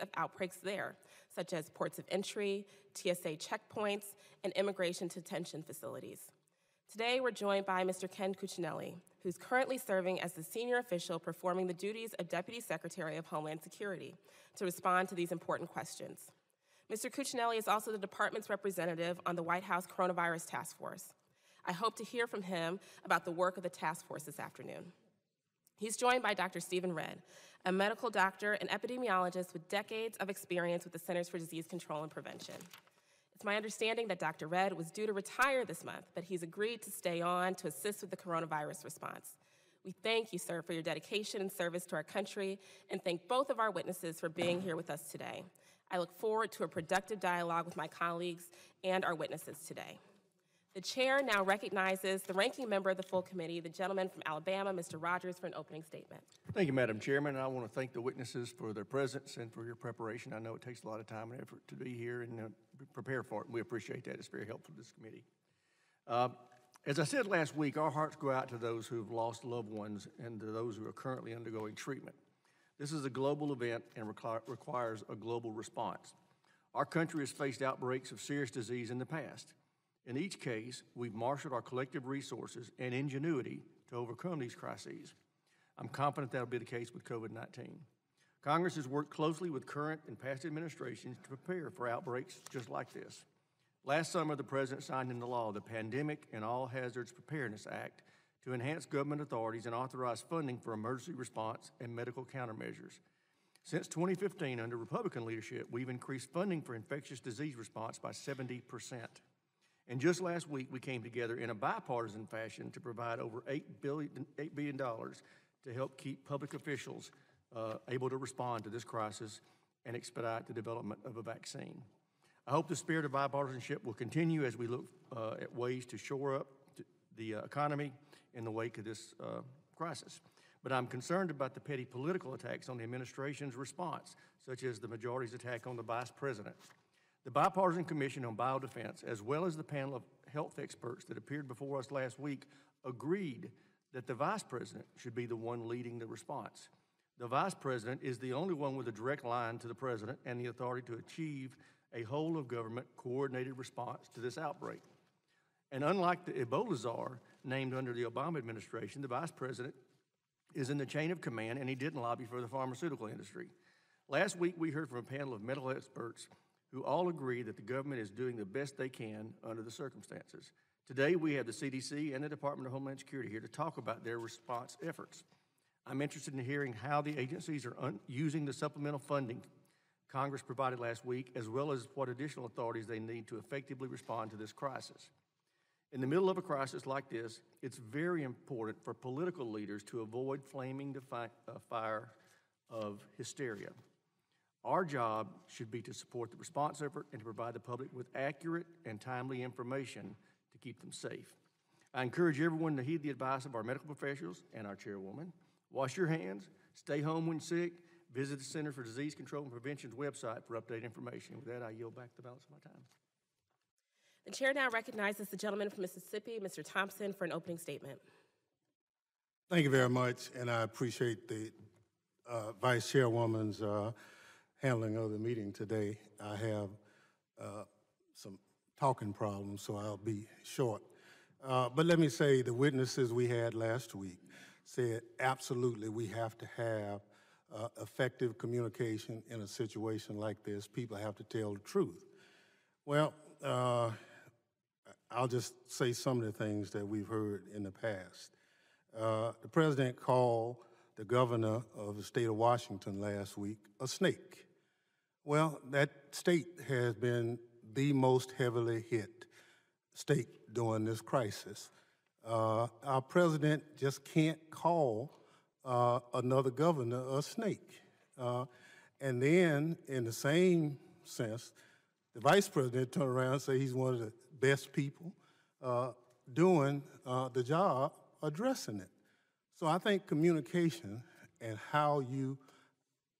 of outbreaks there, such as ports of entry, TSA checkpoints, and immigration detention facilities. Today, we're joined by Mr. Ken Cuccinelli, who's currently serving as the senior official performing the duties of Deputy Secretary of Homeland Security to respond to these important questions. Mr. Cuccinelli is also the department's representative on the White House Coronavirus Task Force. I hope to hear from him about the work of the task force this afternoon. He's joined by Dr. Stephen Redd, a medical doctor and epidemiologist with decades of experience with the Centers for Disease Control and Prevention. It's my understanding that Dr. Redd was due to retire this month, but he's agreed to stay on to assist with the coronavirus response. We thank you, sir, for your dedication and service to our country, and thank both of our witnesses for being here with us today. I look forward to a productive dialogue with my colleagues and our witnesses today. The chair now recognizes the ranking member of the full committee, the gentleman from Alabama, Mr. Rogers, for an opening statement. Thank you, Madam Chairman. I want to thank the witnesses for their presence and for your preparation. I know it takes a lot of time and effort to be here and prepare for it. We appreciate that. It's very helpful to this committee. Uh, as I said last week, our hearts go out to those who have lost loved ones and to those who are currently undergoing treatment. This is a global event and requires a global response. Our country has faced outbreaks of serious disease in the past. In each case, we've marshaled our collective resources and ingenuity to overcome these crises. I'm confident that'll be the case with COVID 19. Congress has worked closely with current and past administrations to prepare for outbreaks just like this. Last summer, the President signed into law the Pandemic and All Hazards Preparedness Act to enhance government authorities and authorize funding for emergency response and medical countermeasures. Since 2015, under Republican leadership, we've increased funding for infectious disease response by 70 percent. And just last week, we came together in a bipartisan fashion to provide over $8 billion, $8 billion to help keep public officials uh, able to respond to this crisis and expedite the development of a vaccine. I hope the spirit of bipartisanship will continue as we look uh, at ways to shore up the uh, economy in the wake of this uh, crisis. But I'm concerned about the petty political attacks on the administration's response, such as the majority's attack on the vice president. The Bipartisan Commission on Biodefense, as well as the panel of health experts that appeared before us last week, agreed that the Vice President should be the one leading the response. The Vice President is the only one with a direct line to the President and the authority to achieve a whole of government coordinated response to this outbreak. And unlike the Ebola czar named under the Obama administration, the Vice President is in the chain of command and he didn't lobby for the pharmaceutical industry. Last week, we heard from a panel of medical experts who all agree that the government is doing the best they can under the circumstances. Today, we have the CDC and the Department of Homeland Security here to talk about their response efforts. I'm interested in hearing how the agencies are using the supplemental funding Congress provided last week, as well as what additional authorities they need to effectively respond to this crisis. In the middle of a crisis like this, it's very important for political leaders to avoid flaming the fi uh, fire of hysteria. Our job should be to support the response effort and to provide the public with accurate and timely information to keep them safe. I encourage everyone to heed the advice of our medical professionals and our chairwoman. Wash your hands, stay home when sick, visit the Center for Disease Control and Prevention's website for updated information. With that, I yield back the balance of my time. The chair now recognizes the gentleman from Mississippi, Mr. Thompson, for an opening statement. Thank you very much, and I appreciate the uh, Vice Chairwoman's uh, handling of the meeting today. I have uh, some talking problems, so I'll be short. Uh, but let me say the witnesses we had last week said absolutely we have to have uh, effective communication in a situation like this. People have to tell the truth. Well, uh, I'll just say some of the things that we've heard in the past. Uh, the president called the governor of the state of Washington last week a snake. Well, that state has been the most heavily hit state during this crisis. Uh, our president just can't call uh, another governor a snake. Uh, and then, in the same sense, the vice president turned around and said he's one of the best people uh, doing uh, the job addressing it. So I think communication and how you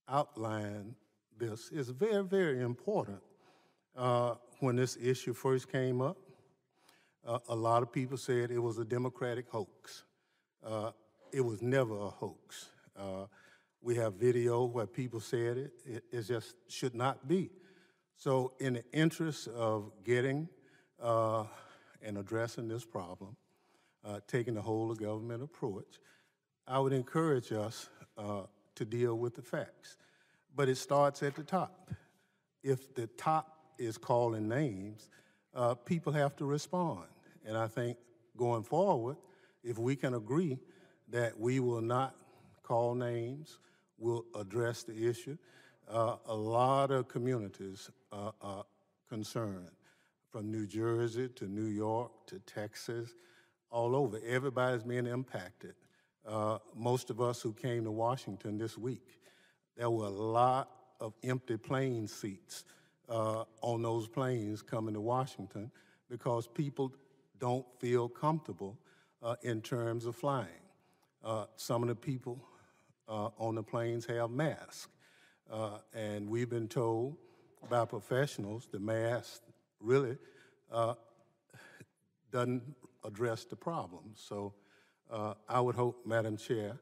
outline this is very, very important. Uh, when this issue first came up, uh, a lot of people said it was a Democratic hoax. Uh, it was never a hoax. Uh, We have video where people said it. It, it just should not be. So, in the interest of getting uh, and addressing this problem, uh, taking the whole of government approach, I would encourage us to deal with the facts. But it starts at the top. If the top is calling names, uh, people have to respond. And I think going forward, if we can agree that we will not call names, we'll address the issue, uh, a lot of communities uh, are concerned, from New Jersey to New York to Texas, all over. Everybody's being impacted. Uh, most of us who came to Washington this week, there were a lot of empty plane seats uh, on those planes coming to Washington because people don't feel comfortable uh, in terms of flying. Uh, some of the people uh, on the planes have masks, uh, and we've been told by professionals the mask really uh, doesn't address the problem. So I would hope, Madam Chair,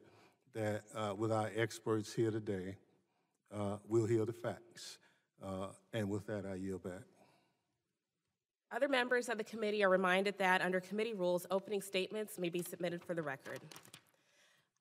that with our experts here today, Uh, we'll hear the facts. Uh, and with that, I yield back. Other members of the committee are reminded that under committee rules, opening statements may be submitted for the record.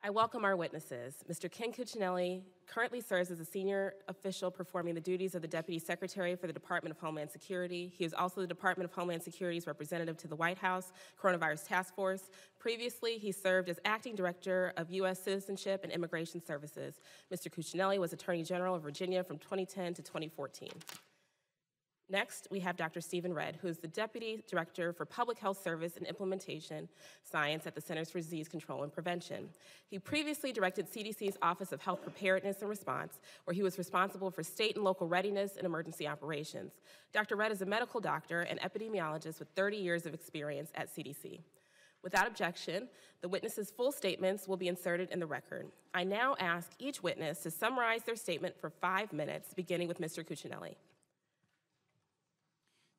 I welcome our witnesses. Mr. Ken Cuccinelli currently serves as a senior official performing the duties of the Deputy Secretary for the Department of Homeland Security. He is also the Department of Homeland Security's representative to the White House Coronavirus Task Force. Previously, he served as Acting Director of U.S. Citizenship and Immigration Services. Mr. Cuccinelli was Attorney General of Virginia from 2010 to 2014. Next, we have Dr. Stephen Redd, who is the Deputy Director for Public Health Service and Implementation Science at the Centers for Disease Control and Prevention. He previously directed CDC's Office of Health Preparedness and Response, where he was responsible for state and local readiness and emergency operations. Dr. Redd is a medical doctor and epidemiologist with 30 years of experience at CDC. Without objection, the witnesses' full statements will be inserted in the record. I now ask each witness to summarize their statement for five minutes, beginning with Mr. Cuccinelli.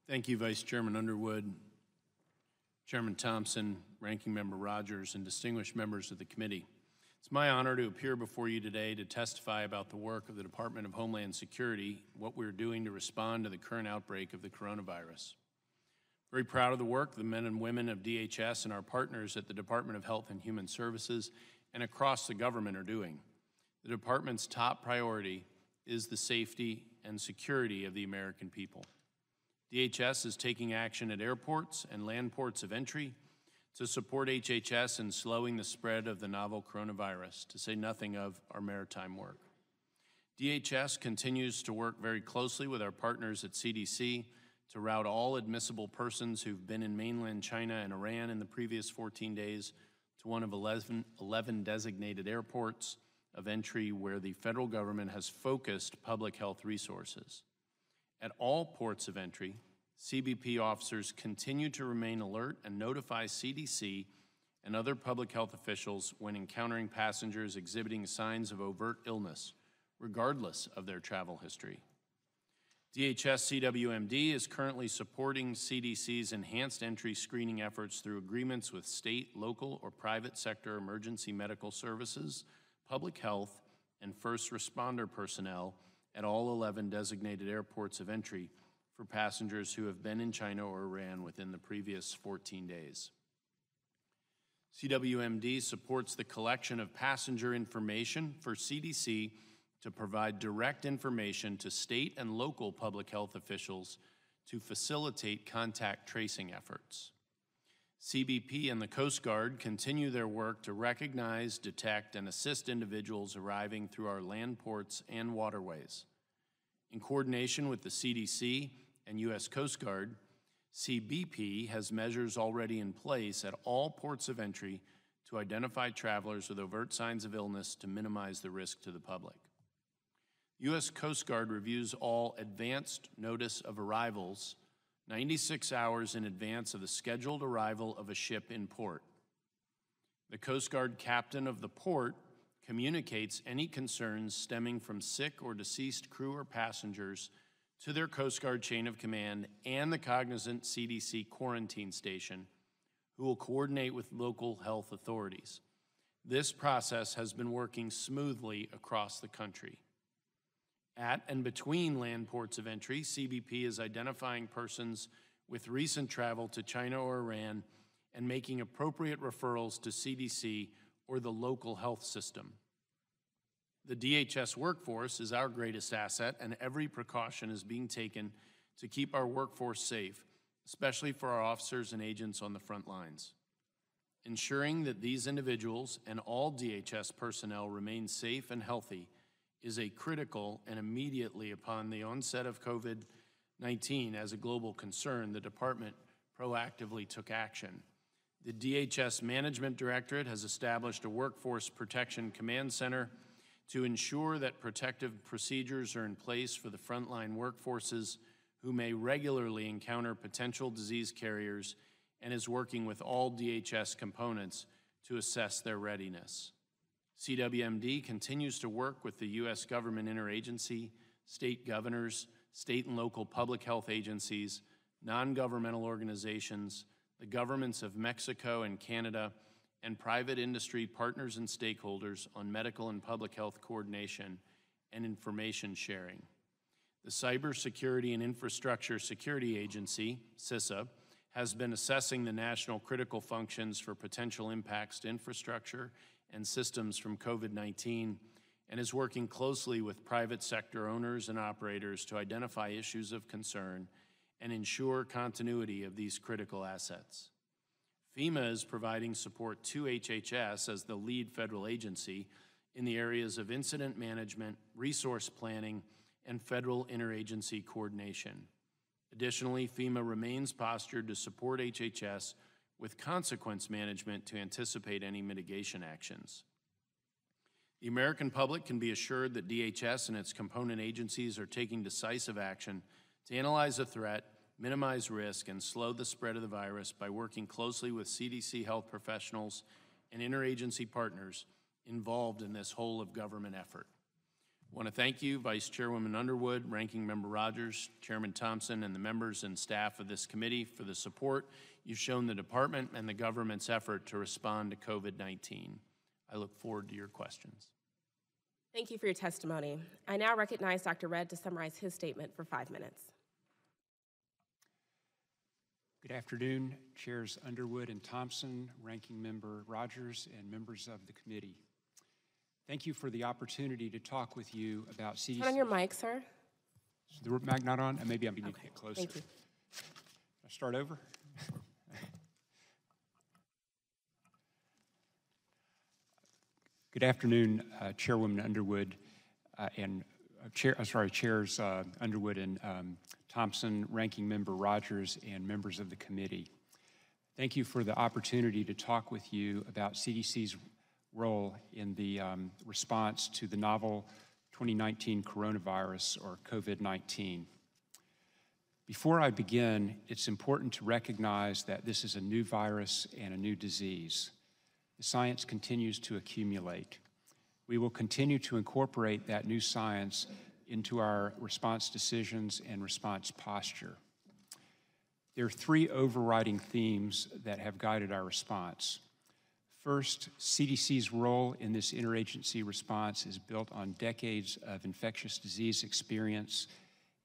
Thank you, Vice Chairman Underwood, Chairman Thompson, Ranking Member Rogers, and distinguished members of the committee. It's my honor to appear before you today to testify about the work of the Department of Homeland Security, what we're doing to respond to the current outbreak of the coronavirus. Very proud of the work the men and women of DHS and our partners at the Department of Health and Human Services and across the government are doing. The department's top priority is the safety and security of the American people. DHS is taking action at airports and land ports of entry to support HHS in slowing the spread of the novel coronavirus, to say nothing of our maritime work. DHS continues to work very closely with our partners at CDC to route all admissible persons who've been in mainland China and Iran in the previous 14 days to one of 11, 11 designated airports of entry where the federal government has focused public health resources. At all ports of entry, CBP officers continue to remain alert and notify CDC and other public health officials when encountering passengers exhibiting signs of overt illness, regardless of their travel history. DHS CWMD is currently supporting CDC's enhanced entry screening efforts through agreements with state, local, or private sector emergency medical services, public health, and first responder personnel at all 11 designated airports of entry for passengers who have been in China or Iran within the previous 14 days. CWMD supports the collection of passenger information for CDC to provide direct information to state and local public health officials to facilitate contact tracing efforts. CBP and the Coast Guard continue their work to recognize, detect, and assist individuals arriving through our land ports and waterways. In coordination with the CDC and U.S. Coast Guard, CBP has measures already in place at all ports of entry to identify travelers with overt signs of illness to minimize the risk to the public. U.S. Coast Guard reviews all advanced notice of arrivals 96 hours in advance of the scheduled arrival of a ship in port. The Coast Guard captain of the port communicates any concerns stemming from sick or deceased crew or passengers to their Coast Guard chain of command and the cognizant CDC quarantine station, who will coordinate with local health authorities. This process has been working smoothly across the country. At and between land ports of entry, CBP is identifying persons with recent travel to China or Iran and making appropriate referrals to CDC or the local health system. The DHS workforce is our greatest asset, and every precaution is being taken to keep our workforce safe, especially for our officers and agents on the front lines. Ensuring that these individuals and all DHS personnel remain safe and healthy is a critical and immediately upon the onset of COVID 19 as a global concern, the department proactively took action. The DHS Management Directorate has established a Workforce Protection Command Center to ensure that protective procedures are in place for the frontline workforces who may regularly encounter potential disease carriers and is working with all DHS components to assess their readiness. CWMD continues to work with the U.S. government interagency, state governors, state and local public health agencies, non-governmental organizations, the governments of Mexico and Canada, and private industry partners and stakeholders on medical and public health coordination and information sharing. The Cybersecurity and Infrastructure Security Agency, CISA, has been assessing the national critical functions for potential impacts to infrastructure and systems from COVID 19 and is working closely with private sector owners and operators to identify issues of concern and ensure continuity of these critical assets. FEMA is providing support to HHS as the lead federal agency in the areas of incident management, resource planning, and federal interagency coordination. Additionally, FEMA remains postured to support HHS with consequence management to anticipate any mitigation actions. The American public can be assured that DHS and its component agencies are taking decisive action to analyze the threat, minimize risk, and slow the spread of the virus by working closely with CDC health professionals and interagency partners involved in this whole of government effort. I want to thank you, Vice Chairwoman Underwood, Ranking Member Rogers, Chairman Thompson, and the members and staff of this committee for the support you've shown the department and the government's effort to respond to COVID 19. I look forward to your questions. Thank you for your testimony. I now recognize Dr. Redd to summarize his statement for five minutes. Good afternoon, Chairs Underwood and Thompson, Ranking Member Rogers, and members of the committee. Thank you for the opportunity to talk with you about CDC. Turn on your mic, sir. Is the mic not on? And maybe I need to get closer. Thank you. I start over? Good afternoon, uh, Chairwoman Underwood uh, and uh, Chair, sorry, Chairs uh, Underwood and um, Thompson, Ranking Member Rogers, and members of the committee. Thank you for the opportunity to talk with you about CDC's role in the um, response to the novel 2019 coronavirus or COVID 19. Before I begin, it's important to recognize that this is a new virus and a new disease the science continues to accumulate. We will continue to incorporate that new science into our response decisions and response posture. There are three overriding themes that have guided our response. First, CDC's role in this interagency response is built on decades of infectious disease experience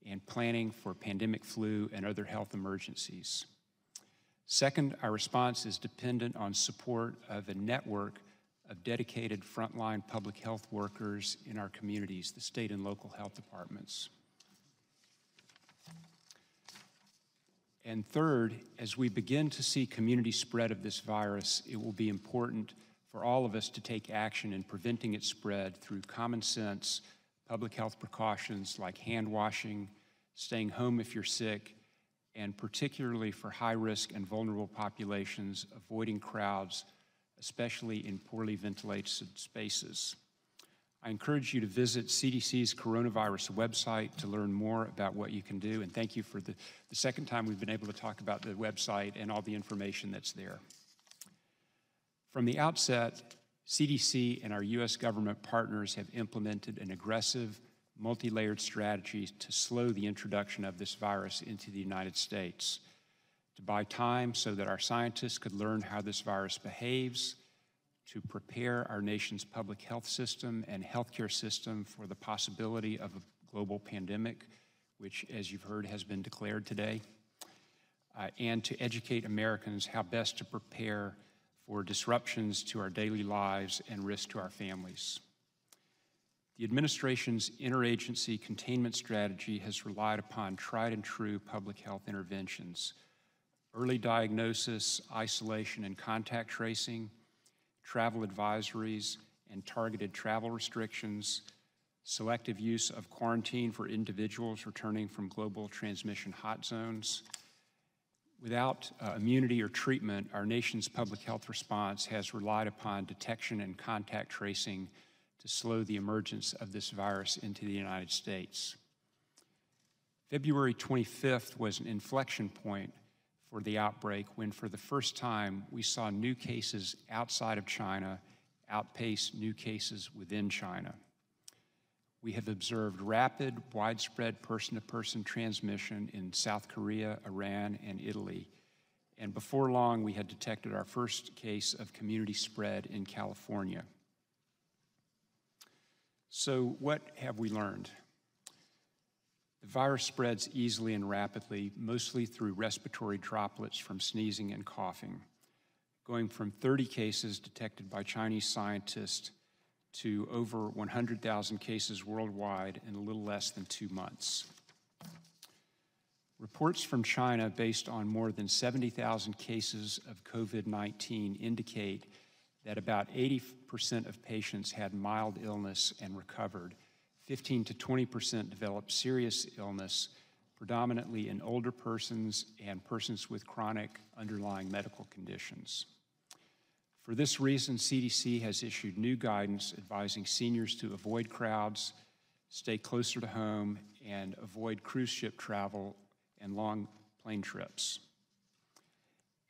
and planning for pandemic flu and other health emergencies. Second, our response is dependent on support of a network of dedicated frontline public health workers in our communities, the state and local health departments. And third, as we begin to see community spread of this virus, it will be important for all of us to take action in preventing its spread through common sense public health precautions like hand washing, staying home if you're sick, and particularly for high risk and vulnerable populations, avoiding crowds, especially in poorly ventilated spaces. I encourage you to visit CDC's coronavirus website to learn more about what you can do. And thank you for the, the second time we've been able to talk about the website and all the information that's there. From the outset, CDC and our U.S. government partners have implemented an aggressive multi-layered strategies to slow the introduction of this virus into the United States, to buy time so that our scientists could learn how this virus behaves, to prepare our nation's public health system and healthcare system for the possibility of a global pandemic, which, as you've heard, has been declared today, uh, and to educate Americans how best to prepare for disruptions to our daily lives and risk to our families. The administration's interagency containment strategy has relied upon tried and true public health interventions early diagnosis, isolation, and contact tracing, travel advisories and targeted travel restrictions, selective use of quarantine for individuals returning from global transmission hot zones. Without uh, immunity or treatment, our nation's public health response has relied upon detection and contact tracing to slow the emergence of this virus into the United States. February 25th was an inflection point for the outbreak when, for the first time, we saw new cases outside of China outpace new cases within China. We have observed rapid, widespread person to person transmission in South Korea, Iran, and Italy. And before long, we had detected our first case of community spread in California. So, what have we learned? The virus spreads easily and rapidly, mostly through respiratory droplets from sneezing and coughing, going from 30 cases detected by Chinese scientists to over 100,000 cases worldwide in a little less than two months. Reports from China, based on more than 70,000 cases of COVID 19, indicate that about 80% of patients had mild illness and recovered, 15 to 20% developed serious illness, predominantly in older persons and persons with chronic underlying medical conditions. For this reason, CDC has issued new guidance advising seniors to avoid crowds, stay closer to home, and avoid cruise ship travel and long plane trips.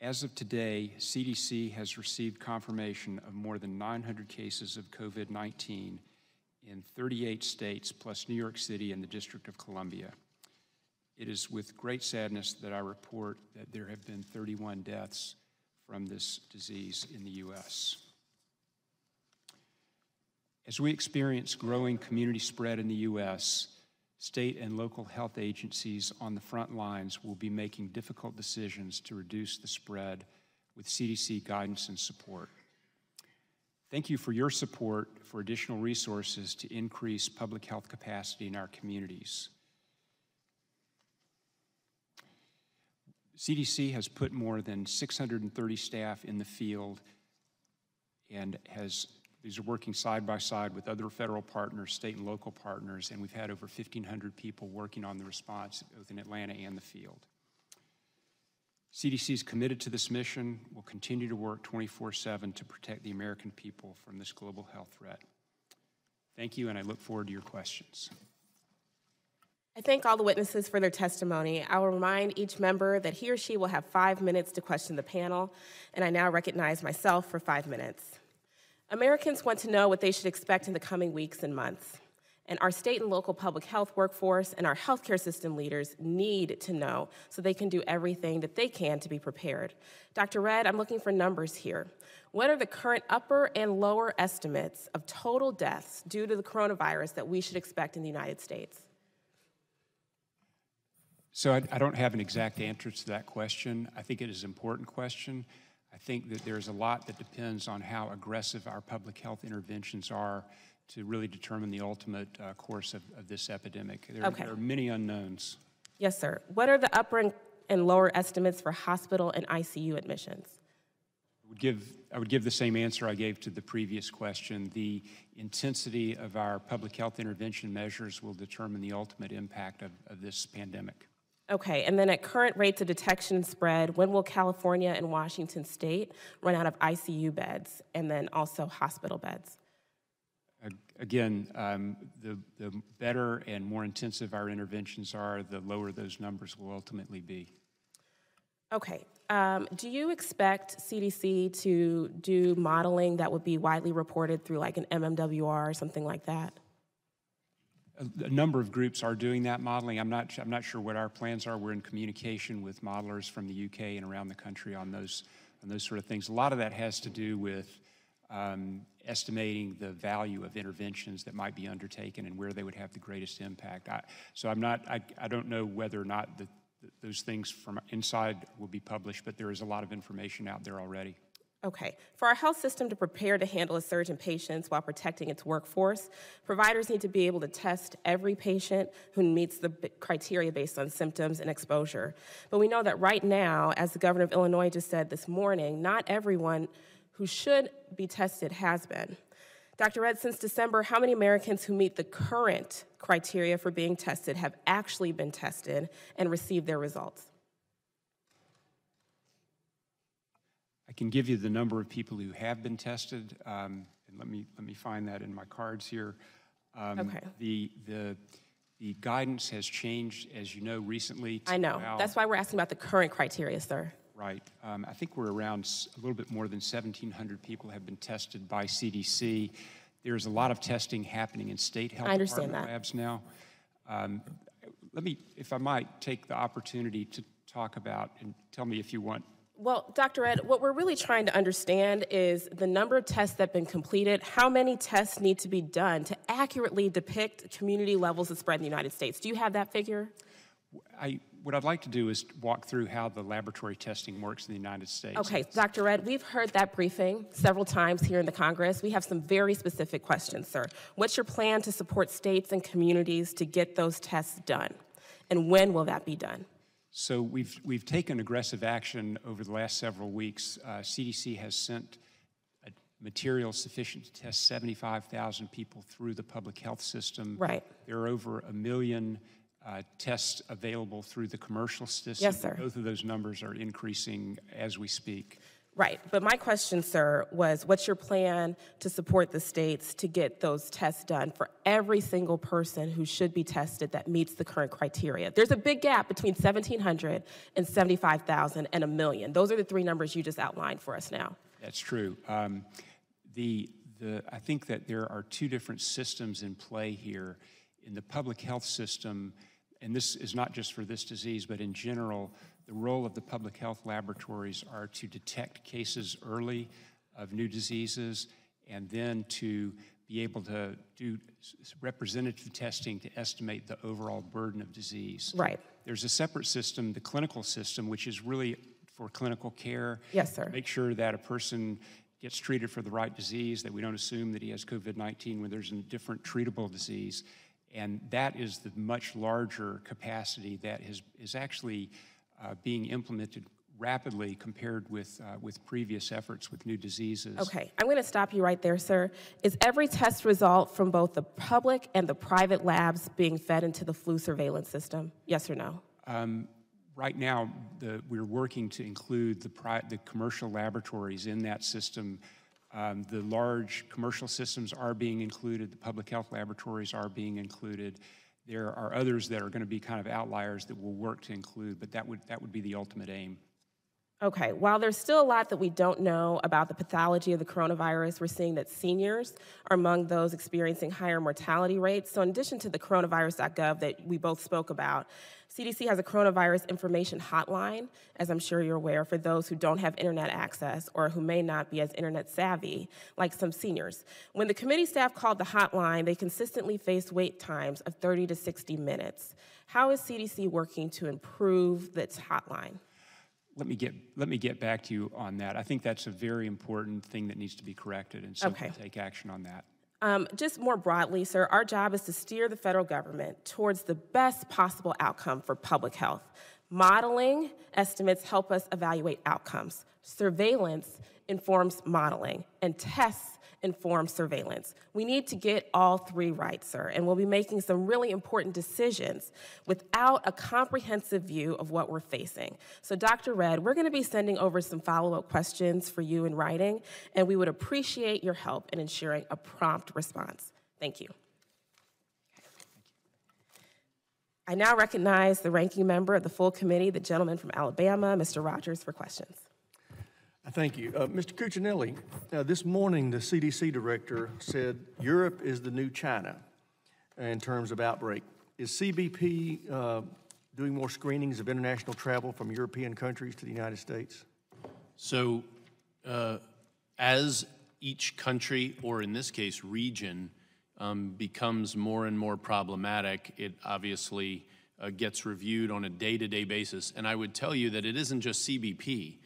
As of today, CDC has received confirmation of more than 900 cases of COVID 19 in 38 states, plus New York City and the District of Columbia. It is with great sadness that I report that there have been 31 deaths from this disease in the U.S. As we experience growing community spread in the U.S., state and local health agencies on the front lines will be making difficult decisions to reduce the spread with CDC guidance and support. Thank you for your support for additional resources to increase public health capacity in our communities. CDC has put more than 630 staff in the field and has these are working side by side with other federal partners, state and local partners, and we've had over 1,500 people working on the response both in Atlanta and the field. CDC is committed to this mission, We'll continue to work 24 7 to protect the American people from this global health threat. Thank you, and I look forward to your questions. I thank all the witnesses for their testimony. I will remind each member that he or she will have five minutes to question the panel, and I now recognize myself for five minutes. Americans want to know what they should expect in the coming weeks and months. And our state and local public health workforce and our healthcare system leaders need to know so they can do everything that they can to be prepared. Dr. Redd, I'm looking for numbers here. What are the current upper and lower estimates of total deaths due to the coronavirus that we should expect in the United States? So I, I don't have an exact answer to that question. I think it is an important question. I think that there's a lot that depends on how aggressive our public health interventions are to really determine the ultimate uh, course of, of, this epidemic. There, okay. there, are many unknowns. Yes, sir. What are the upper and, lower estimates for hospital and ICU admissions? I would, give, I would give the same answer I gave to the previous question. The intensity of our public health intervention measures will determine the ultimate impact of, of this pandemic. Okay, and then at current rates of detection and spread, when will California and Washington state run out of ICU beds and then also hospital beds? Again, um, the, the better and more intensive our interventions are, the lower those numbers will ultimately be. Okay. Um, do you expect CDC to do modeling that would be widely reported through like an MMWR or something like that? A, number of groups are doing that modeling. I'm not, I'm not sure what our plans are. We're in communication with modelers from the UK and around the country on those, on those sort of things. A lot of that has to do with um, estimating the value of interventions that might be undertaken and where they would have the greatest impact. I, so I'm not, I, I don't know whether or not the, those things from inside will be published, but there is a lot of information out there already. Okay. For our health system to prepare to handle a surge in patients while protecting its workforce, providers need to be able to test every patient who meets the criteria based on symptoms and exposure. But we know that right now, as the governor of Illinois just said this morning, not everyone who should be tested has been. Dr. Redd, since December, how many Americans who meet the current criteria for being tested have actually been tested and received their results? I can give you the number of people who have been tested, um, and let me, let me find that in my cards here. Um, Okay. The, the, the guidance has changed, as you know, recently. I know. allow- That's why we're asking about the current criteria, sir. Right. Um, I think we're around a little bit more than 1,700 people have been tested by CDC. There's a lot of testing happening in state health I understand department that. labs now. Um, Let me, if I might, take the opportunity to talk about, and tell me if you want Well, Dr. Redd, what we're really trying to understand is the number of tests that have been completed, how many tests need to be done to accurately depict community levels of spread in the United States. Do you have that figure? I, what I'd like to do is walk through how the laboratory testing works in the United States. Okay, Dr. Redd, we've heard that briefing several times here in the Congress. We have some very specific questions, sir. What's your plan to support states and communities to get those tests done? And when will that be done? So we've, we've taken aggressive action over the last several weeks. Uh, CDC has sent a material sufficient to test 75,000 people through the public health system. Right. There are over a million uh, tests available through the commercial system. Yes, sir. Both of those numbers are increasing as we speak. Right, but my question, sir, was what's your plan to support the states to get those tests done for every single person who should be tested that meets the current criteria? There's a big gap between 1,700 and 75,000 and a million. Those are the three numbers you just outlined for us now. That's true. Um, the, the, I think that there are two different systems in play here. In the public health system, and this is not just for this disease, but in general, the role of the public health laboratories are to detect cases early of new diseases and then to be able to do representative testing to estimate the overall burden of disease. Right. There's a separate system, the clinical system, which is really for clinical care. Yes, sir. Make sure that a person gets treated for the right disease, that we don't assume that he has COVID 19 when there's a different treatable disease. And that is the much larger capacity that is, is actually uh, being implemented rapidly compared with, uh, with previous efforts with new diseases. Okay, I'm going to stop you right there, sir. Is every test result from both the public and the private labs being fed into the flu surveillance system? Yes or no? Right now, the, we're working to include the, pri- the commercial laboratories in that system. Um, the large commercial systems are being included, the public health laboratories are being included. There are others that are going to be kind of outliers that we'll work to include, but that would, that would be the ultimate aim. Okay, while there's still a lot that we don't know about the pathology of the coronavirus, we're seeing that seniors are among those experiencing higher mortality rates. So, in addition to the coronavirus.gov that we both spoke about, CDC has a coronavirus information hotline, as I'm sure you're aware, for those who don't have internet access or who may not be as internet savvy, like some seniors. When the committee staff called the hotline, they consistently faced wait times of 30 to 60 minutes. How is CDC working to improve this hotline? Let me get, let me get back to you on that. I think that's a very important thing that needs to be corrected, and so Okay. we'll take action on that. Um, just more broadly, sir, our job is to steer the federal government towards the best possible outcome for public health. Modeling estimates help us evaluate outcomes. Surveillance informs modeling, and tests inform surveillance. We need to get all three right, sir, and we'll be making some really important decisions without a comprehensive view of what we're facing. So, Dr. Redd, we're going to be sending over some follow up questions for you in writing, and we would appreciate your help in ensuring a prompt response. Thank you. I now recognize the ranking member of the full committee, the gentleman from Alabama, Mr. Rogers, for questions. Thank you. Uh, Mr. Cuccinelli, uh, this morning, the CDC director said Europe is the new China in terms of outbreak. Is CBP uh, doing more screenings of international travel from European countries to the United States? So, uh, as each country, or in this case, region, um, becomes more and more problematic, it obviously uh, gets reviewed on a day-to-day basis. And I would tell you that it isn't just CBP.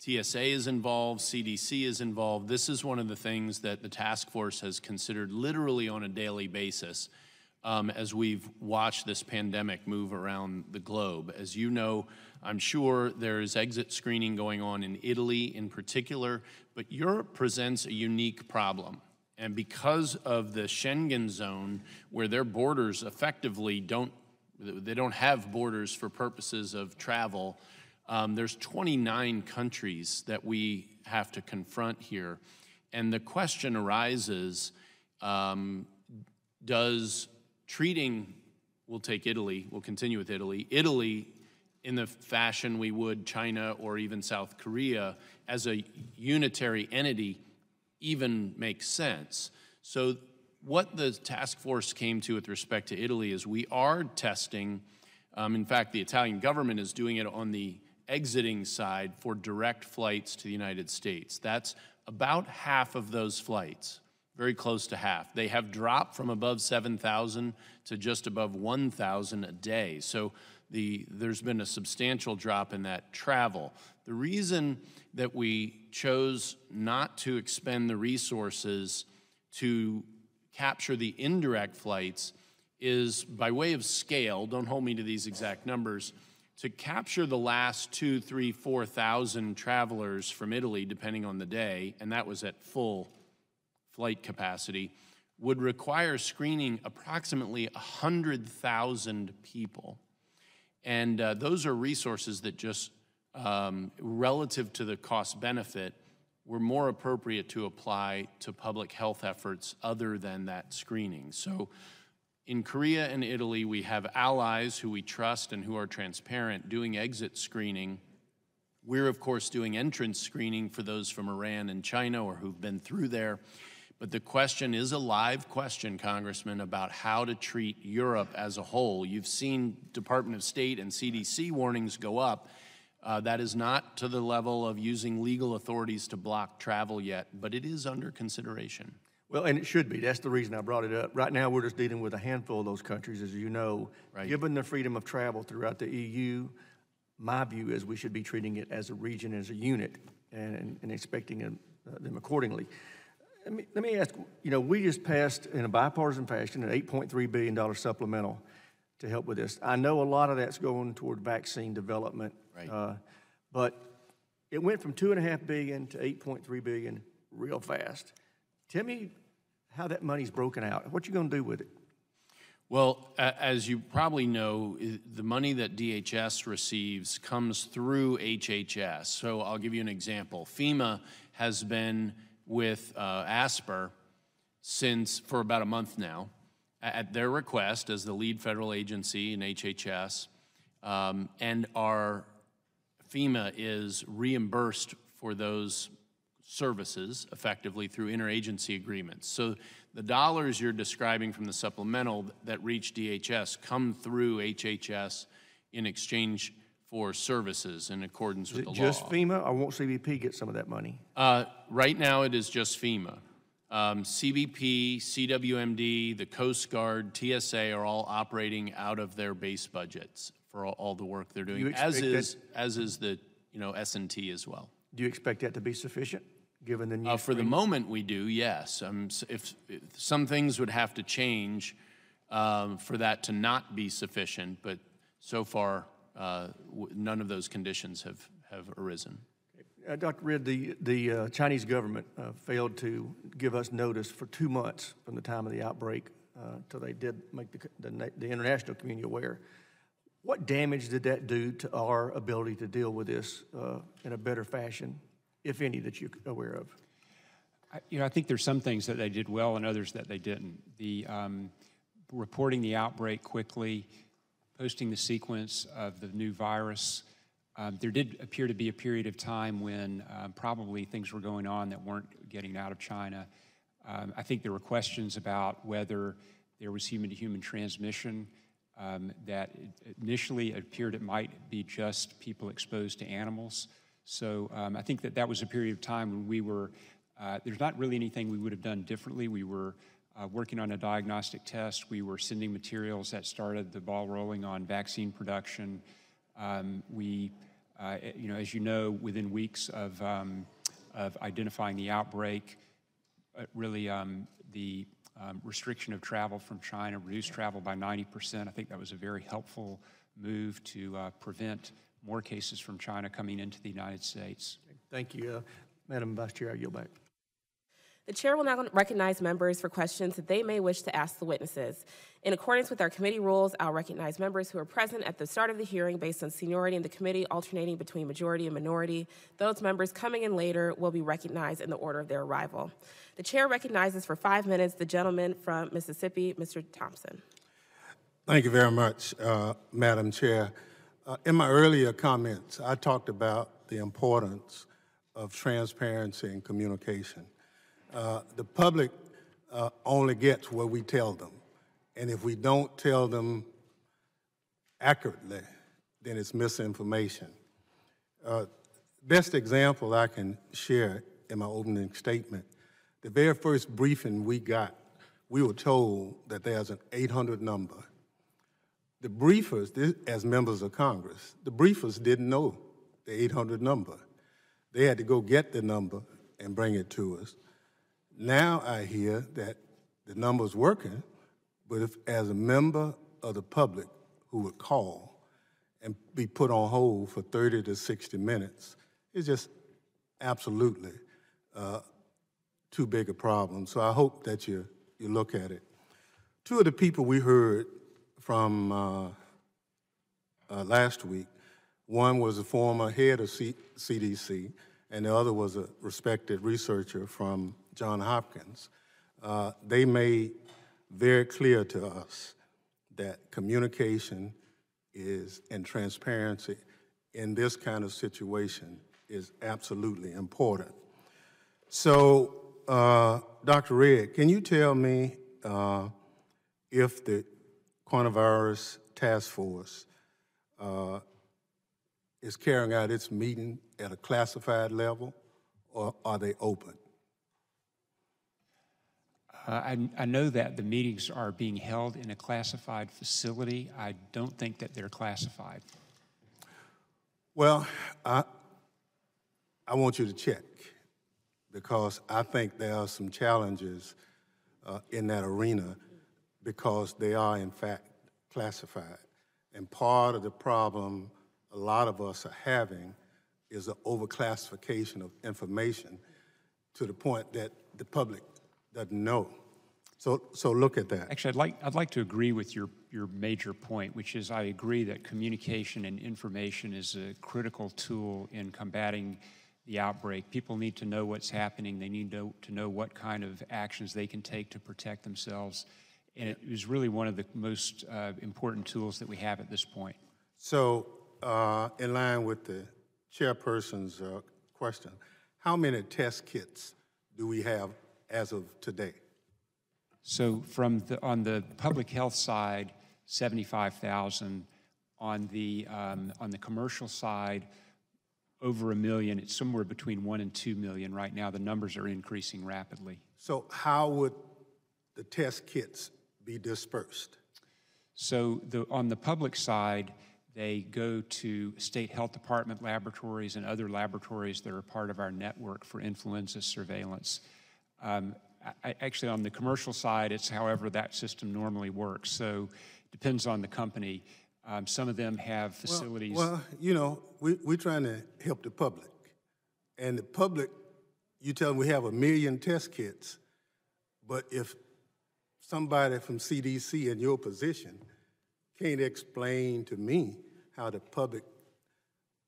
TSA is involved, CDC is involved. This is one of the things that the task force has considered literally on a daily basis um, as we've watched this pandemic move around the globe. As you know, I'm sure there's exit screening going on in Italy in particular, but Europe presents a unique problem. And because of the Schengen zone, where their borders effectively don't, they don't have borders for purposes of travel, um, there's 29 countries that we have to confront here. And the question arises, um, does treating, we'll take Italy, we'll continue with Italy, Italy in the fashion we would China or even South Korea as a unitary entity even make sense. So what the task force came to with respect to Italy is we are testing, um, in fact, the Italian government is doing it on the exiting side for direct flights to the United States. That's about half of those flights, very close to half. They have dropped from above 7,000 to just above 1,000 a day. So the, there's been a substantial drop in that travel. The reason that we chose not to expend the resources to capture the indirect flights is by way of scale, don't hold me to these exact numbers, to capture the last two, three, four thousand travelers from Italy, depending on the day, and that was at full flight capacity, would require screening approximately 100,000 people. And uh, those are resources that just, um, relative to the cost benefit, were more appropriate to apply to public health efforts other than that screening. So in Korea and Italy, we have allies who we trust and who are transparent doing exit screening. We're, of course, doing entrance screening for those from Iran and China or who've been through there. But the question is a live question, Congressman, about how to treat Europe as a whole. You've seen Department of State and CDC warnings go up. Uh, that is not to the level of using legal authorities to block travel yet, but it is under consideration. Well, and it should be. That's the reason I brought it up. Right now, we're just dealing with a handful of those countries, as you know. Right. Given the freedom of travel throughout the EU, my view is we should be treating it as a region, as a unit, and, and, expecting them, uh, them accordingly. Let me, let me ask, you know, we just passed in a bipartisan fashion an $8.3 billion supplemental to help with this. I know a lot of that's going toward vaccine development. Right. Uh, but it went from two and a half billion to 8.3 billion real fast. Tell me how that money's broken out. What you going to do with it? Well, as you probably know, the money that DHS receives comes through HHS. So I'll give you an example. FEMA has been with uh, ASPR since, for about a month now, at their request as the lead federal agency in HHS. Um, And our FEMA is reimbursed for those services effectively through interagency agreements. So the dollars you're describing from the supplemental that reach DHS come through HHS in exchange for services in accordance with it the law. just FEMA, or won't CBP get some of that money? Uh, Right now, it is just FEMA. Um, CBP, CWMD, the Coast Guard, TSA are all operating out of their base budgets for all, all the work they're doing, as is, as is the, you know, S and T as well. Do you expect that to be sufficient, given the new? Uh, for the moment, we do, yes. Um, if, if, some things would have to change, um, for that to not be sufficient, but so far, uh, w- none of those conditions have, have arisen. Uh, Dr. Redd, the, the uh, Chinese government uh, failed to give us notice for two months from the time of the outbreak uh, till they did make the, the, the international community aware. What damage did that do to our ability to deal with this uh, in a better fashion, if any, that you're aware of? I- You know, I think there's some things that they did well and others that they didn't. The um, reporting the outbreak quickly, posting the sequence of the new virus. Um, there did appear to be a period of time when um, probably things were going on that weren't getting out of China. Um, I think there were questions about whether there was human-to-human transmission. Um, that initially appeared it might be just people exposed to animals. So um, I think that that was a period of time when we were Uh, There's not really anything we would have done differently. We were uh, working on a diagnostic test. We were sending materials that started the ball rolling on vaccine production. Um, We, uh, you know, as you know, within weeks of, um, of identifying the outbreak, uh, really um, the um, restriction of travel from China, reduced travel by 90%. I think that was a very helpful move to uh, prevent more cases from China coming into the United States. Thank you. Uh, Madam Vice Chair, I yield back. The chair will now recognize members for questions that they may wish to ask the witnesses. In accordance with our committee rules, I'll recognize members who are present at the start of the hearing based on seniority in the committee, alternating between majority and minority. Those members coming in later will be recognized in the order of their arrival. The chair recognizes for five minutes the gentleman from Mississippi, Mr. Thompson. Thank you very much, uh, Madam Chair. Uh, In my earlier comments, I talked about the importance of transparency and communication. Uh, The public uh, only gets what we tell them, and if we don't tell them accurately, then it's misinformation. Uh, Best example I can share in my opening statement, the very first briefing we got, we were told that there's an 800 number. The briefers, as members of Congress, the briefers didn't know the 800 number. They had to go get the number and bring it to us. Now I hear that the number's working, but if, as a member of the public who would call and be put on hold for 30 to 60 minutes, it's just absolutely uh, too big a problem. So I hope that you, you look at it. Two of the people we heard from uh, uh, last week, one was a former head of C- CDC, and the other was a respected researcher from John Hopkins. Uh, they made very clear to us that communication is and transparency in this kind of situation is absolutely important. So, uh, Dr. Redd, can you tell me uh, if the coronavirus task force uh, is carrying out its meeting at a classified level, or are they open? Uh, I, I know that the meetings are being held in a classified facility. I don't think that they're classified. Well, I, I want you to check because I think there are some challenges uh, in that arena because they are, in fact, classified. And part of the problem a lot of us are having is the overclassification of information to the point that the public doesn't know. So, so look at that. Actually, I'd like, I'd like to agree with your, your major point, which is I agree that communication and information is a critical tool in combating the outbreak. People need to know what's happening. They need to, to know what kind of actions they can take to protect themselves. And it is really one of the most uh, important tools that we have at this point. So, uh, in line with the chairperson's uh, question, how many test kits do we have as of today? So from the, on the public health side, 75,000. On the, um, on the commercial side, over a million. It's somewhere between one and two million right now. The numbers are increasing rapidly. So, how would the test kits be dispersed? So the, on the public side, they go to state health department laboratories and other laboratories that are part of our network for influenza surveillance. Um, I, actually, on the commercial side, it's however that system normally works. So depends on the company. Um, some of them have facilities. Well, you know, we, we're trying to help the public. And the public, you tell them we have a million test kits, but if somebody from CDC in your position can't explain to me how the public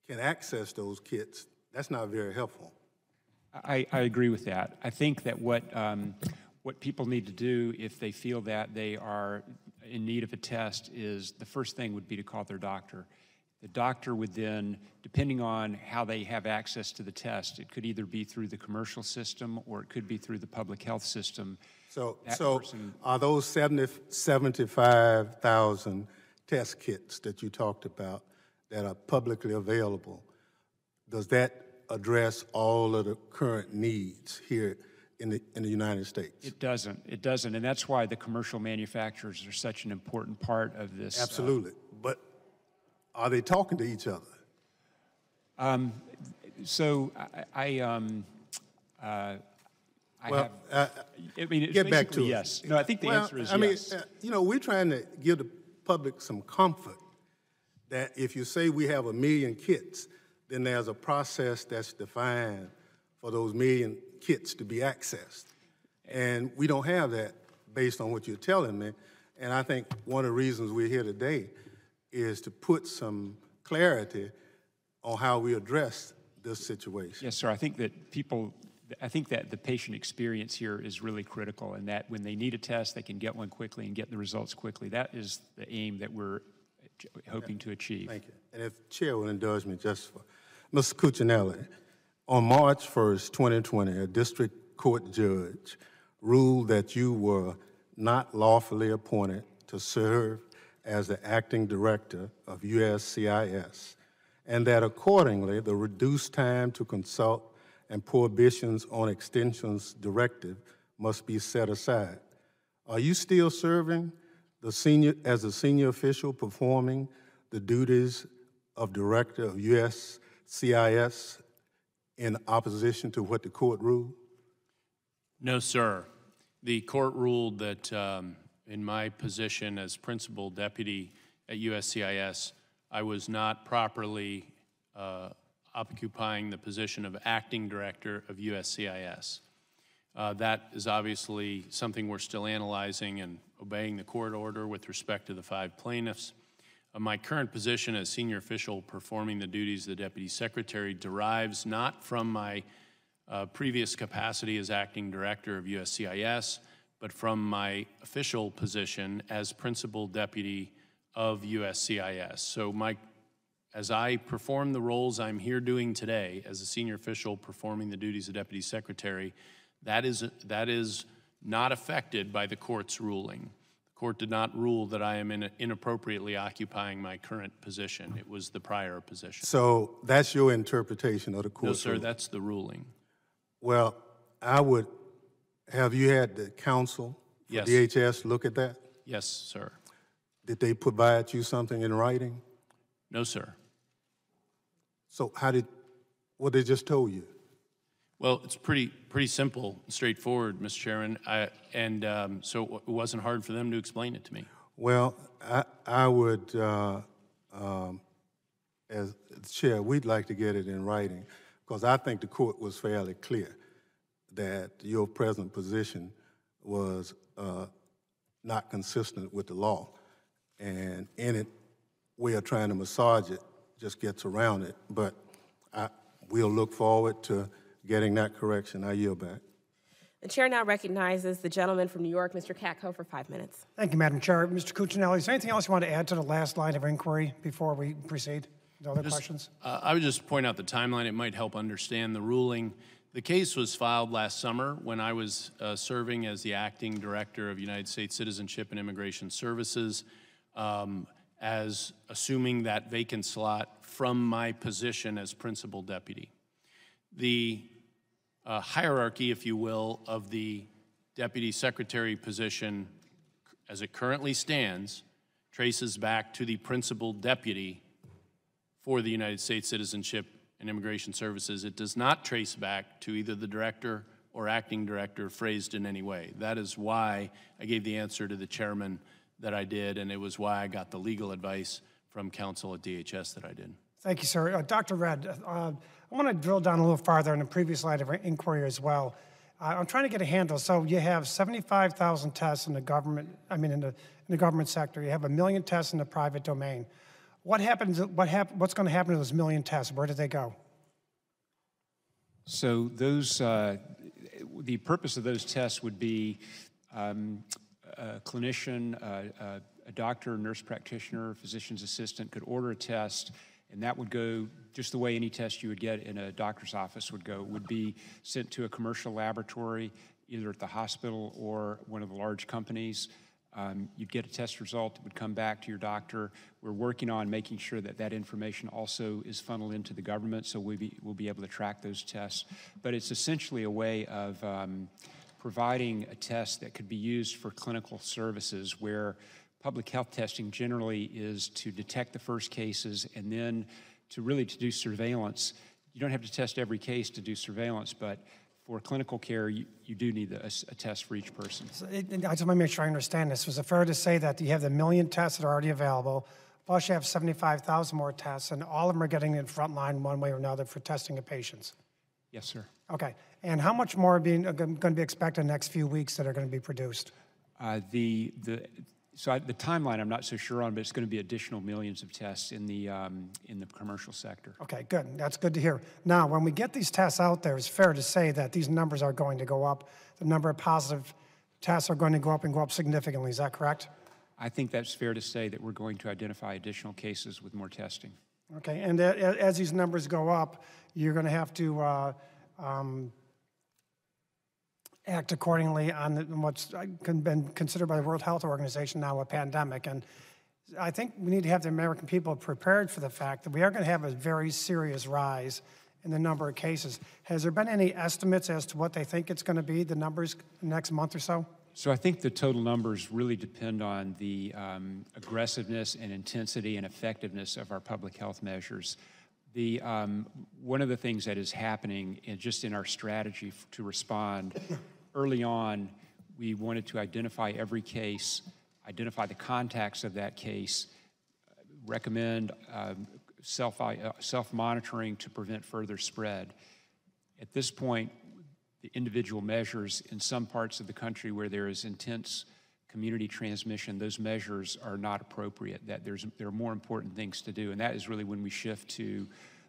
can access those kits, that's not very helpful. I, I agree with that. I think that what, um, what people need to do if they feel that they are in need of a test is the first thing would be to call their doctor. The doctor would then, depending on how they have access to the test, it could either be through the commercial system or it could be through the public health system. So, That so person- are those 70 75,000 test kits that you talked about that are publicly available, does that address all of the current needs here in the, in the United States. It doesn't, it doesn't, and that's why the commercial manufacturers are such an important part of this. uh, Absolutely. But are they talking to each other? So I, I, um, uh, I Well, have, uh, I mean, it's get back to yes. it. No, I think the Well, answer is I mean, uh, you know, we're trying to give the public some comfort that if you say we have a million kits, then there's a process that's defined for those million kits to be accessed. And we don't have that based on what you're telling me. And I think one of the reasons we're here today is to put some clarity on how we address this situation. Yes, sir. I think that people, I think that the patient experience here is really critical and that when they need a test, they can get one quickly and get the results quickly. That is the aim that we're hoping to achieve. Thank you. And if Chair will indulge me just for, Mr. Cuccinelli, on March 1st, 2020, a district court judge ruled that you were not lawfully appointed to serve as the acting director of USCIS, and that accordingly, the reduced time to consult and prohibitions on extensions directive must be set aside. Are you still serving the senior, as a senior official performing the duties of Director of USCIS in opposition to what the court ruled? No, sir. The court ruled that um, in my position as principal deputy at USCIS, I was not properly uh, occupying the position of acting director of USCIS. Uh, That is obviously something we're still analyzing and obeying the court order with respect to the five plaintiffs. Uh, My current position as senior official performing the duties of the deputy secretary derives not from my uh, previous capacity as acting director of USCIS, but from my official position as principal deputy of USCIS. So my, as I perform the roles I'm here doing today as a senior official performing the duties of deputy secretary, that is, that is not affected by the court's ruling. The court did not rule that I am in- inappropriately occupying my current position. It was the prior position. So that's your interpretation of the No, court's sir, ruling? that's the ruling. Well, I would, have you had the counsel Yes. DHS look at that? Yes, sir. Did they provide you something in writing? No, sir. So how did, what they just told you? Well, it's pretty, pretty simple, straightforward, Mr. Chairman, I- and um, so it wasn't hard for them to explain it to me. Well, I, I would, uh, um, as chair, we'd like to get it in writing, because I think the court was fairly clear that your present position was uh, not consistent with the law. And in it, we are trying to massage it, just gets around it. But I, we'll look forward to getting that correction. I yield back. The chair now recognizes the gentleman from New York, Mr. Katko, for five minutes. Thank you, Madam Chair. Mr. Cuccinelli, is there anything else you want to add to the last line of inquiry before we proceed? No other questions? Uh, I would just point out the timeline, it might help understand the ruling. The case was filed last summer when I was uh, serving as the acting director of United States Citizenship and Immigration Services, um, as assuming that vacant slot from my position as principal deputy. The uh, hierarchy, if you will, of the deputy secretary position as it currently stands traces back to the principal deputy for the United States Citizenship and Immigration Services. It does not trace back to either the director or acting director phrased in any way. That is why I gave the answer to the chairman that I did, and it was why I got the legal advice from counsel at DHS that I did. Thank you, sir. Uh, Dr. Redd, uh, I want to drill down a little farther in the previous line of inquiry as well. Uh, I'm trying to get a handle. So you have 75,000 tests in the government, I mean, in the, in the government sector. You have a million tests in the private domain. What happens, what hap, what's going to happen to those million tests? Where do they go? So those, uh, the purpose of those tests would be um, a clinician, uh, a doctor, nurse practitioner, physician's assistant could order a test, and that would go just the way any test you would get in a doctor's office would go. Would be sent to a commercial laboratory, either at the hospital or one of the large companies. Um, You'd get a test result that would come back to your doctor. We're working on making sure that that information also is funneled into the government, so we'll be, we'll be able to track those tests. But it's essentially a way of um, providing a test that could be used for clinical services where public health testing generally is to detect the first cases and then to really to do surveillance. You don't have to test every case to do surveillance, but for clinical care, you, you do need a, a test for each person. So it- I just want to make sure I understand this. Was it fair to say that you have the million tests that are already available, plus you have 75,000 more tests, and all of them are getting in frontline one way or another for testing of patients? Yes, sir. Okay. And how much more are being, going to be expected in the next few weeks that are going to be produced? Uh, The, the, so I- the timeline, I'm not so sure on, but it's going to be additional millions of tests in the, um, in the commercial sector. Okay, good. That's good to hear. Now, when we get these tests out there, it's fair to say that these numbers are going to go up. The number of positive tests are going to go up and go up significantly. Is that correct? I think that's fair to say that we're going to identify additional cases with more testing. Okay, and as these numbers go up, you're going to have to uh, um, act accordingly on what's uh, been considered by the World Health Organization now a pandemic. And I think we need to have the American people prepared for the fact that we are going to have a very serious rise in the number of cases. Has there been any estimates as to what they think it's going to be, the numbers next month or so? So I think the total numbers really depend on the um, aggressiveness and intensity and effectiveness of our public health measures. The, um, one of the things that is happening in, just in our strategy to respond, early on, we wanted to identify every case, identify the contacts of that case, recommend um, self, uh, self-monitoring to prevent further spread. At this point, the individual measures in some parts of the country where there is intense community transmission, those measures are not appropriate. That there's there are more important things to do, and that is really when we shift to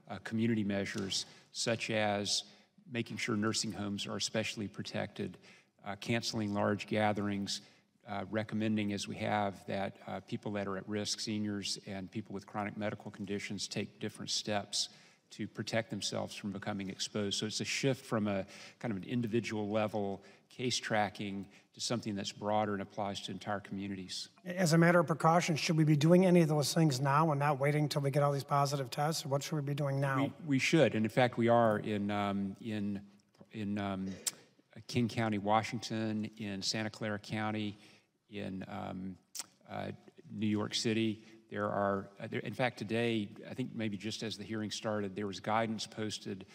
uh, community measures such as making sure nursing homes are especially protected, uh, canceling large gatherings, uh, recommending, as we have, that uh, people that are at risk, seniors and people with chronic medical conditions, take different steps to protect themselves from becoming exposed. So it's a shift from a kind of an individual level case tracking to something that's broader and applies to entire communities. As a matter of precaution, should we be doing any of those things now and not waiting until we get all these positive tests? What should we be doing now? We, we should, and in fact, we are in, um, in, in um, King County, Washington, in Santa Clara County, in um, uh, New York City. There are, uh, there, in fact, today, I think maybe just as the hearing started, there was guidance posted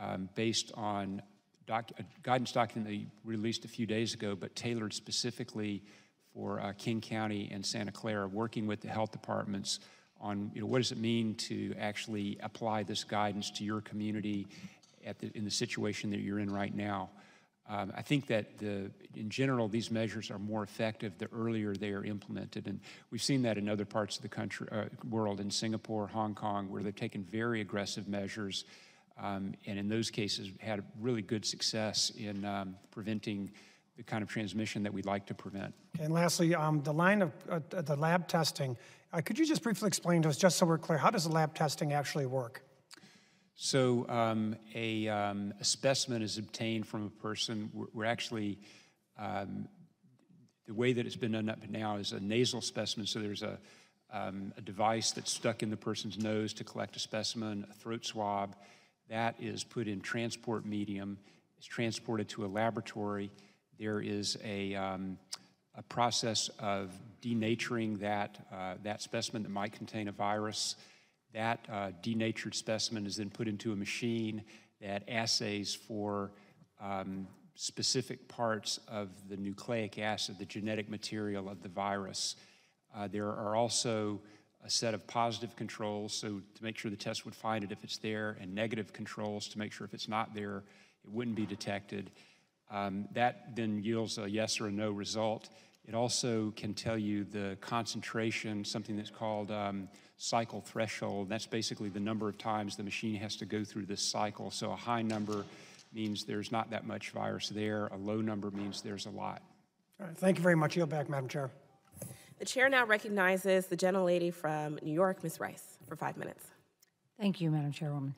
um, based on doc, a guidance document that we released a few days ago, but tailored specifically for uh, King County and Santa Clara, working with the health departments on you know, what does it mean to actually apply this guidance to your community at the, in the situation that you're in right now. Um, I think that the, in general, these measures are more effective the earlier they are implemented. And we've seen that in other parts of the country, uh, world, in Singapore, Hong Kong, where they've taken very aggressive measures. Um, and in those cases, had really good success in um, preventing the kind of transmission that we'd like to prevent. And lastly, um, the line of uh, the lab testing, uh, could you just briefly explain to us, just so we're clear, how does the lab testing actually work? So um, a, um, a specimen is obtained from a person. We're, we're actually, um, the way that it's been done up now is a nasal specimen. So there's a, um, a device that's stuck in the person's nose to collect a specimen, a throat swab. That is put in transport medium. It's transported to a laboratory. There is a, um, a process of denaturing that, uh, that specimen that might contain a virus. That uh, denatured specimen is then put into a machine that assays for um, specific parts of the nucleic acid, the genetic material of the virus. Uh, there are also a set of positive controls, so to make sure the test would find it if it's there, and negative controls to make sure if it's not there, it wouldn't be detected. Um, that then yields a yes or a no result. It also can tell you the concentration, something that's called um, cycle threshold. That's basically the number of times the machine has to go through this cycle. So a high number means there's not that much virus there. A low number means there's a lot. All right, thank you very much. Yield back, Madam Chair. The chair now recognizes the gentlelady from New York, Ms. Rice, for five minutes. Thank you, Madam Chairwoman.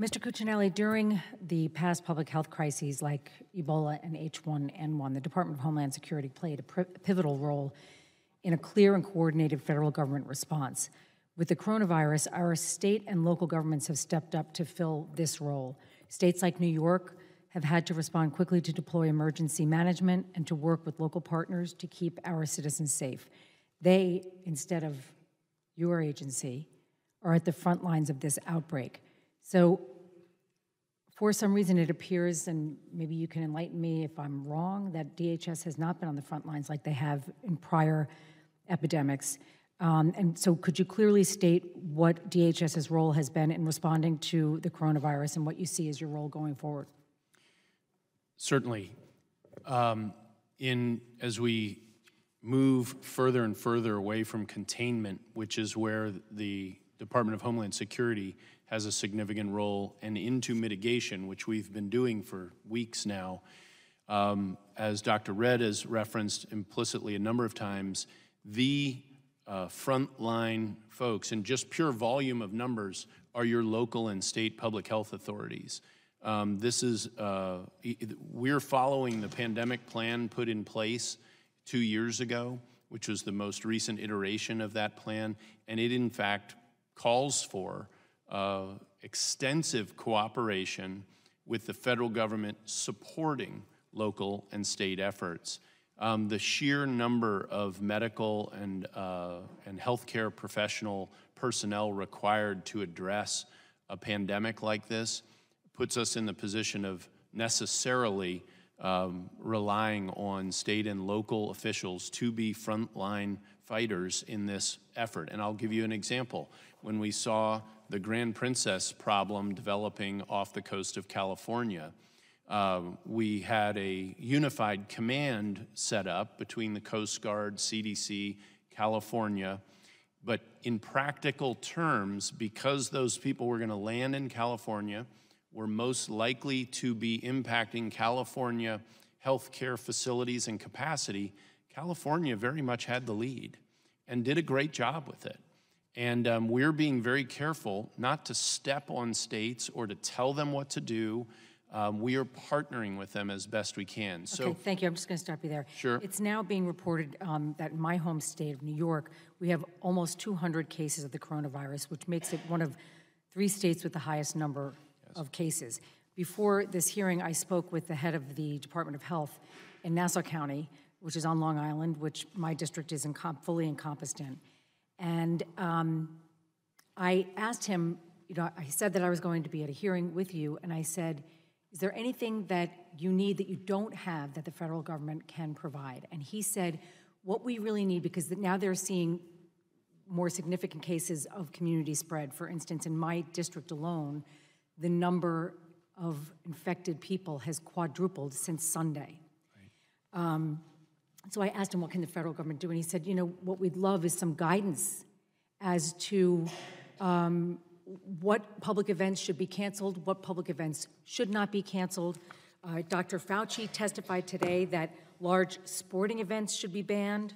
Mr. Cuccinelli, during the past public health crises like Ebola and H1N1, the Department of Homeland Security played a pivotal role in a clear and coordinated federal government response. With the coronavirus, our state and local governments have stepped up to fill this role. States like New York have had to respond quickly to deploy emergency management and to work with local partners to keep our citizens safe. They, instead of your agency, are at the front lines of this outbreak. So, for some reason, it appears, and maybe you can enlighten me if I'm wrong, that DHS has not been on the front lines like they have in prior epidemics. Um, and so, could you clearly state what DHS's role has been in responding to the coronavirus and what you see as your role going forward? Certainly. Um, In, as we move further and further away from containment, which is where the Department of Homeland Security has a significant role, and into mitigation, which we've been doing for weeks now, um, as Dr. Redd has referenced implicitly a number of times, the uh, frontline folks, and just pure volume of numbers, are your local and state public health authorities. Um, This is, uh, we're following the pandemic plan put in place two years ago, which was the most recent iteration of that plan, and it in fact calls for uh, extensive cooperation with the federal government supporting local and state efforts. Um, the sheer number of medical and, uh, and healthcare professional personnel required to address a pandemic like this puts us in the position of necessarily um, relying on state and local officials to be frontline fighters in this effort. And I'll give you an example. When we saw the Grand Princess problem developing off the coast of California, um, we had a unified command set up between the Coast Guard, CDC, California. But in practical terms, because those people were going to land in California, were most likely to be impacting California healthcare facilities and capacity, California very much had the lead and did a great job with it. And um, we're being very careful not to step on states or to tell them what to do. Um, we are partnering with them as best we can. So, Okay, thank you. I'm just going to stop you there. Sure. It's now being reported um, that in my home state of New York, we have almost 200 cases of the coronavirus, which makes it one of three states with the highest number of cases. Before this hearing, I spoke with the head of the Department of Health in Nassau County, which is on Long Island, which my district is encom- fully encompassed in. And um, I asked him, you know, I said that I was going to be at a hearing with you, and I said, is there anything that you need that you don't have that the federal government can provide? And he said, what we really need, because now they're seeing more significant cases of community spread. For instance, in my district alone, the number of infected people has quadrupled since Sunday. Um, so I asked him, what can the federal government do? And he said, you know, what we'd love is some guidance as to um, what public events should be canceled, what public events should not be canceled. Uh, Dr. Fauci testified today that large sporting events should be banned.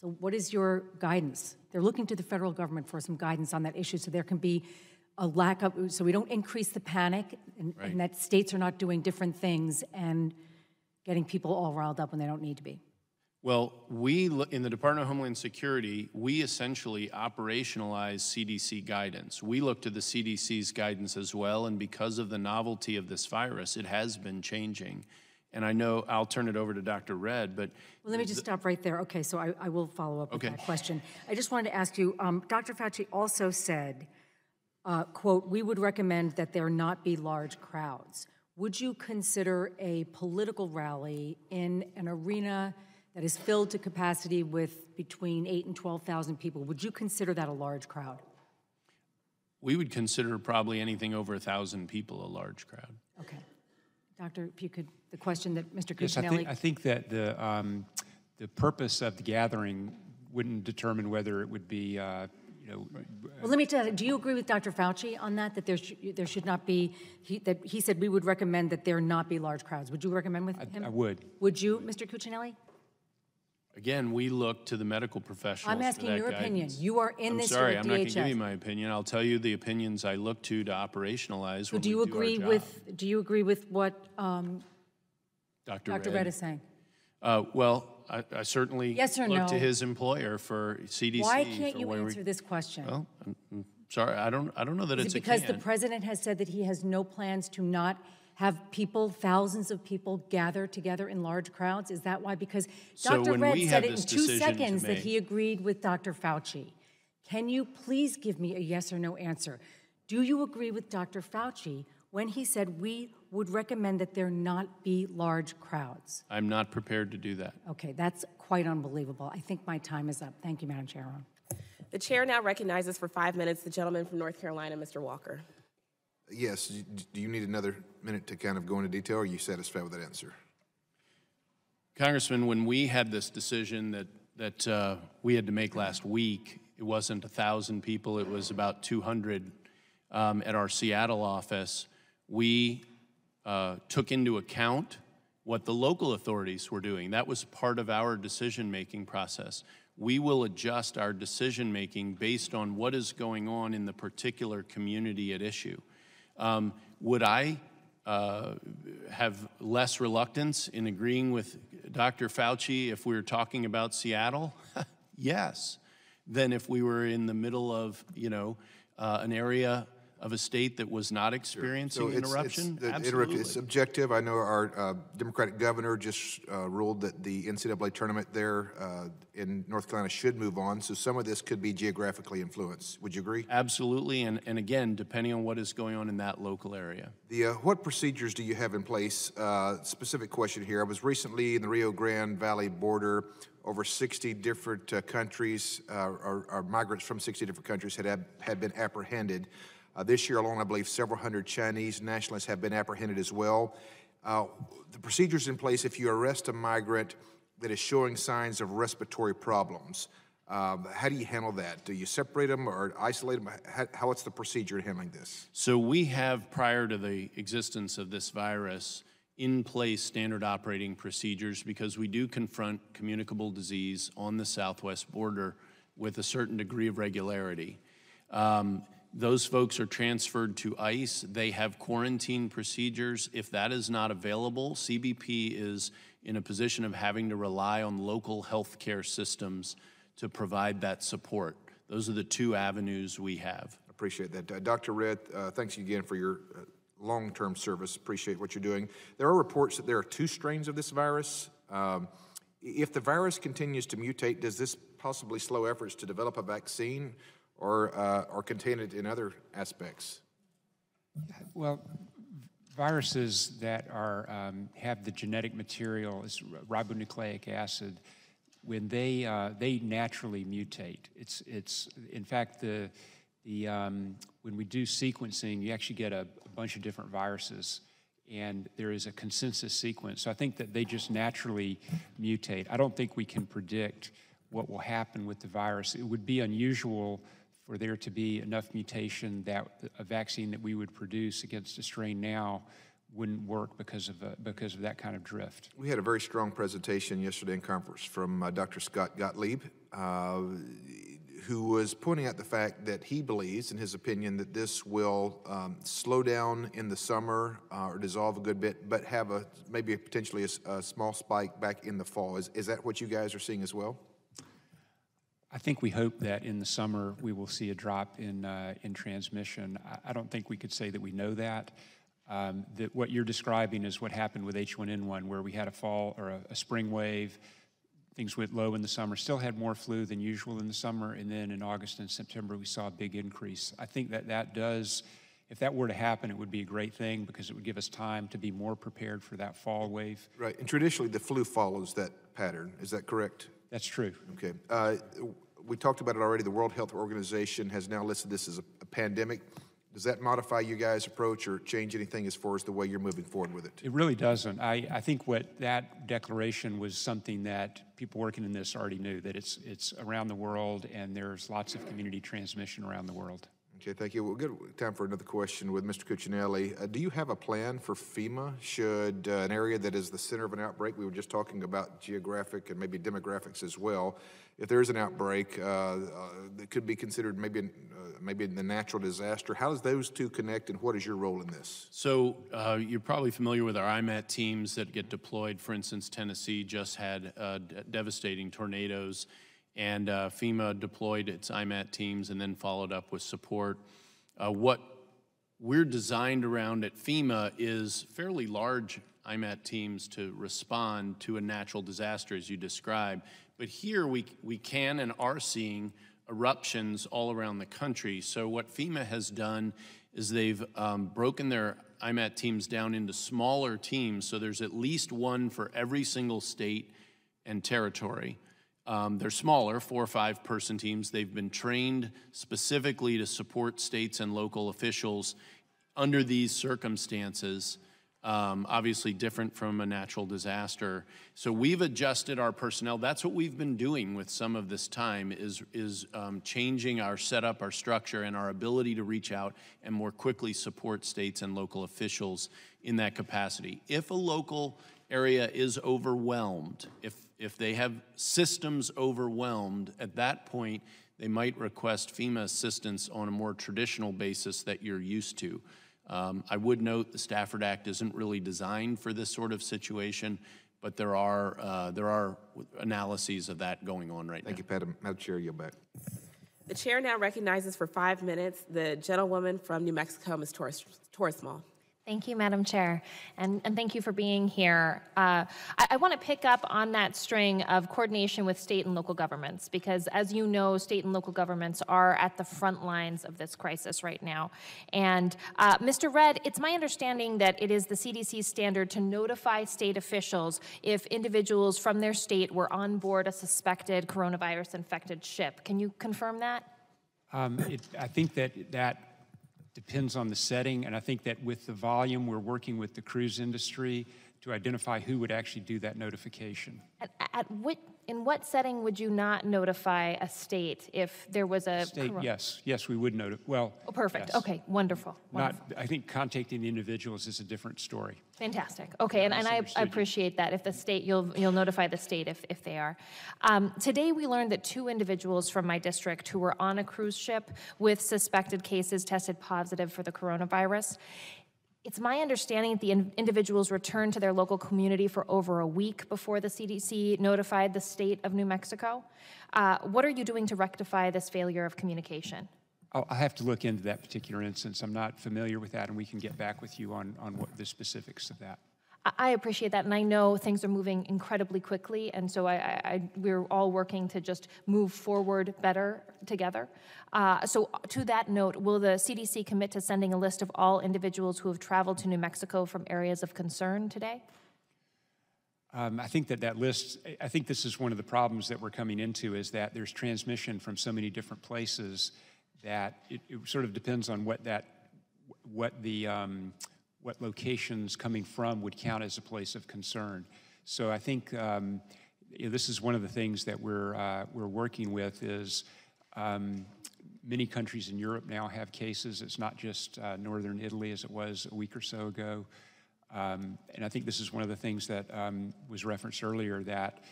So what is your guidance? They're looking to the federal government for some guidance on that issue so there can be a lack of, so we don't increase the panic and, and that states are not doing different things and getting people all riled up when they don't need to be. Well, we, in the Department of Homeland Security, we essentially operationalize CDC guidance. We look to the CDC's guidance as well, and because of the novelty of this virus, it has been changing. And I know, I'll turn it over to Dr. Redd, but Well, let me just stop right there. Okay, so I, I will follow up with that question. I just wanted to ask you, um, Dr. Fauci also said, uh, quote, "We would recommend that there not be large crowds." Would you consider a political rally in an arena that is filled to capacity with between eight and 12,000 people? Would you consider that a large crowd? we would consider probably anything over a 1,000 people a large crowd. Okay. Doctor, if you could, the question that Mr. Yes, I think, I think that the, um, the purpose of the gathering wouldn't determine whether it would be, uh, you know, Well, let me tell you, do you agree with Dr. Fauci on that, that there should, there should not be, he, that he said we would recommend that there not be large crowds? Would you recommend with him? I would. Would you, Mr. Cuccinelli? Again, we look to the medical professionals I'm for asking that your opinion. You are in I'm this sorry, I'm with not going to give you my opinion. I'll tell you the opinions I look to to operationalize So when do we you do our agree job. with, do you agree with what um, Dr. Dr. Redd? Redd is saying? Uh, Well, I I certainly Yes or look to his employer for CDC. Why can't you where we- answer this question? Well, I'm- I'm sorry, I don't, I don't know that Is it's it because the president has said that he has no plans to not have people, thousands of people gather together in large crowds? Is that why? Because So Dr. Redd said it in two seconds that he agreed with Dr. Fauci. Can you please give me a yes or no answer? Do you agree with Dr. Fauci when he said we would recommend that there not be large crowds? I'm not prepared to do that. Okay, that's quite unbelievable. I think my time is up. Thank you, Madam Chairman. The chair now recognizes for five minutes the gentleman from North Carolina, Mr. Walker. Yes, do you need another minute to kind of go into detail, or are you satisfied with that answer? Congressman, when we had this decision that, that uh, we had to make last week, it wasn't 1,000 people, it was about 200 um, at our Seattle office. We uh, took into account what the local authorities were doing. That was part of our decision-making process. We will adjust our decision-making based on what is going on in the particular community at issue. Um, Would I uh, have less reluctance in agreeing with Dr. Fauci if we were talking about Seattle? yes. Than if we were in the middle of, you know, uh, an area of a state that was not experiencing So it's- it's- interruption? the Absolutely. It's subjective. I know our uh, Democratic governor just uh, ruled that the NCAA tournament there uh, in North Carolina should move on, so some of this could be geographically influenced. Would you agree? Absolutely, and, and again, depending on what is going on in that local area. The, uh, what procedures do you have in place? Uh, Specific question here. I was recently in the Rio Grande Valley border. Over 60 different uh, countries, uh, or or migrants from 60 different countries had, had been apprehended. Uh, This year alone, I believe several hundred Chinese nationalists have been apprehended as well. Uh, The procedures in place, if you arrest a migrant that is showing signs of respiratory problems, um, how do you handle that? Do you separate them or isolate them? How, how what's the procedure in handling this? So we have, prior to the existence of this virus, in place standard operating procedures because we do confront communicable disease on the southwest border with a certain degree of regularity. Um, those folks are transferred to ICE. They have quarantine procedures. If that is not available, CBP is in a position of having to rely on local healthcare systems to provide that support. Those are the two avenues we have. Appreciate that. Uh, Dr. Redd, uh, thanks again for your uh, long-term service. Appreciate what you're doing. There are reports that there are two strains of this virus. Um, If the virus continues to mutate, does this possibly slow efforts to develop a vaccine or, uh, or contain it in other aspects? Well, viruses that are, um, have the genetic material, is ribonucleic acid, when they, uh, they naturally mutate. It's, it's, in fact, the, the, um, when we do sequencing, you actually get a, a bunch of different viruses, and there is a consensus sequence. So I think that they just naturally mutate. I don't think we can predict what will happen with the virus. It would be unusual for there to be enough mutation that a vaccine that we would produce against a strain now wouldn't work because of, uh, because of that kind of drift. We had a very strong presentation yesterday in conference from uh, Dr. Scott Gottlieb, uh, who was pointing out the fact that he believes, in his opinion, that this will um, slow down in the summer uh, or dissolve a good bit, but have a maybe potentially a small spike back in the fall. Is, is that what you guys are seeing as well? I think we hope that in the summer we will see a drop in, uh, in transmission. I, I don't think we could say that we know that. Um, that what you're describing is what happened with H1N1, where we had a fall or a, a spring wave. Things went low in the summer, still had more flu than usual in the summer, and then in August and September we saw a big increase. I think that that does, if that were to happen, it would be a great thing because it would give us time to be more prepared for that fall wave. Right. And traditionally, the flu follows that pattern. Is that correct? That's true. Okay. Uh, we talked about it already. The World Health Organization has now listed this as a, a pandemic. Does that modify you guys' approach or change anything as far as the way you're moving forward with it? It really doesn't. I, I think what that declaration was something that people working in this already knew, that it's, it's around the world and there's lots of community transmission around the world. Okay, thank you. We'll get time for another question with Mr. Cuccinelli. Uh, do you have a plan for FEMA should uh, an area that is the center of an outbreak, we were just talking about geographic and maybe demographics as well, if there is an outbreak uh, uh, that could be considered maybe, uh, maybe a natural disaster, how does those two connect and what is your role in this? So uh, you're probably familiar with our IMAT teams that get deployed. For instance, Tennessee just had uh, de- devastating tornadoes, and uh, FEMA deployed its IMAT teams and then followed up with support. Uh, What we're designed around at FEMA is fairly large IMAT teams to respond to a natural disaster, as you described. But here, we, we can and are seeing eruptions all around the country. So what FEMA has done is they've um, broken their IMAT teams down into smaller teams, so there's at least one for every single state and territory. Um, they're smaller, four or five person teams. They've been trained specifically to support states and local officials under these circumstances, um, obviously different from a natural disaster. So we've adjusted our personnel. That's what we've been doing with some of this time is, is um, changing our setup, our structure, and our ability to reach out and more quickly support states and local officials in that capacity. If a local area is overwhelmed, if, if they have systems overwhelmed, at that point, they might request FEMA assistance on a more traditional basis that you're used to. Um, I would note the Stafford Act isn't really designed for this sort of situation, but there are, uh, there are analyses of that going on right now. Thank you, Madam Madam Chair, you're back. The chair now recognizes for five minutes the gentlewoman from New Mexico, Ms. Torres Torres Small. Thank you, Madam Chair, and, and thank you for being here. Uh, I, I want to pick up on that string of coordination with state and local governments, because as you know, state and local governments are at the front lines of this crisis right now. And uh, Mr. Redd, it's my understanding that it is the CDC's standard to notify state officials if individuals from their state were on board a suspected coronavirus infected ship. Can you confirm that? Um, it, I think that that depends on the setting, and I think that with the volume, we're working with the cruise industry to identify who would actually do that notification. At, at what, in what setting would you not notify a state if there was a? State, yes, yes, we would notify, well. Oh, perfect. yes. Okay, wonderful. Not, wonderful. I think contacting the individuals is a different story. Fantastic. Okay, and, and I, I appreciate that. If the state, you'll, you'll notify the state if, if they are. Um, today, we learned that two individuals from my district who were on a cruise ship with suspected cases tested positive for the coronavirus. It's my understanding that the in- individuals returned to their local community for over a week before the CDC notified the state of New Mexico. Uh, what are you doing to rectify this failure of communication? I'll, I'll have to look into that particular instance. I'm not familiar with that, and we can get back with you on, on what the specifics of that. I- appreciate that, and I know things are moving incredibly quickly, and so I, I, we're all working to just move forward better together. Uh, so, to that note, will the CDC commit to sending a list of all individuals who have traveled to New Mexico from areas of concern today? Um, I think that that list, I- I think this is one of the problems that we're coming into is that there's transmission from so many different places that it, it sort of depends on what that, what the, um, what locations coming from would count as a place of concern. So I think um, this is one of the things that we're, uh, we're working with is um, many countries in Europe now have cases. It's not just uh, northern Italy as it was a week or so ago. Um, and I think this is one of the things that um, was referenced earlier that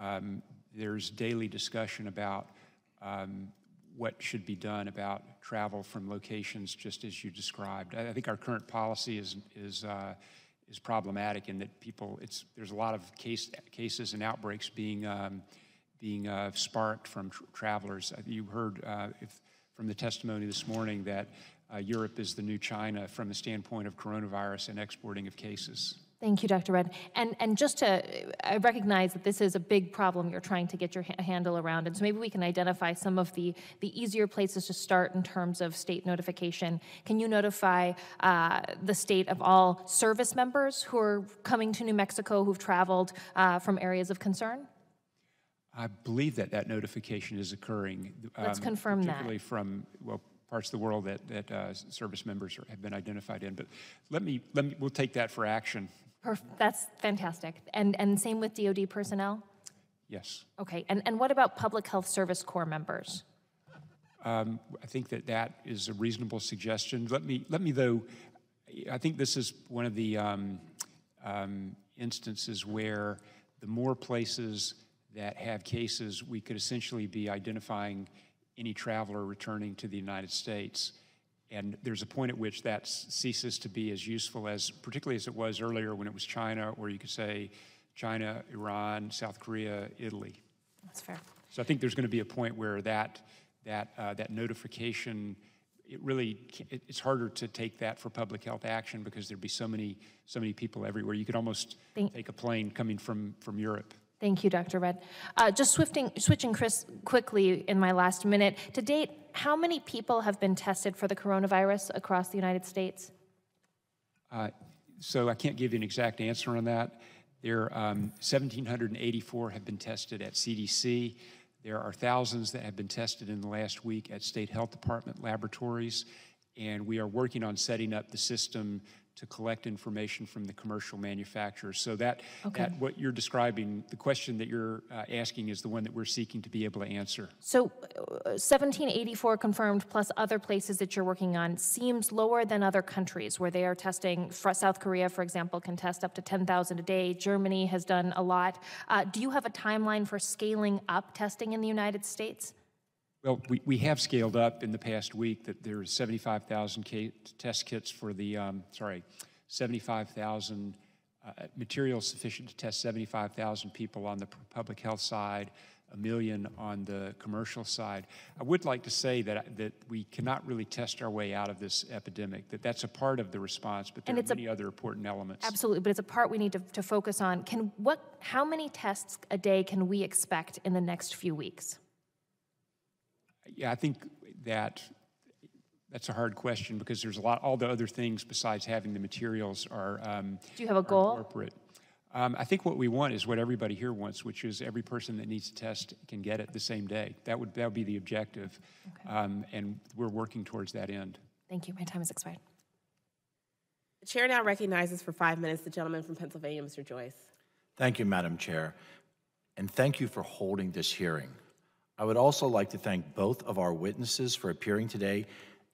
um, there's daily discussion about um, what should be done about travel from locations just as you described. I, I think our current policy is is uh, is problematic in that people it's there's a lot of case cases and outbreaks being um, being uh, sparked from tr- travelers. Uh, You heard uh, if, from the testimony this morning that uh, Europe is the new China from the standpoint of coronavirus and exporting of cases. Thank you, Dr. Redd. And, and just to, I recognize that this is a big problem you're trying to get your ha- handle around, and so maybe we can identify some of the, the easier places to start in terms of state notification. Can you notify uh, the state of all service members who are coming to New Mexico who've traveled uh, from areas of concern? I believe that that notification is occurring. Let's um, confirm that. Particularly from, well, parts of the world that, that uh, service members are- have been identified in. But let me, let me, we'll take that for action. Perf- That's fantastic. And, and same with DoD personnel? Yes. Okay, and, and what about Public Health Service Corps members? Um, I think that that is a reasonable suggestion. Let me, let me though, I think this is one of the um, um, instances where the more places that have cases, we could essentially be identifying any traveler returning to the United States. And there's a point at which that ceases to be as useful as, particularly as it was earlier when it was China, or you could say China, Iran, South Korea, Italy. That's fair. So I think there's going to be a point where that, that, uh, that notification, it really, it's harder to take that for public health action because there'd be so many, so many people everywhere. You could almost Thank- take a plane coming from, from Europe. Thank you, Dr. Redd. Uh, Just swifting, switching, Chris, quickly in my last minute. To date, how many people have been tested for the coronavirus across the United States? Uh, So I can't give you an exact answer on that. There, um, 1,784 have been tested at CDC. There are thousands that have been tested in the last week at state health department laboratories. And we are working on setting up the system to collect information from the commercial manufacturers. So that, that what you're describing, the question that you're uh, asking is the one that we're seeking to be able to answer. So uh, 1784 confirmed plus other places that you're working on seems lower than other countries where they are testing. South Korea, for example, can test up to 10,000 a day. Germany has done a lot. Uh, Do you have a timeline for scaling up testing in the United States? Well, we, we have scaled up in the past week that there is 75,000 test kits for the, um, sorry, 75,000 uh, materials sufficient to test 75,000 people on the public health side, a million on the commercial side. I would like to say that, that we cannot really test our way out of this epidemic, that that's a part of the response, but there And are it's a- many other important elements. Absolutely, but it's a part we need to, to focus on. Can what? How many tests a day can we expect in the next few weeks? Yeah, I think that that's a hard question because there's a lot, all the other things besides having the materials are. um, Do you have a goal? Corporate. Um, I think what we want is what everybody here wants, which is every person that needs a test can get it the same day. That would, that would be the objective. Um, and we're working towards that end. Thank you. My time has expired. The chair now recognizes for five minutes the gentleman from Pennsylvania, Mr. Joyce. Thank you, Madam Chair, and thank you for holding this hearing. I would also like to thank both of our witnesses for appearing today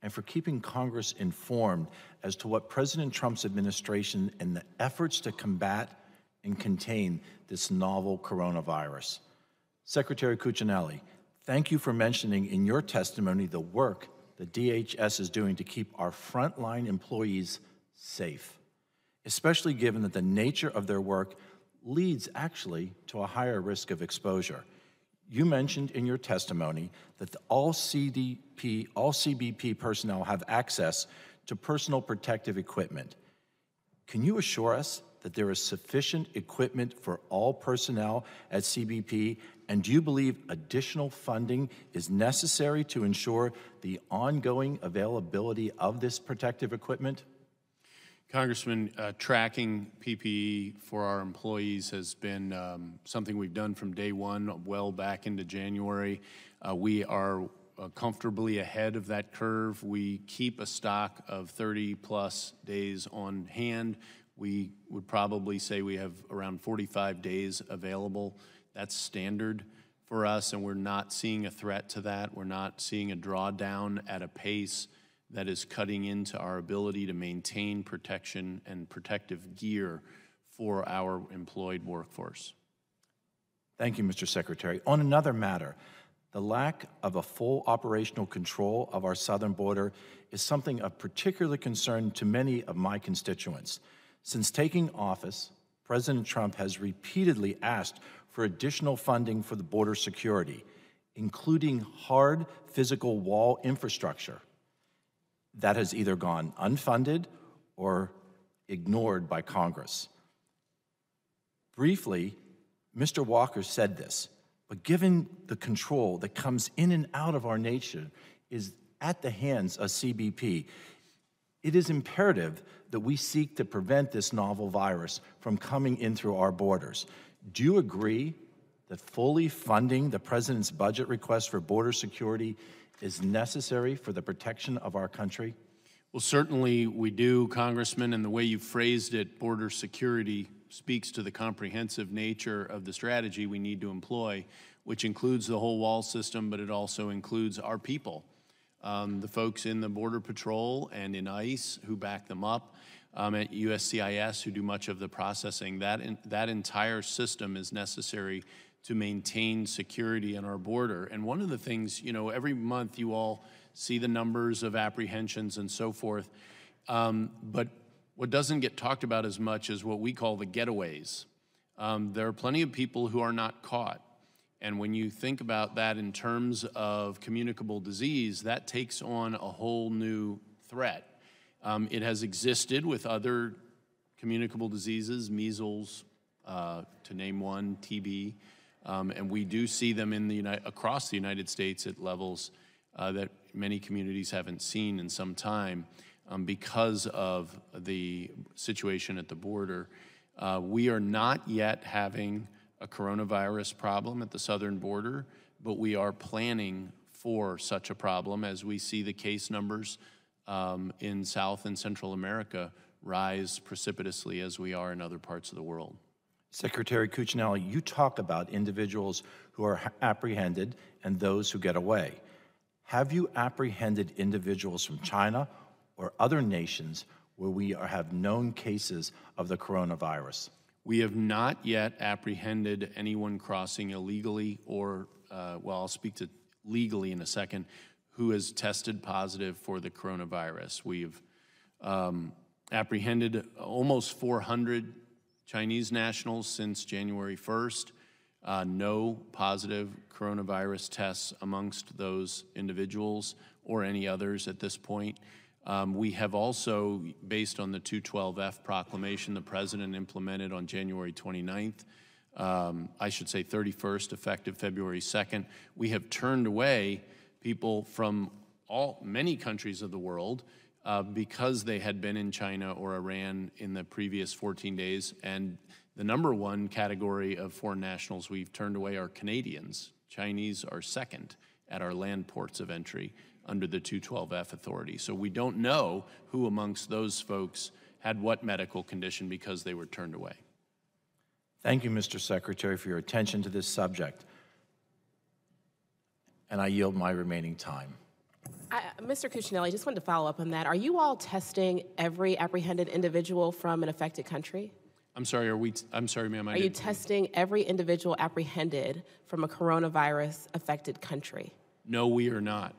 and for keeping Congress informed as to what President Trump's administration and the efforts to combat and contain this novel coronavirus. Secretary Cuccinelli, thank you for mentioning in your testimony the work the DHS is doing to keep our frontline employees safe, especially given that the nature of their work leads actually to a higher risk of exposure. You mentioned in your testimony that all CDP, all CBP personnel have access to personal protective equipment. Can you assure us that there is sufficient equipment for all personnel at CBP? And do you believe additional funding is necessary to ensure the ongoing availability of this protective equipment? Congressman, uh, tracking PPE for our employees has been um, something we've done from day one, well back into January. Uh, We are uh, comfortably ahead of that curve. We keep a stock of 30-plus days on hand. We would probably say we have around 45 days available. That's standard for us, and we're not seeing a threat to that. We're not seeing a drawdown at a pace that is cutting into our ability to maintain protection and protective gear for our employed workforce. Thank you, Mr. Secretary. On another matter, the lack of a full operational control of our southern border is something of particular concern to many of my constituents. Since taking office, President Trump has repeatedly asked for additional funding for the border security, including hard physical wall infrastructure. That has either gone unfunded or ignored by Congress. Briefly, Mr. Walker said this, but given the control that comes in and out of our nation is at the hands of CBP, it is imperative that we seek to prevent this novel virus from coming in through our borders. Do you agree that fully funding the president's budget request for border security is necessary for the protection of our country? Well, certainly we do, Congressman, and the way you phrased it, border security, speaks to the comprehensive nature of the strategy we need to employ, which includes the whole wall system, but it also includes our people um, the folks in the Border Patrol and in ICE who back them up, um, at USCIS who do much of the processing. That, in, that entire system is necessary to maintain security on our border. And one of the things, you know, every month you all see the numbers of apprehensions and so forth. Um, but what doesn't get talked about as much is what we call the getaways. Um, there are plenty of people who are not caught. And when you think about that in terms of communicable disease, that takes on a whole new threat. Um, it has existed with other communicable diseases, measles, uh, to name one, TB, um, and we do see them in the United, across the United States at levels uh, that many communities haven't seen in some time um, because of the situation at the border. Uh, we are not yet having a coronavirus problem at the southern border, but we are planning for such a problem as we see the case numbers um, in South and Central America rise precipitously as we are in other parts of the world. Secretary Cuccinelli, you talk about individuals who are apprehended and those who get away. Have you apprehended individuals from China or other nations where we are, have known cases of the coronavirus? We have not yet apprehended anyone crossing illegally or, uh, well, I'll speak to legally in a second, who has tested positive for the coronavirus. We've um, apprehended almost 400 Chinese nationals since January 1st. Uh, no positive coronavirus tests amongst those individuals or any others at this point. Um, we have also, based on the 212F proclamation the President implemented on January 29th, um, I should say 31st, effective February 2nd, we have turned away people from all many countries of the world uh, because they had been in China or Iran in the previous 14 days. And the number one category of foreign nationals we've turned away are Canadians. Chinese are second at our land ports of entry under the 212F authority. So we don't know who amongst those folks had what medical condition because they were turned away. Thank you, Mr. Secretary, for your attention to this subject. And I yield my remaining time. I, Mr. Cuccinelli, just wanted to follow up on that. Are you all testing every apprehended individual from an affected country? I'm sorry, are we, I'm sorry, ma'am. I Are you testing every individual apprehended from a coronavirus affected country? No, we are not.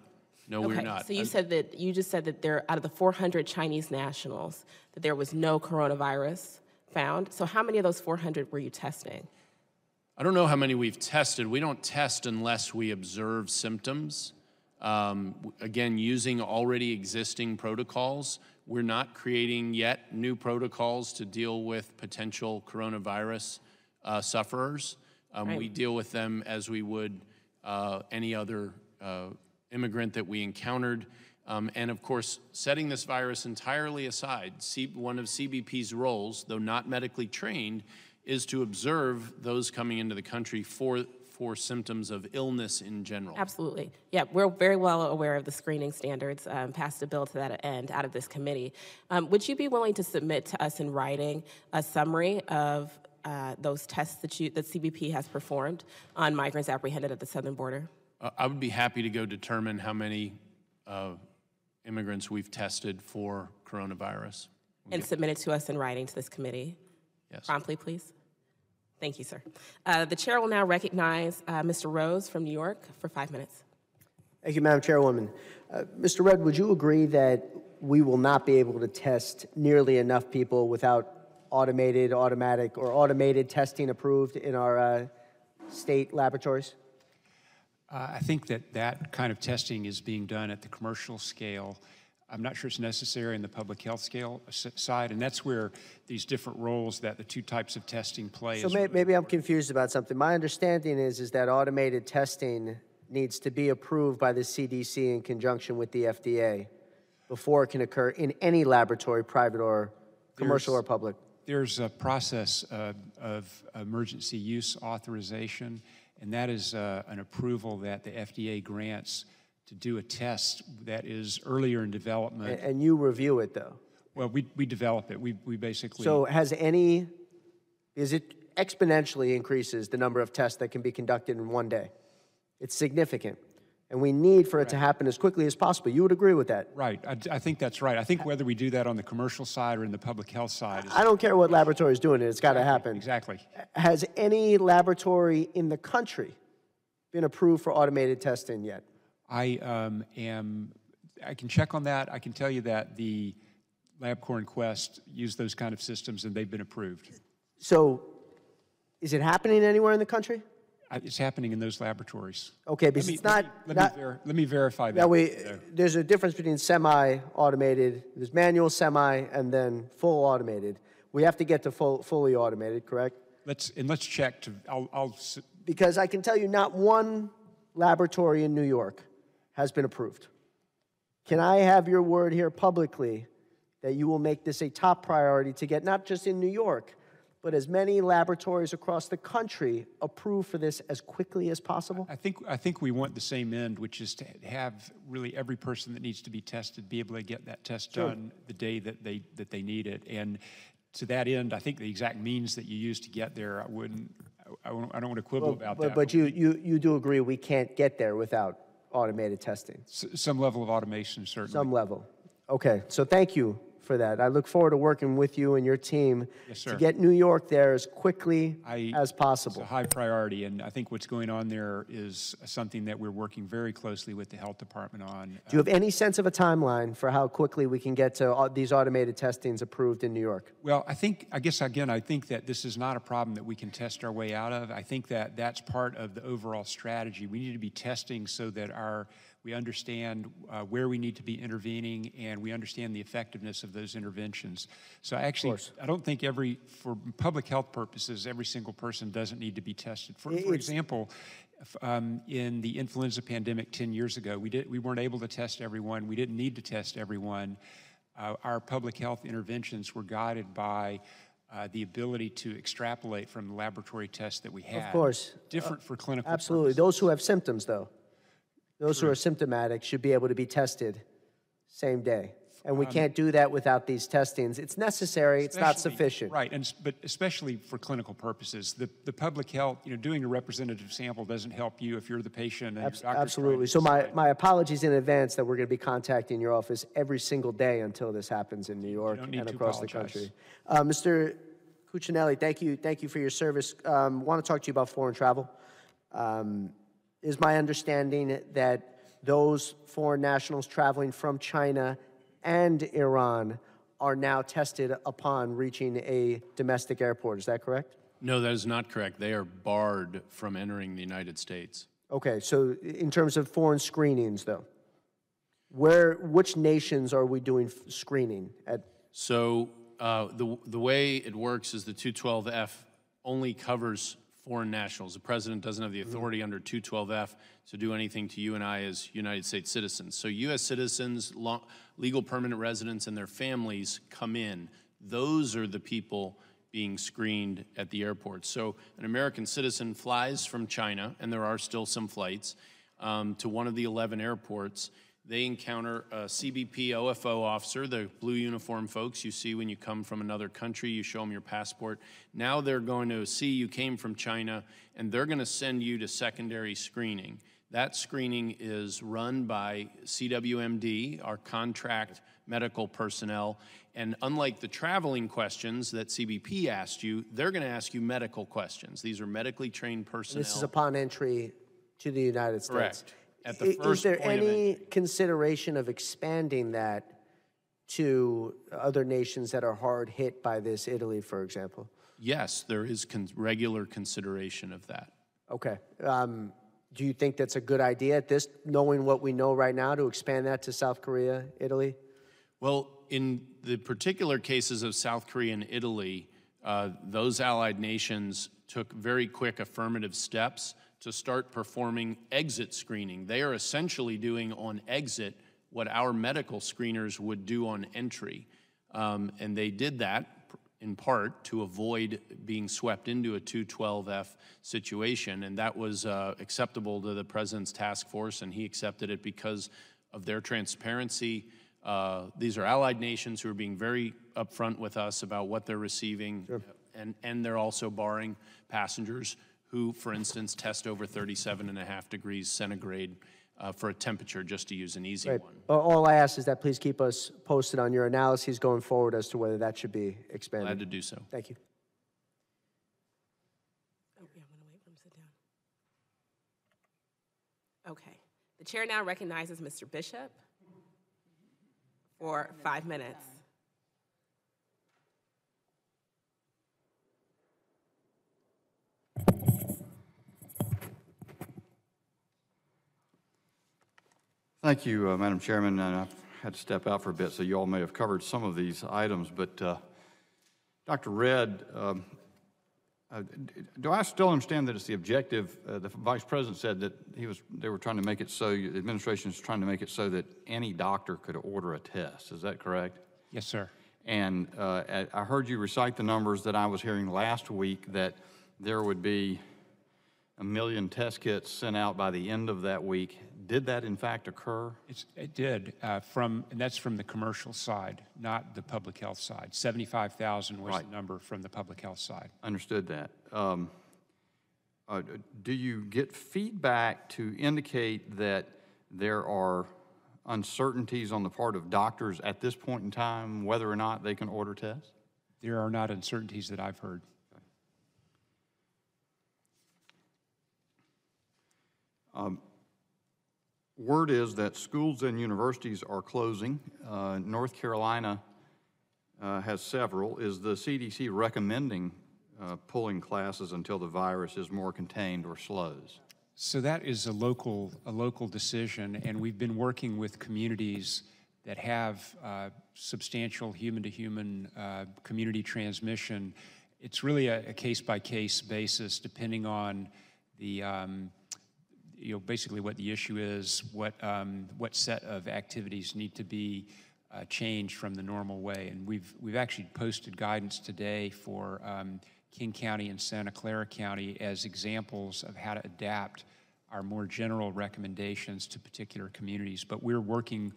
No, we're not. So you Uh, said that, you just said that there, out of the 400 Chinese nationals, that there was no coronavirus found. So how many of those 400 were you testing? I don't know how many we've tested. We don't test unless we observe symptoms. Um, again, using already existing protocols, we're not creating yet new protocols to deal with potential coronavirus uh, sufferers. Um, We deal with them as we would uh, any other uh, immigrant that we encountered. Um, and of course, setting this virus entirely aside, C- one of CBP's roles, though not medically trained, is to observe those coming into the country for, for symptoms of illness in general. Absolutely. Yeah, we're very well aware of the screening standards, um, passed a bill to that end out of this committee. Um, would you be willing to submit to us in writing a summary of uh, those tests that you, that CBP has performed on migrants apprehended at the southern border? Uh, I would be happy to go determine how many uh, immigrants we've tested for coronavirus. And submit it to us in writing to this committee? Yes. Promptly, please. Thank you, sir. Uh, The chair will now recognize uh, Mr. Rose from New York for five minutes. Thank you, Madam Chairwoman. Uh, Mr. Rudd, would you agree that we will not be able to test nearly enough people without automated, automatic, or automated testing approved in our uh, state laboratories? Uh, I think that that kind of testing is being done at the commercial scale. I'm not sure it's necessary in the public health scale side, and that's where these different roles that the two types of testing play. So may, maybe I'm confused about something. My understanding is, is that automated testing needs to be approved by the CDC in conjunction with the FDA before it can occur in any laboratory, private or commercial or public. There's a process uh, of emergency use authorization, and that is uh, an approval that the FDA grants to do a test that is earlier in development. A- And you review it, though. Well, we, we develop it. We, we basically. So has any, is it exponentially increases the number of tests that can be conducted in one day? It's significant. And we need for it to happen as quickly as possible. You would agree with that? Right, I, I think that's right. I think whether we do that on the commercial side or in the public health side is I don't care what laboratory is doing it, it's got to happen. exactly. Has any laboratory in the country been approved for automated testing yet? I um, am, I can check on that. I can tell you that the LabCorp and Quest use those kind of systems and they've been approved. So is it happening anywhere in the country? It's happening in those laboratories. Okay, Let because me- it's not, Let me, not, ver- let me verify that. that way, though. there's a difference between semi-automated, there's manual, semi, and then full automated. We have to get to full, fully automated, correct? Let's, and let's check to, I'll, I'll, Because I can tell you, not one laboratory in New York has been approved. Can I have your word here publicly that you will make this a top priority to get not just in New York, but as many laboratories across the country approved for this as quickly as possible? I think, I think we want the same end, which is to have really every person that needs to be tested be able to get that test done the day that they, that they need it. And to that end, I think the exact means that you use to get there, I wouldn't, I, I don't want to quibble about But, that. but you, you, you do agree we can't get there without automated testing, S- Some level of automation, certainly. some level. Okay, so thank you for that. I look forward to working with you and your team Yes, to get New York there as quickly I- as It's possible. a high priority, and I think what's going on there is something that we're working very closely with the health department on. Do you have any sense of a timeline for how quickly we can get to all these automated testings approved in New York? Well, I think, I guess, again, I think that this is not a problem that we can test our way out of. I think that that's part of the overall strategy. We need to be testing so that our, we understand uh, where we need to be intervening and we understand the effectiveness of those interventions. So actually, I don't think every, for public health purposes, every single person doesn't need to be tested. For, for example, um, in the influenza pandemic 10 years ago, we, did, we weren't able to test everyone. We didn't need to test everyone. Uh, our public health interventions were guided by uh, the ability to extrapolate from the laboratory tests that we had. Of course. Different for clinical Absolutely. Those who have symptoms, though, those who are symptomatic should be able to be tested same day. And we can't do that without these testings. It's necessary, it's not Especially- sufficient. Right, and, s- but especially for clinical purposes. The, the public health, you know, doing a representative sample doesn't help you if you're the patient and your Abs- doctor's trying Absolutely. So my, decide. my apologies in advance that we're going to be contacting your office every single day until this happens in New York don't need and to across the apologize. country. Uh, Mr. Cuccinelli, thank you, thank you for your service. Um, Want to talk to you about foreign travel. Um, Is my understanding that those foreign nationals traveling from China and Iran are now tested upon reaching a domestic airport? Is that correct? No, that is not correct. They are barred from entering the United States. Okay, so in terms of foreign screenings, though, where, which nations are we doing screening at? So uh, the, the way it works is the 212F only covers foreign nationals. The president doesn't have the authority under 212F to do anything to you and I as United States citizens. So U.S. citizens, lo- legal permanent residents, and their families come in. Those are the people being screened at the airport. So an American citizen flies from China, and there are still some flights, um, to one of the 11 airports. They encounter a CBP OFO officer, the blue uniform folks you see when you come from another country. You show them your passport. Now they're going to see you came from China, and they're going to send you to secondary screening. That screening is run by CWMD, our contract medical personnel. And unlike the traveling questions that CBP asked you, they're going to ask you medical questions. These are medically trained personnel. This is upon entry to the United States. Correct. At the I- Is first there any consideration of expanding that to other nations that are hard hit by this, Italy, for example? Yes, there is con- regular consideration of that. Okay. Um, Do you think that's a good idea at this, knowing what we know right now, to expand that to South Korea, Italy? Well, in the particular cases of South Korea and Italy, uh, those allied nations took very quick affirmative steps to start performing exit screening. They are essentially doing on exit what our medical screeners would do on entry. Um, and they did that in part to avoid being swept into a 212F situation. And that was uh, acceptable to the president's task force, and he accepted it because of their transparency. Uh, these are allied nations who are being very upfront with us about what they're receiving. And, and they're also barring passengers who, for instance, test over 37 and a half degrees centigrade. uh, for a temperature, just to use an easy Right. one. All- All I ask is that please keep us posted on your analyses going forward as to whether that should be expanded. Glad expanded. to do so. Thank you. Oh, yeah, I'm gonna wait for him to sit down. Okay. The chair now recognizes Mr. Bishop for five minutes. Thank you, uh, Madam Chairman, and I've had to step out for a bit, so you all may have covered some of these items, but uh, Dr. Redd, um, uh, do I still understand that it's the objective, uh, the Vice President said that he was, they were trying to make it so, the administration is trying to make it so that any doctor could order a test, is that correct? Yes, sir. And uh, I I heard you recite the numbers that I was hearing last week, that there would be a million test kits sent out by the end of that week. Did that in fact occur? It's, it did, uh, from, and that's from the commercial side, not the public health side. 75,000 was Right. the number from the public health side. Understood that. Um, uh, Do you get feedback to indicate that there are uncertainties on the part of doctors at this point in time, whether or not they can order tests? There are not uncertainties that I've heard. Word is that schools and universities are closing. Uh, North Carolina uh, has several. Is the CDC recommending uh, pulling classes until the virus is more contained or slows? So that is a local, a local decision, and we've been working with communities that have uh, substantial human-to-human uh, community transmission. It's really a, a case-by-case basis, depending on the, um, you know, basically what the issue is, what, um, what set of activities need to be uh, changed from the normal way. And we've, we've actually posted guidance today for um, King County and Santa Clara County as examples of how to adapt our more general recommendations to particular communities. But we're working,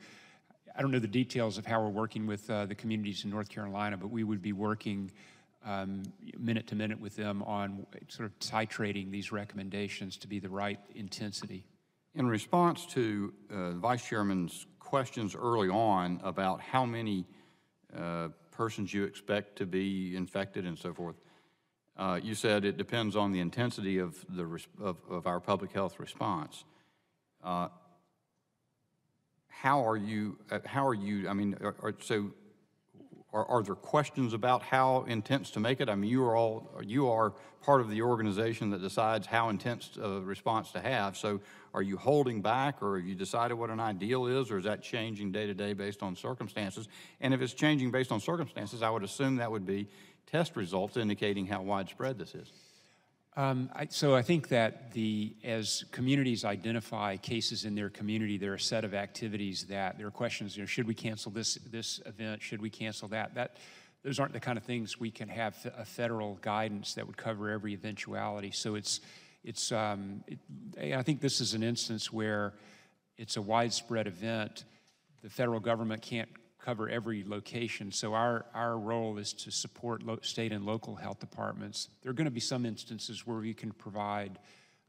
I don't know the details of how we're working with uh, the communities in North Carolina, but we would be working um, minute to minute with them on sort of titrating these recommendations to be the right intensity. In response to uh, Vice Chairman's questions early on about how many uh, persons you expect to be infected and so forth, uh, you said it depends on the intensity of the of, of our public health response. Uh, how are you? Uh, how are you? I mean, are, are, so are, are there questions about how intense to make it? I mean, you are all, you are part of the organization that decides how intense a response to have. So are you holding back or have you decided what an ideal is or is that changing day to day based on circumstances? And if it's changing based on circumstances, I would assume that would be test results indicating how widespread this is. Um, I, so I think that the as communities identify cases in their community, there are a set of activities that there are questions. You know, should we cancel this this event? Should we cancel that? That those aren't the kind of things we can have a federal guidance that would cover every eventuality. So it's it's um, it, I think this is an instance where it's a widespread event. The federal government can't cover every location. So our, our role is to support state and local health departments. There are going to be some instances where we can provide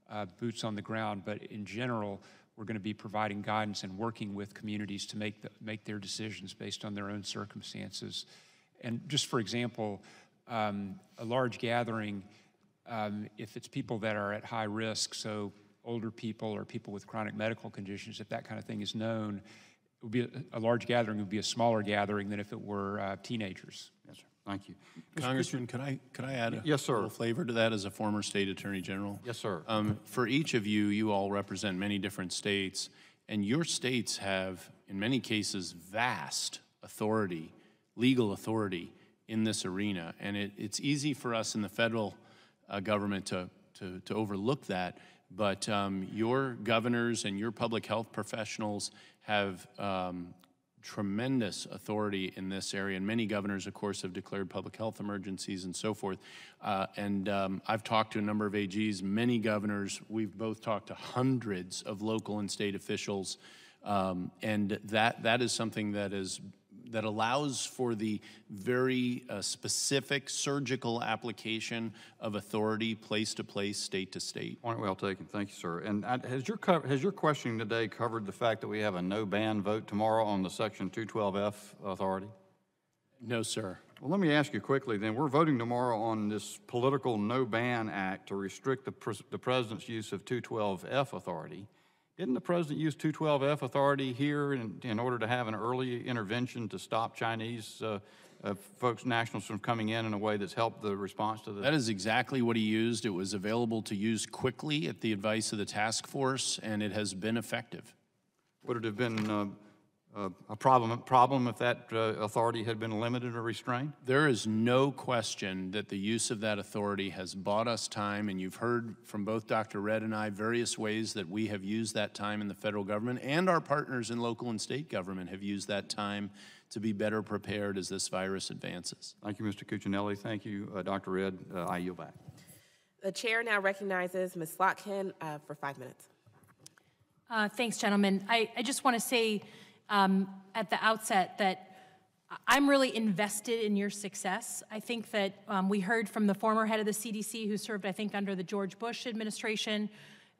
uh, boots on the ground, but in general, we're going to be providing guidance and working with communities to make, the, make their decisions based on their own circumstances. And just for example, um, a large gathering, um, if it's people that are at high risk, so older people or people with chronic medical conditions, if that kind of thing is known, would be a, a large gathering would be a smaller gathering than if it were uh, teenagers. Yes, sir. Thank you. Congressman, could I, could I add a Yes, sir. little flavor to that as a former state attorney general? Yes, sir. Um, for each of you, you all represent many different states, and your states have, in many cases, vast authority, legal authority in this arena. And it, it's easy for us in the federal uh, government to, to, to overlook that, but um, your governors and your public health professionals have um, tremendous authority in this area, and many governors, of course, have declared public health emergencies and so forth. Uh, and um, I've talked to a number of AGs, many governors. We've both talked to hundreds of local and state officials, um, and that that is something that is that allows for the very uh, specific surgical application of authority place to place, state to state. Point well taken. Thank you, sir. And uh, has your, co- has your questioning today covered the fact that we have a no ban vote tomorrow on the Section 212F authority? No, sir. Well, let me ask you quickly then. We're voting tomorrow on this political no ban act to restrict the, pres- the president's use of 212F authority. Didn't the president use 212F authority here in, in order to have an early intervention to stop Chinese uh, uh, folks, nationals from coming in in a way that's helped the response to the? That is exactly what he used. It was available to use quickly at the advice of the task force, and it has been effective. Would it have been uh, uh, a problem, problem if that uh, authority had been limited or restrained? There is no question that the use of that authority has bought us time, and you've heard from both Dr. Redd and I various ways that we have used that time in the federal government, and our partners in local and state government have used that time to be better prepared as this virus advances. Thank you, Mr. Cuccinelli. Thank you, uh, Dr. Redd. Uh, I yield back. The chair now recognizes Ms. Slotkin uh, for five minutes. Uh, thanks, gentlemen. I, I just want to say um, at the outset that I'm really invested in your success. I think that um, we heard from the former head of the CDC, who served, I think, under the George Bush administration,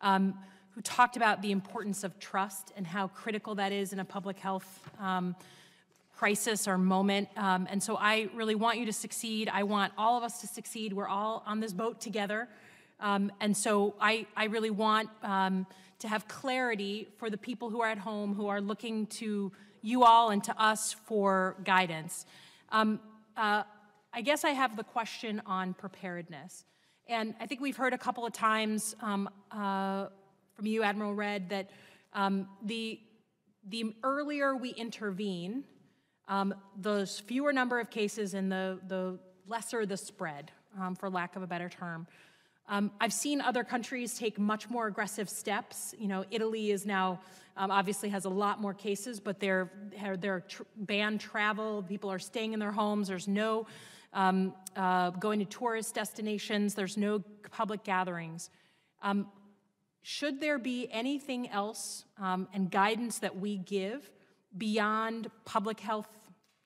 um, who talked about the importance of trust and how critical that is in a public health um, crisis or moment. Um, and so I really want you to succeed. I want all of us to succeed. We're all on this boat together. Um, and so I, I really want um, to have clarity for the people who are at home who are looking to you all and to us for guidance. Um, uh, I guess I have the question on preparedness. And I think we've heard a couple of times um, uh, from you, Admiral Redd, that um, the, the earlier we intervene, um, the fewer number of cases and the, the lesser the spread, um, for lack of a better term. Um, I've seen other countries take much more aggressive steps. You know, Italy is now um, obviously has a lot more cases, but they're they're tr- banned travel. People are staying in their homes. There's no um, uh, going to tourist destinations. There's no public gatherings. Um, should there be anything else um, and guidance that we give beyond public health,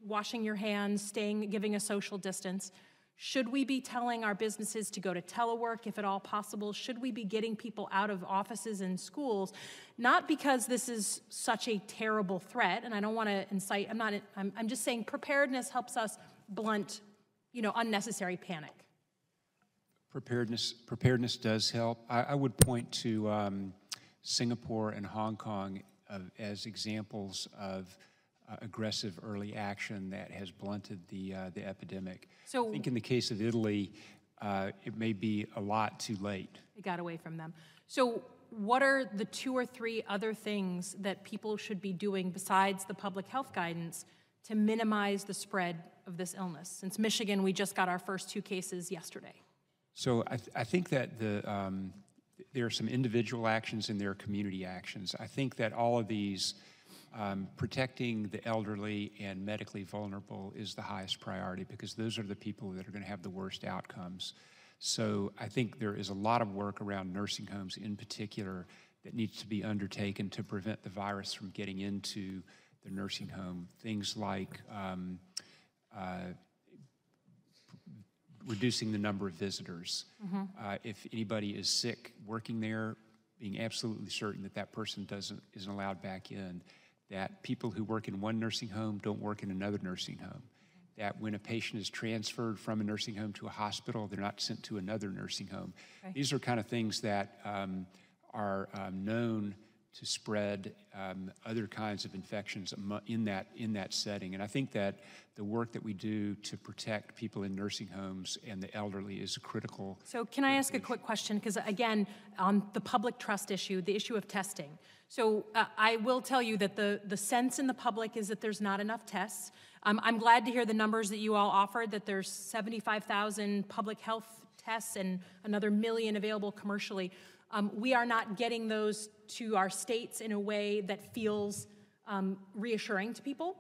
washing your hands, staying, giving a social distance? Should we be telling our businesses to go to telework if at all possible? Should we be getting people out of offices and schools? Not because this is such a terrible threat, and I don't want to incite, I'm not, I'm, I'm just saying preparedness helps us blunt, you know, unnecessary panic. Preparedness, preparedness does help. I, I would point to um, Singapore and Hong Kong of, as examples of uh, aggressive early action that has blunted the, uh, the epidemic. So- I think in the case of Italy, uh, it may be a lot too late. It got away from them. So, what are the two or three other things that people should be doing besides the public health guidance to minimize the spread of this illness? Since Michigan, we just got our first two cases yesterday. So I, th- I think that the, um, there are some individual actions and there are community actions. I think that all of these um, protecting the elderly and medically vulnerable is the highest priority because those are the people that are going to have the worst outcomes. So I think there is a lot of work around nursing homes in particular that needs to be undertaken to prevent the virus from getting into the nursing home. Things like um, uh, reducing the number of visitors. Uh, if anybody is sick working there, being absolutely certain that that person doesn't isn't allowed back in that people who work in one nursing home don't work in another nursing home. That when a patient is transferred from a nursing home to a hospital, they're not sent to another nursing home. Okay. These are kind of things that um, are um, known to spread um, other kinds of infections in that in that setting. And I think that the work that we do to protect people in nursing homes and the elderly is critical. So, can I ask a quick question? Because, again, on the public trust issue, the issue of testing. So, uh, I will tell you that the, the sense in the public is that there's not enough tests. Um, I'm glad to hear the numbers that you all offered that there's 75,000 public health tests and another million available commercially. Um, we are not getting those to our states in a way that feels um, reassuring to people.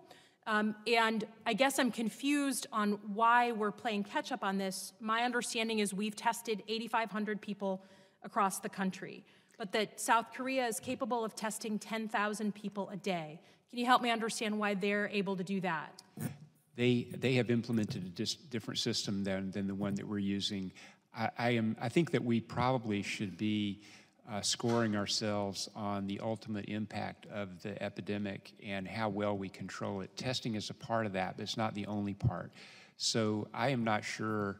Um, and I guess I'm confused on why we're playing catch up on this. My understanding is we've tested 8,500 people across the country. But that South Korea is capable of testing 10,000 people a day. Can you help me understand why they're able to do that? They, they have implemented a different system than, than the one that we're using. I, I am, I think that we probably should be uh, scoring ourselves on the ultimate impact of the epidemic and how well we control it. Testing is a part of that, but it's not the only part. So I am not sure.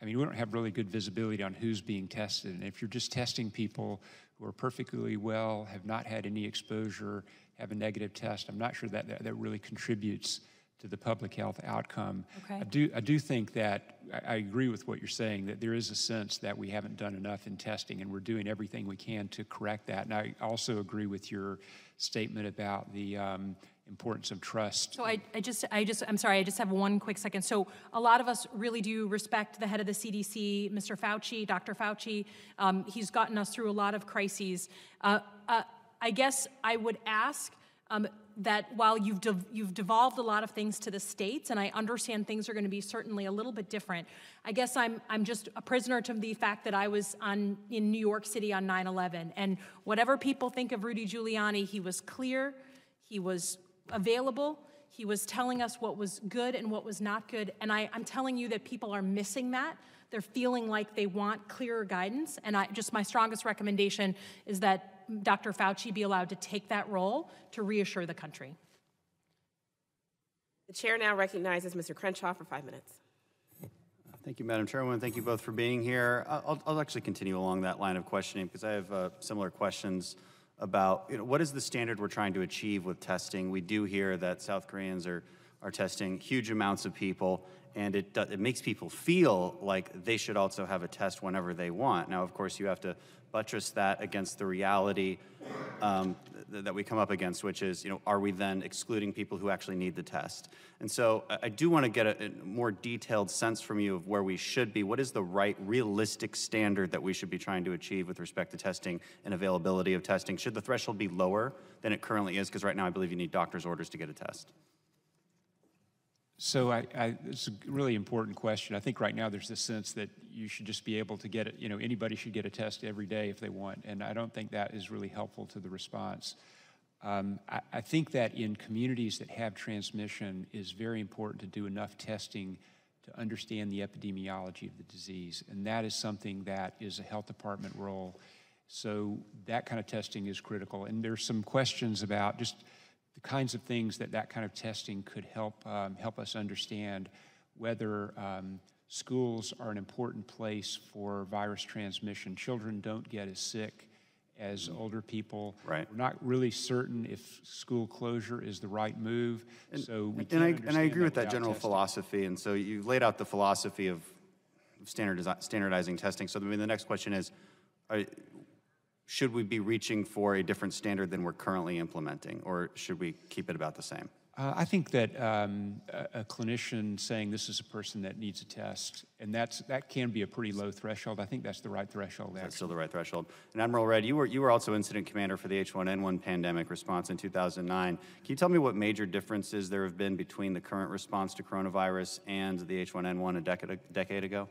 I mean, we don't have really good visibility on who's being tested. And if you're just testing people who are perfectly well, have not had any exposure, have a negative test, I'm not sure that that, that really contributes to the public health outcome. Okay. I do, I do think that, I, I agree with what you're saying, that there is a sense that we haven't done enough in testing and we're doing everything we can to correct that. And I also agree with your statement about the um, importance of trust. So I, I just, I just, I'm sorry, I just have one quick second. So a lot of us really do respect the head of the CDC, Mr. Fauci, Dr. Fauci. Um, he's gotten us through a lot of crises. Uh, uh, I guess I would ask um, that while you've, you've devolved a lot of things to the states, and I understand things are going to be certainly a little bit different, I guess I'm, I'm just a prisoner to the fact that I was on, in New York City on 9 11. And whatever people think of Rudy Giuliani, he was clear, he was available, he was telling us what was good and what was not good. And I, I'm telling you that people are missing that. They're feeling like they want clearer guidance. And I, just my strongest recommendation is that Dr. Fauci be allowed to take that role to reassure the country. The chair now recognizes Mr. Crenshaw for five minutes. Thank you, Madam Chairwoman. Thank you both for being here. I'll, I'll actually continue along that line of questioning because I have uh, similar questions about you know, what is the standard we're trying to achieve with testing. We do hear that South Koreans are, are testing huge amounts of people, and it, it makes people feel like they should also have a test whenever they want. Now, of course, you have to buttress that against the reality um, th- that we come up against, which is, you know, are we then excluding people who actually need the test? And so I- I do want to get a, a more detailed sense from you of where we should be. What is the right, realistic standard that we should be trying to achieve with respect to testing and availability of testing? Should the threshold be lower than it currently is? Because right now I believe you need doctor's orders to get a test. So I, I, it's a really important question. I think right now there's this sense that you should just be able to get it, you know, anybody should get a test every day if they want. And I don't think that is really helpful to the response. Um, I, I think that in communities that have transmission is very important to do enough testing to understand the epidemiology of the disease. And that is something that is a health department role. So that kind of testing is critical. And there's some questions about just the kinds of things that that kind of testing could help um, help us understand whether um, schools are an important place for virus transmission. Children don't get as sick as older people. Right. We're not really certain if school closure is the right move. so we And I, and I agree with that general testing. philosophy, and so you've laid out the philosophy of standardizi- standardizing testing. So I mean, the next question is, are, should we be reaching for a different standard than we're currently implementing, or should we keep it about the same? Uh, I think that um, a, a clinician saying this is a person that needs a test, and that's that can be a pretty low threshold. I think that's the right threshold. That's Actually. still the right threshold. And Admiral Redd, you were, you were also incident commander for the H1N1 pandemic response in 2009. Can you tell me what major differences there have been between the current response to coronavirus and the H1N1 a decade, a decade ago?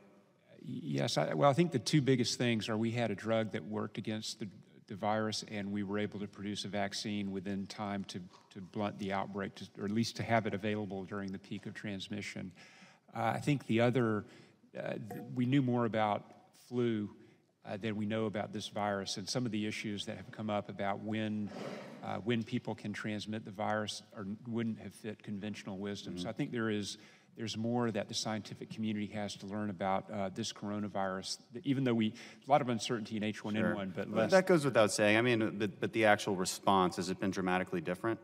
Yes, I, well, I think the two biggest things are we had a drug that worked against the, the virus, and we were able to produce a vaccine within time to, to blunt the outbreak, to, or at least to have it available during the peak of transmission. Uh, I think the other, uh, th- we knew more about flu uh, than we know about this virus, and some of the issues that have come up about when, uh, when people can transmit the virus or wouldn't have fit conventional wisdom. So I think there is there's more that the scientific community has to learn about uh, this coronavirus. Even though we, a lot of uncertainty in H1N1, Sure. but less. That goes without saying. I mean, but, but the actual response, has it been dramatically different?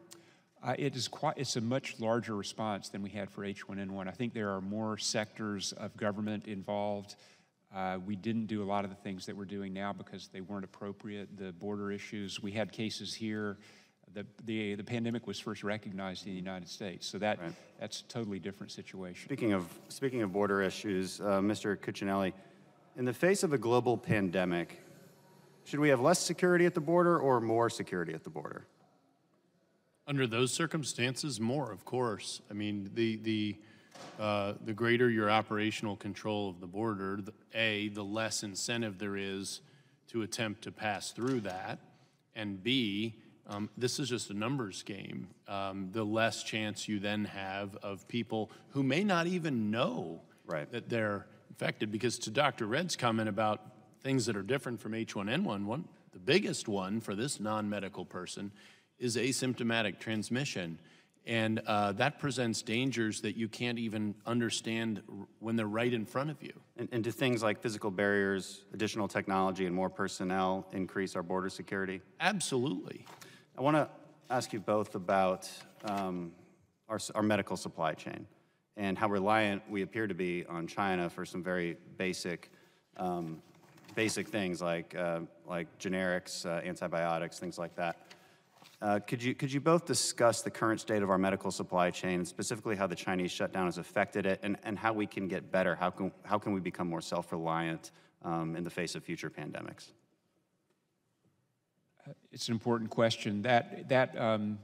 Uh, it is quite, it's a much larger response than we had for H1N1. I think there are more sectors of government involved. Uh, we didn't do a lot of the things that we're doing now because they weren't appropriate. The border issues, we had cases here. The, the, the pandemic was first recognized in the United States, so that, that's a totally different situation. Speaking of, speaking of border issues, uh, Mr. Cuccinelli, in the face of a global pandemic, should we have less security at the border or more security at the border? Under those circumstances, more, of course. I mean, the, the, uh, the greater your operational control of the border, the, A, the less incentive there is to attempt to pass through that. And B, um, this is just a numbers game. Um, the less chance you then have of people who may not even know Right. that they're infected. Because to Dr. Redd's comment about things that are different from H1N1, one, the biggest one for this non-medical person is asymptomatic transmission. And uh, that presents dangers that you can't even understand when they're right in front of you. And, and do things like physical barriers, additional technology, and more personnel increase our border security? Absolutely. I want to ask you both about um, our, our medical supply chain and how reliant we appear to be on China for some very basic, um, basic things like, uh, like generics, uh, antibiotics, things like that. Uh, Could you, could you both discuss the current state of our medical supply chain, specifically how the Chinese shutdown has affected it, and, and how we can get better? How can, how can we become more self-reliant um, in the face of future pandemics? It's an important question. That, that um,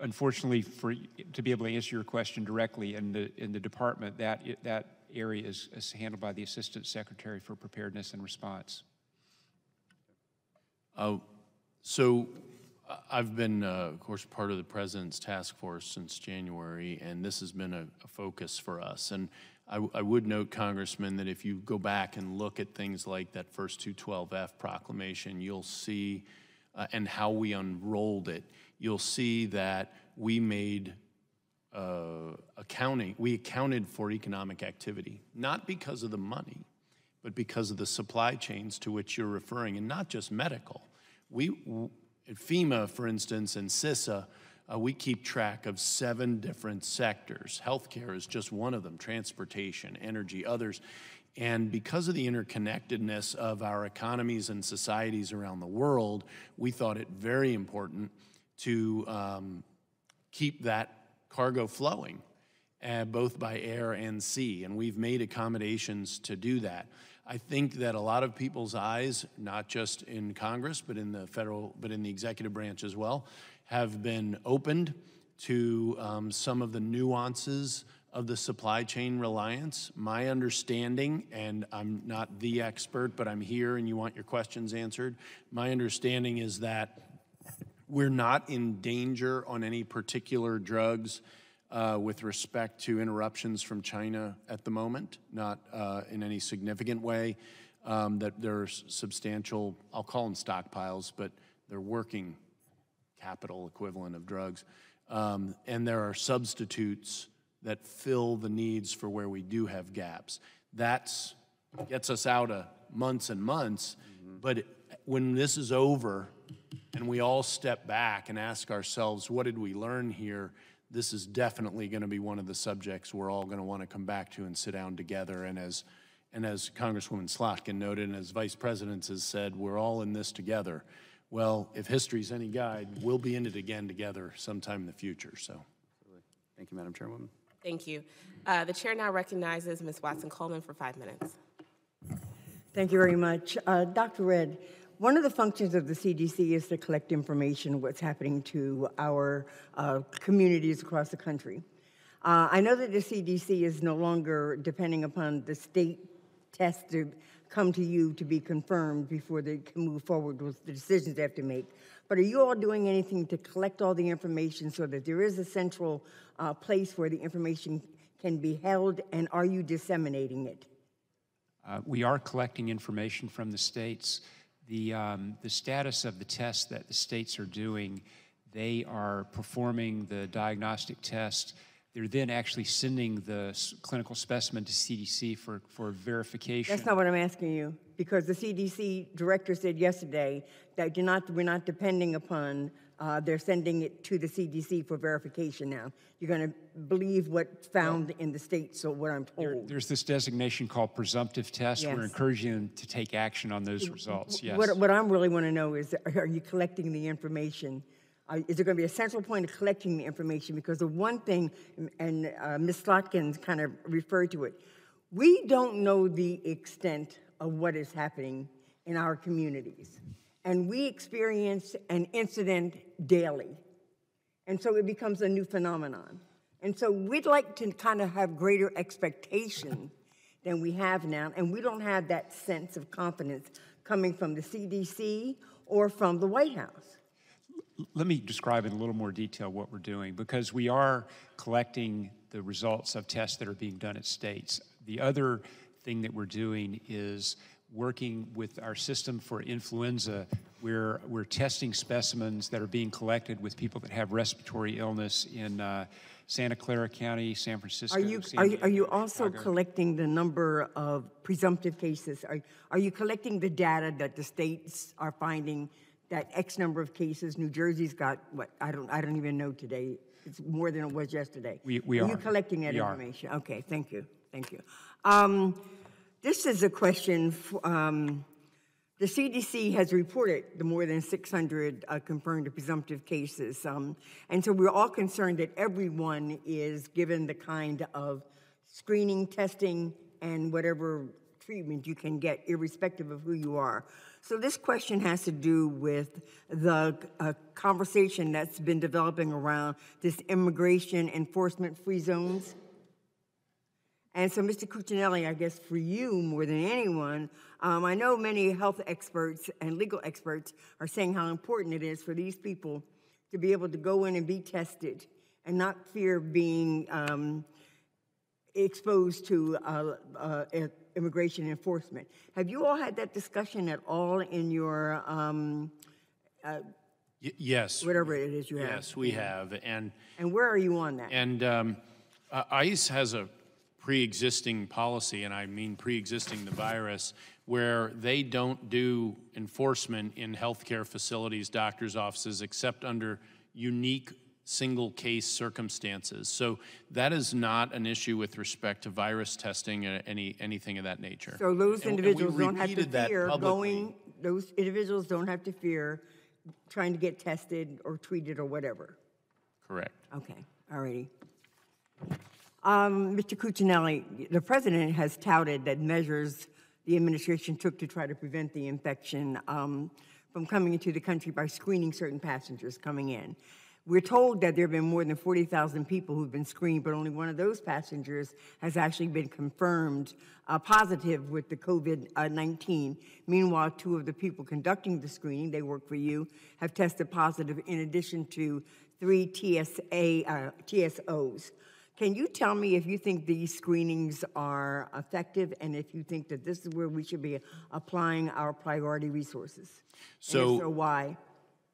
unfortunately, for, to be able to answer your question directly in the, in the department, that, that area is, is handled by the Assistant Secretary for Preparedness and Response. Uh, So I've been, uh, of course, part of the president's task force since January, and this has been a a focus for us. And I would note, Congressman, that if you go back and look at things like that first 212F proclamation, you'll see, uh, and how we unrolled it, you'll see that we made uh, accounting, we accounted for economic activity, not because of the money, but because of the supply chains to which you're referring, and not just medical. We, FEMA, for instance, and CISA, uh, we keep track of seven different sectors. Healthcare is just one of them, transportation, energy, others. And because of the interconnectedness of our economies and societies around the world, we thought it very important to um, keep that cargo flowing, uh, both by air and sea. And we've made accommodations to do that. I think that a lot of people's eyes, not just in Congress, but in the federal, but in the executive branch as well, have been opened to um, some of the nuances of the supply chain reliance. My understanding, and I'm not the expert, but I'm here and you want your questions answered. My understanding is that we're not in danger on any particular drugs uh, with respect to interruptions from China at the moment, not uh, in any significant way. Um, That there's substantial, I'll call them stockpiles, but they're working capital equivalent of drugs. Um, And there are substitutes that fill the needs for where we do have gaps. That's, gets us out of months and months, but it- when this is over and we all step back and ask ourselves, what did we learn here? This is definitely going to be one of the subjects we're all going to want to come back to and sit down together. And as, and as Congresswoman Slotkin noted, and as Vice President has said, we're all in this together. Well, if history's any guide, we'll be in it again together sometime in the future, so. Thank you, Madam Chairwoman. Thank you. Uh, The chair now recognizes Ms. Watson Coleman for five minutes. Thank you very much. Uh, Dr. Redd, one of the functions of the CDC is to collect information, what's happening to our uh, communities across the country. Uh, I know that the CDC is no longer depending upon the state tests to come to you to be confirmed before they can move forward with the decisions they have to make. But are you all doing anything to collect all the information so that there is a central uh, place where the information can be held, and are you disseminating it? Uh, We are collecting information from the states. The, um, the status of the tests that the states are doing, they are performing the diagnostic test. They're then actually sending the clinical specimen to CDC for, for verification. That's not what I'm asking you, because the CDC director said yesterday that you're not, we're not depending upon, uh, they're sending it to the CDC for verification now. You're going to believe what's found in the state, so what I'm told. There's this designation called presumptive test. We're encouraging them to take action on those results, yes. What, what I'm really want to know is, are you collecting the information? Uh, Is there going to be a central point of collecting the information? Because the one thing, and uh, Ms. Slotkins kind of referred to it, we don't know the extent of what is happening in our communities. And we experience an incident daily. And so it becomes a new phenomenon. And so we'd like to kind of have greater expectation than we have now, and we don't have that sense of confidence coming from the CDC or from the White House? Let me describe in a little more detail what we're doing because we are collecting the results of tests that are being done at states. The other thing that we're doing is working with our system for influenza. We're, we're testing specimens that are being collected with people that have respiratory illness in uh, Santa Clara County, San Francisco. Are you, San are you, are you also Chicago. collecting the number of presumptive cases? Are, are you collecting the data that the states are finding that X number of cases? New Jersey's got, what, I don't, I don't even know today. It's more than it was yesterday. We- we Are you are. collecting that We are. information? Okay, thank you, thank you. Um, This is a question, um, the CDC has reported the more than 600 uh, confirmed or presumptive cases. um, And so we're all concerned that everyone is given the kind of screening, testing, and whatever treatment you can get, irrespective of who you are. So this question has to do with the uh, conversation that's been developing around this immigration enforcement-free zones. And so, Mr. Cuccinelli, I guess for you more than anyone, um, I know many health experts and legal experts are saying how important it is for these people to be able to go in and be tested and not fear being um, exposed to uh, uh, immigration enforcement. Have you all had that discussion at all in your, um, uh, Y- Yes. whatever it is you have? Yes, we have. And, And where are you on that? and um, uh, ICE has a pre-existing policy, and I mean pre-existing the virus, where they don't do enforcement in healthcare facilities, doctor's offices, except under unique single case circumstances. So that is not an issue with respect to virus testing or any, anything of that nature. So those And- and individuals don't have to that fear going, those individuals don't have to fear trying to get tested or treated or whatever. Correct. Okay, all righty. Um, Mr. Cuccinelli, the president has touted that measures the administration took to try to prevent the infection um, from coming into the country by screening certain passengers coming in. We're told that there have been more than 40,000 people who've been screened, but only one of those passengers has actually been confirmed uh, positive with the COVID-19. Meanwhile, two of the people conducting the screening, they work for you, have tested positive in addition to three TSA, uh, TSOs. Can you tell me if you think these screenings are effective and if you think that this is where we should be applying our priority resources? So- so, why?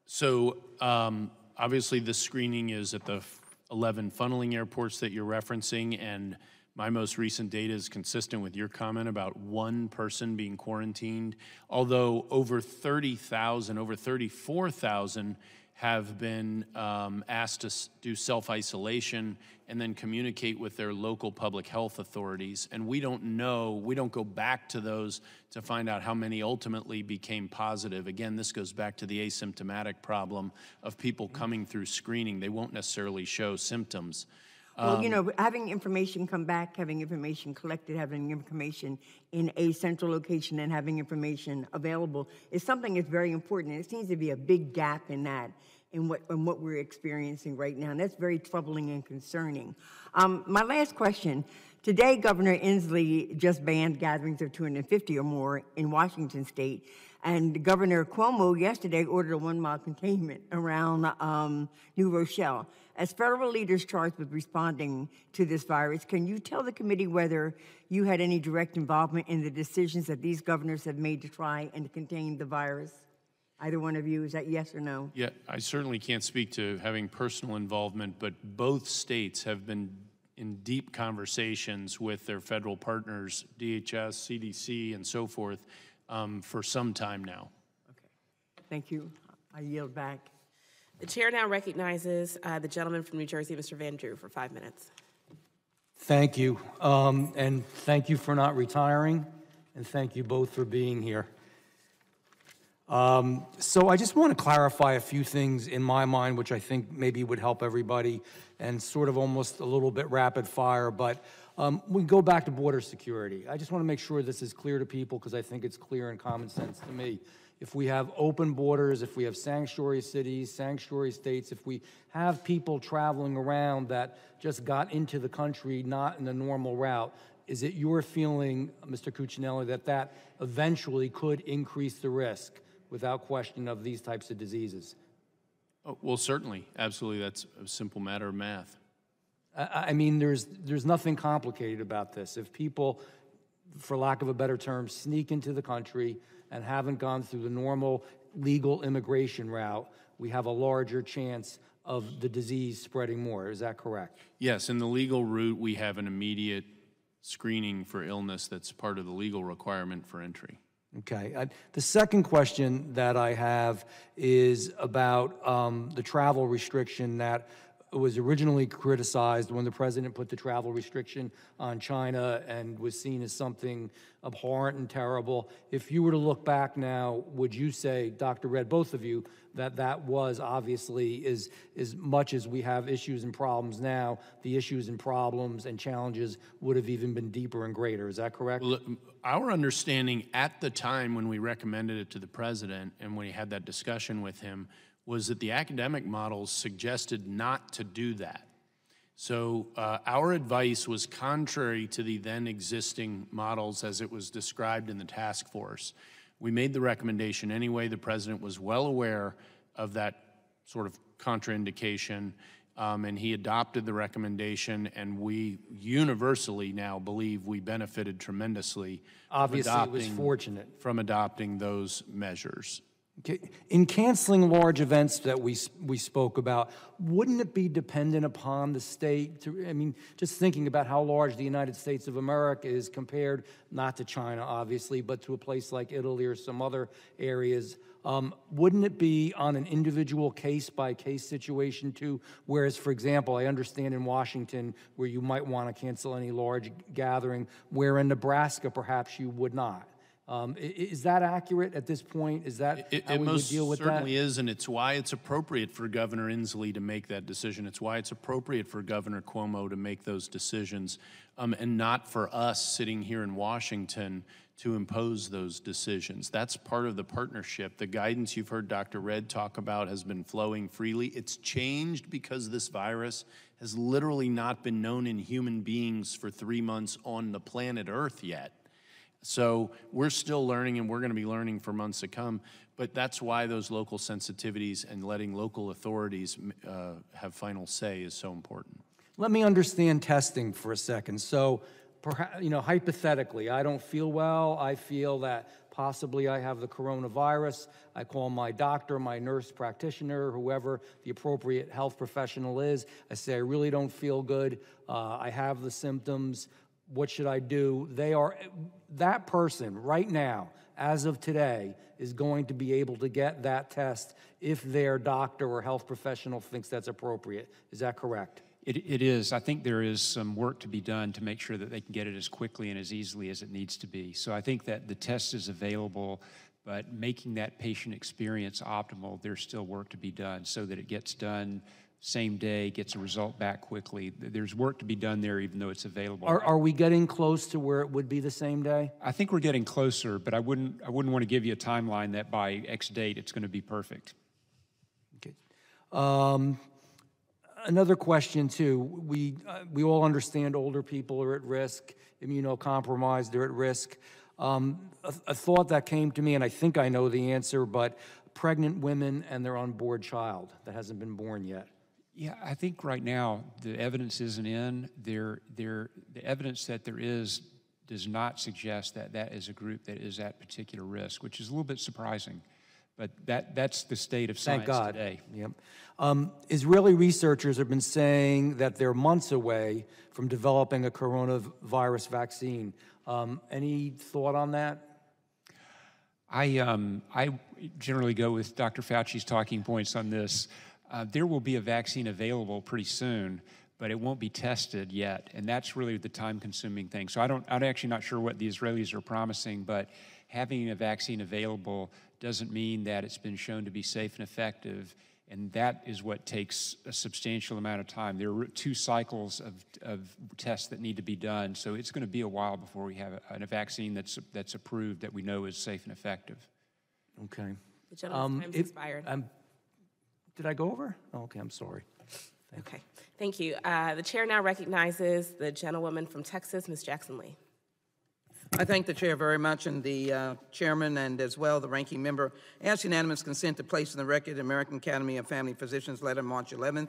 So um, obviously, the screening is at the 11 funneling airports that you're referencing, and my most recent data is consistent with your comment about one person being quarantined, although over 30,000, over 34,000 have been um, asked to do self-isolation and then communicate with their local public health authorities. And we don't know, we don't go back to those to find out how many ultimately became positive. Again, this goes back to the asymptomatic problem of people coming through screening. They won't necessarily show symptoms. Well, you Um, know, having information come back, having information collected, having information in a central location, and having information available is something that's very important. And it seems to be a big gap in that, in what, in what we're experiencing right now. And that's very troubling and concerning. Um, my last question. Today, Governor Inslee just banned gatherings of 250 or more in Washington state. And Governor Cuomo yesterday ordered a one mile containment around um, New Rochelle. As federal leaders charged with responding to this virus, can you tell the committee whether you had any direct involvement in the decisions that these governors have made to try and contain the virus? Either one of you, is that yes or no? Yeah, I certainly can't speak to having personal involvement, but both states have been in deep conversations with their federal partners, DHS, CDC, and so forth, um, for some time now. Okay. Thank you. I yield back. The chair now recognizes uh, the gentleman from New Jersey, Mr. Van Drew, for five minutes. Thank you. Um, and thank you for not retiring, and thank you both for being here. Um, so I just want to clarify a few things in my mind, which I think maybe would help everybody, and sort of almost a little bit rapid fire. But um, we go back to border security. I just want to make sure this is clear to people because I think it's clear and common sense to me. If we have open borders, if we have sanctuary cities, sanctuary states, if we have people traveling around that just got into the country not in the normal route, is it your feeling, Mr. Cuccinelli, that that eventually could increase the risk without question of these types of diseases? Oh, Well, certainly, absolutely, that's a simple matter of math. I, I mean, there's, there's nothing complicated about this. If people, for lack of a better term, sneak into the country and haven't gone through the normal legal immigration route, we have a larger chance of the disease spreading more. Is that correct? Yes, in the legal route, we have an immediate screening for illness that's part of the legal requirement for entry. Okay. Uh, The second question that I have is about um, the travel restriction that was originally criticized when the president put the travel restriction on China and was seen as something abhorrent and terrible. If you were to look back now, would you say, Dr. Redd, both of you, that that was obviously, as, as much as we have issues and problems now, the issues and problems and challenges would have even been deeper and greater. Is that correct? Well, uh, Our understanding at the time when we recommended it to the president and when we had that discussion with him was that the academic models suggested not to do that. So uh, our advice was contrary to the then existing models as it was described in the task force. We made the recommendation anyway. The president was well aware of that sort of contraindication, um, and he adopted the recommendation, and we universally now believe we benefited tremendously. Obviously, it was fortunate. From adopting those measures. Okay. In canceling large events that we, we spoke about, wouldn't it be dependent upon the state to, I mean, just thinking about how large the United States of America is compared, not to China, obviously, but to a place like Italy or some other areas, um, wouldn't it be on an individual case-by-case situation too? Whereas, for example, I understand in Washington where you might want to cancel any large gathering, where in Nebraska perhaps you would not. Um, Is that accurate at this point? Is that It, how it we most deal with that? certainly is, and it's why it's appropriate for Governor Inslee to make that decision. It's why it's appropriate for Governor Cuomo to make those decisions, um, and not for us sitting here in Washington to impose those decisions. That's part of the partnership. The guidance you've heard Dr. Redd talk about has been flowing freely. It's changed because this virus has literally not been known in human beings for three months on the planet Earth yet. So we're still learning and we're going to be learning for months to come. But that's why those local sensitivities and letting local authorities uh, have final say is so important. Let me understand testing for a second. So, perhaps, you know, hypothetically, I don't feel well. I feel that possibly I have the coronavirus. I call my doctor, my nurse practitioner, whoever the appropriate health professional is. I say, I really don't feel good. Uh, I have the symptoms. What should I do? They are, that person right now, as of today, is going to be able to get that test if their doctor or health professional thinks that's appropriate. Is that correct? It, it is. I think there is some work to be done to make sure that they can get it as quickly and as easily as it needs to be. So I think that the test is available, but making that patient experience optimal, there's still work to be done so that it gets done same day, gets a result back quickly. There's work to be done there, even though it's available. Are, are we getting close to where it would be the same day? I think we're getting closer, but I wouldn't, I wouldn't want to give you a timeline that by X date it's going to be perfect. Um, another question too. We uh, we all understand older people are at risk, immunocompromised, they're at risk. Um, a, a thought that came to me, and I think I know the answer, but pregnant women and their unborn child that hasn't been born yet. Yeah, I think right now the evidence isn't in. There, there, the evidence that there is does not suggest that that is a group that is at particular risk, which is a little bit surprising. But that, that's the state of science Thank God. today. Yep. Um, Israeli researchers have been saying that they're months away from developing a coronavirus vaccine. Um, any thought on that? I, um, I generally go with Dr. Fauci's talking points on this. Uh, there will be a vaccine available pretty soon, but it won't be tested yet, and that's really the time-consuming thing. So I don't, I'm actually not sure what the Israelis are promising, but having a vaccine available doesn't mean that it's been shown to be safe and effective, and that is what takes a substantial amount of time. There are two cycles of, of tests that need to be done, so it's going to be a while before we have a, a vaccine that's, that's approved that we know is safe and effective. Okay. The gentleman's time's if- expired. um, Did I go over? Oh, Okay, I'm sorry. Okay, thank you. Uh, The chair now recognizes the gentlewoman from Texas, Ms. Jackson Lee. I thank the chair very much and the uh, chairman and as well the ranking member. Ask unanimous consent to place in the record the American Academy of Family Physicians letter March 11th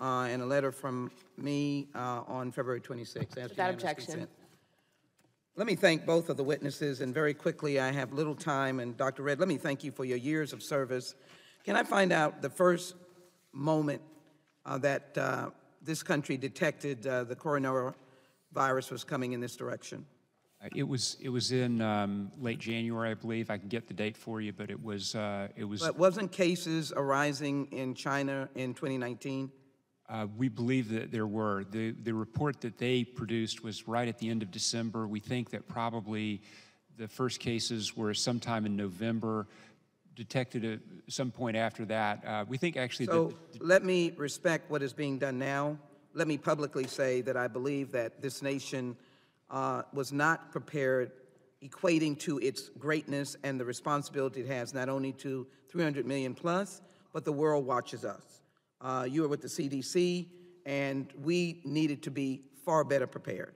uh, and a letter from me uh, on February 26th. Ask Without unanimous objection. consent. Let me thank both of the witnesses, and very quickly, I have little time, and Dr. Redd, let me thank you for your years of service. Can I find out the first moment uh, that uh, this country detected uh, the coronavirus was coming in this direction? It was, it was in um, late January, I believe. I can get the date for you, but it was, uh, it was, But wasn't cases arising in China in 2019? uh, we believe that there were. The, the report that they produced was right at the end of December. We think that probably the first cases were sometime in November, detected at some point after that. Uh, We think actually that So let me respect what is being done now. Let me publicly say that I believe that this nation uh, was not prepared, equating to its greatness and the responsibility it has not only to 300 million plus, but the world watches us. Uh, You are with the CDC, and we needed to be far better prepared.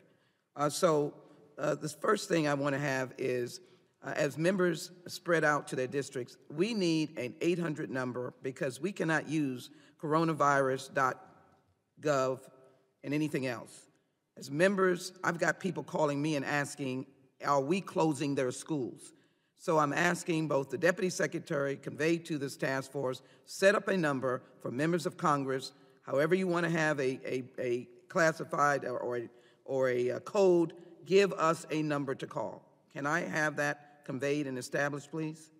Uh, So uh, the first thing I want to have is, uh, as members spread out to their districts, we need an 800 number because we cannot use coronavirus.gov and anything else. As members, I've got people calling me and asking, are we closing their schools? So I'm asking both the deputy secretary, convey to this task force, set up a number for members of Congress, however you want to have a, a, a classified or, or, a, or a uh, code, give us a number to call. Can I have that conveyed and established, please?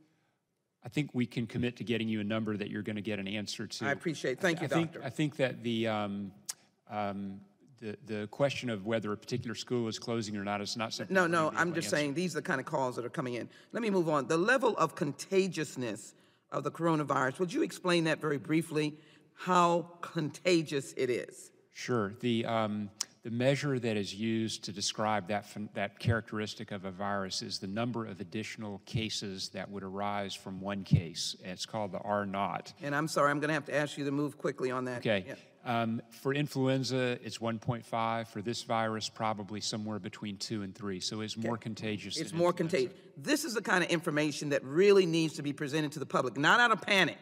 I think we can commit to getting you a number that you're going to get an answer to. I appreciate- thank you, I think- doctor. I think that the, um, um, the, the question of whether a particular school is closing or not is not something. No, no, need to be I'm just answer. saying, these are the kind of calls that are coming in. Let me move on. The level of contagiousness of the coronavirus, would you explain that very briefly, how contagious it is? Sure. The, um, the measure that is used to describe that, that characteristic of a virus is the number of additional cases that would arise from one case. It's called the R naught. And I'm sorry, I'm going to have to ask you to move quickly on that. Okay. Yeah. Um, for influenza, it's 1.5. For this virus, probably somewhere between two and three. So it's more contagious. It's more contagious. This is the kind of information that really needs to be presented to the public, not out of panic,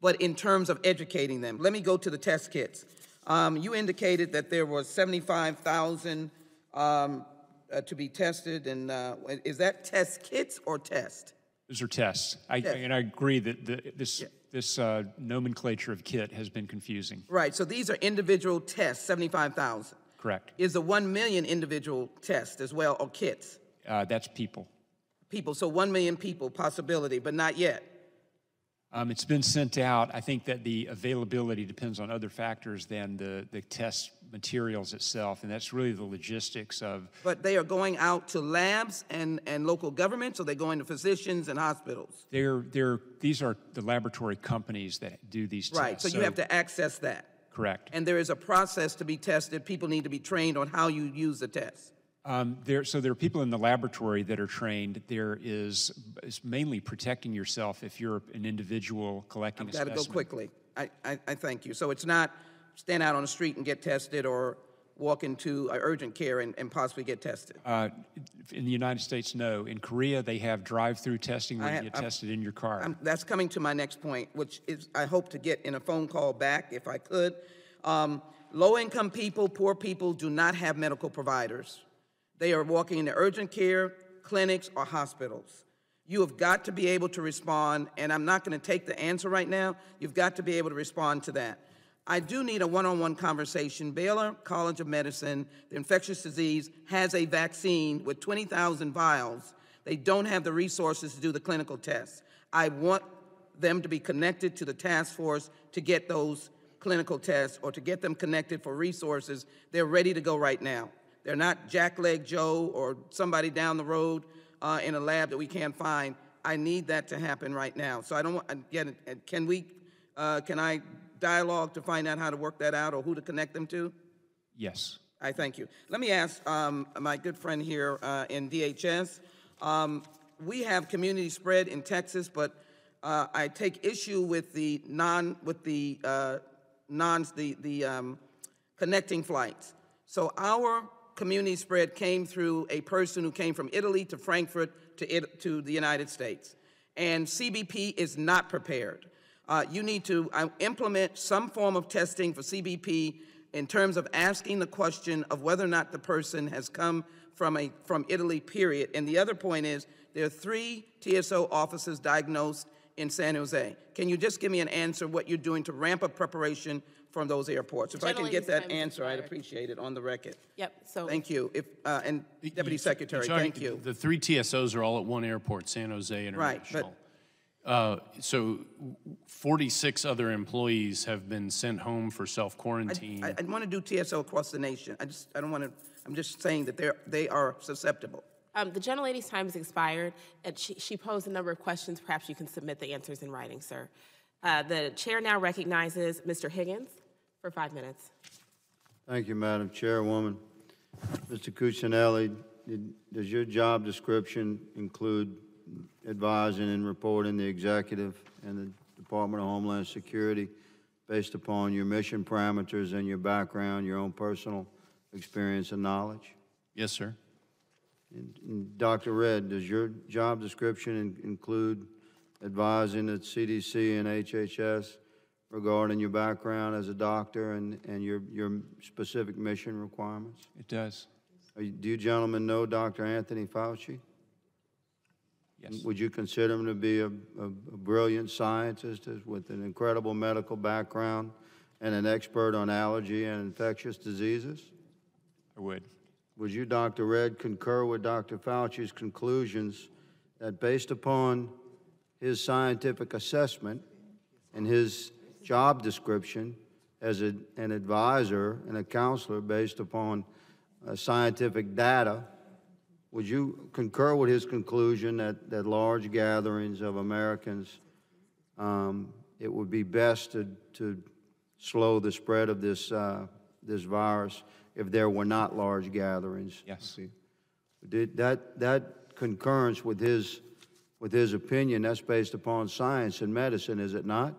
but in terms of educating them. Let me go to the test kits. Um, you indicated that there were 75,000 um, uh, to be tested, and uh, is that test kits or test? Those are tests. I, Yes. And I agree that the, this, this uh, nomenclature of kit has been confusing. Right, so these are individual tests, 75,000. Correct. Is the 1 million individual test as well, or kits? Uh, that's people. People, so 1 million people possibility, but not yet. Um, it's been sent out. I think that the availability depends on other factors than the, the test materials itself, and that's really the logistics of. But they are going out to labs and, and local governments, or they're going to physicians and hospitals? They're, they're, these are the laboratory companies that do these tests. Right, so you have to access that. Correct. And there is a process to be tested. People need to be trained on how you use the test. Um, there, so there are people in the laboratory that are trained. There is mainly protecting yourself if you're an individual collecting I've got to go quickly. I, I, I thank you. So it's not stand out on the street and get tested or walk into uh, urgent care and, and possibly get tested. Uh, in the United States, no. In Korea, they have drive-through testing where you get I'm- tested in your car. I'm- that's coming to my next point, which is I hope to get in a phone call back if I could. Um, low income people, poor people do not have medical providers. They are walking into urgent care, clinics, or hospitals. You have got to be able to respond, and I'm not going to take the answer right now. You've got to be able to respond to that. I do need a one on one conversation. Baylor College of Medicine, the infectious disease, has a vaccine with 20,000 vials. They don't have the resources to do the clinical tests. I want them to be connected to the task force to get those clinical tests or to get them connected for resources. They're ready to go right now. They're not Jackleg Joe or somebody down the road uh, in a lab that we can't find. I need that to happen right now. So I don't want, again, can we, uh, can I dialogue to find out how to work that out or who to connect them to? yes. I thank you. Let me ask um, my good friend here uh, in DHS. Um, we have community spread in Texas, but uh, I take issue with the non with the uh, non, the, the um, connecting flights. So our community spread came through a person who came from Italy to Frankfurt to, it, to the United States. And CBP is not prepared. Uh, you need to uh, implement some form of testing for CBP in terms of asking the question of whether or not the person has come from, a, from Italy, period. And the other point is there are three TSO officers diagnosed in San Jose. Can you just give me an answer what you're doing to ramp up preparation from those airports? If I can get that time answer, I'd expired. appreciate it on the record. Yep, so. Thank you. If, uh, and Deputy Secretary, Sorry, thank you. The three TSOs are all at one airport, San Jose Right, but International. Uh, So 46 other employees have been sent home for self-quarantine. I, I want to do TSO across the nation. I just, I don't want to, I'm just saying that they're, they are susceptible. Um, the gentlelady's time has expired, and she, she posed a number of questions. Perhaps you can submit the answers in writing, sir. Uh, the chair now recognizes Mr. Higgins for five minutes. Thank you, Madam Chairwoman. Mr. Cuccinelli, did- does your job description include advising and reporting the executive and the Department of Homeland Security based upon your mission parameters and your background, your own personal experience and knowledge? Yes, sir. And- and Dr. Redd, does your job description in- include advising the CDC and HHS regarding your background as a doctor and, and your, your specific mission requirements? It does. You- Do you gentlemen know Dr. Anthony Fauci? Yes. Would you consider him to be a, a a brilliant scientist with an incredible medical background and an expert on allergy and infectious diseases? I would. Would you, Dr. Redd, concur with Dr. Fauci's conclusions that based upon his scientific assessment and his job description as a, an advisor and a counselor based upon uh, scientific data, would you concur with his conclusion that, that large gatherings of Americans, um, it would be best to, to slow the spread of this, uh, this virus if there were not large gatherings? Yes. Did that, that concurrence with his, with his opinion, that's based upon science and medicine, is it not?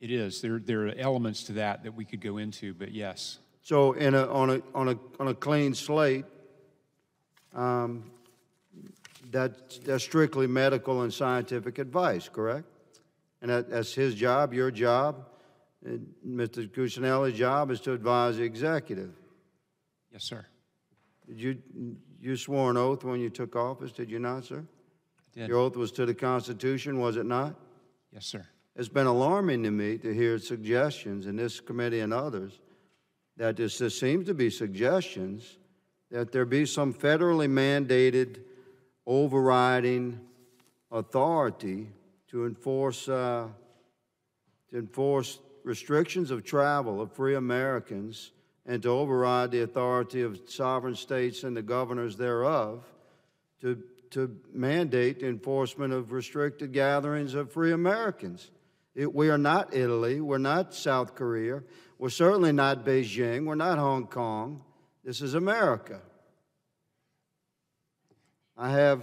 It is. There, there are elements to that that we could go into, but yes. So in a, on a, on a, on a clean slate, um, that, that's strictly medical and scientific advice, correct? And that, that's his job, your job, and Mr. Cuccinelli's job is to advise the executive. Yes, sir. Did you, you swore an oath when you took office, did you not, sir? I did. Your oath was to the Constitution, was it not? Yes, sir. It's been alarming to me to hear suggestions in this committee and others that there just seems to be suggestions that there be some federally mandated overriding authority to enforce uh, to enforce restrictions of travel of free Americans and to override the authority of sovereign states and the governors thereof to, to mandate the enforcement of restricted gatherings of free Americans. It- we are not Italy. We're not South Korea. We're certainly not Beijing. We're not Hong Kong. This is America. I have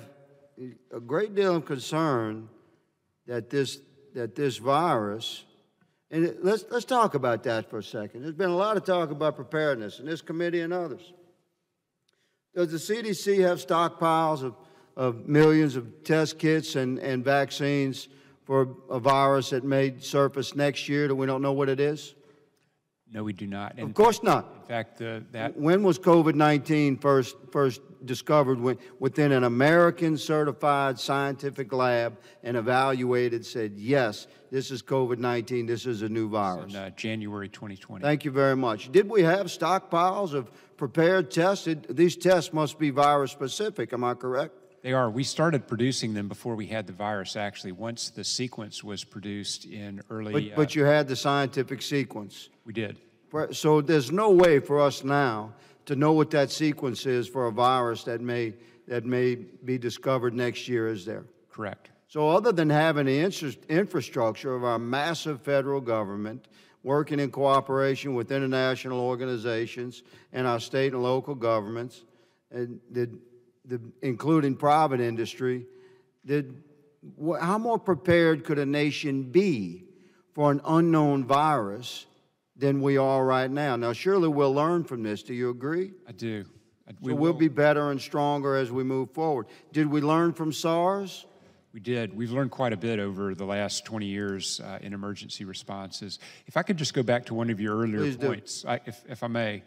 a great deal of concern that this, that this virus, and it- let's, let's talk about that for a second. There's been a lot of talk about preparedness in this committee and others. Does the CDC have stockpiles of, of millions of test kits and, and vaccines for a virus that may surface next year that we don't know what it is? No, we do not. Of course not. In fact, the, that When was COVID-19 first, first discovered when, within an American certified scientific lab and evaluated, said, yes, this is COVID-19, this is a new virus? in uh, January 2020. Thank you very much. Did we have stockpiles of prepared tests? It- These tests must be virus specific, am I correct? They are. We started producing them before we had the virus, actually. Once the sequence was produced in early. But, uh, but you had the scientific sequence. We did. So there's no way for us now to know what that sequence is for a virus that may, that may be discovered next year, is there? Correct. So other than having the infrastructure of our massive federal government, working in cooperation with international organizations and our state and local governments, and the, the, including private industry, how more prepared could a nation be for an unknown virus than we are right now. Now, surely we'll learn from this. Do you agree? I do. I- So we we'll will. be better and stronger as we move forward. Did we learn from SARS? We did. We've learned quite a bit over the last 20 years uh, in emergency responses. If I could just go back to one of your earlier Please points, I, if, if I may.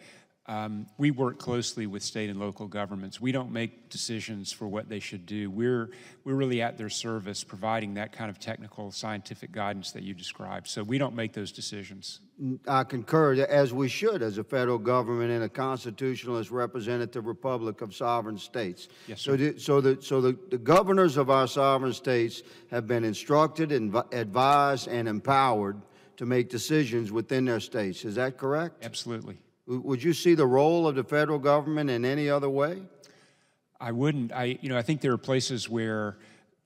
Um, we work closely with state and local governments. We don't make decisions for what they should do. We're, we're really at their service, providing that kind of technical, scientific guidance that you described. So we don't make those decisions. I concur, as we should, as a federal government in a constitutionalist representative republic of sovereign states. Yes, So, sir. the, so, the, so the, the governors of our sovereign states have been instructed, inv- advised, and empowered to make decisions within their states. Is that correct? Absolutely. Would you see the role of the federal government in any other way? I wouldn't. I, you know, I think there are places where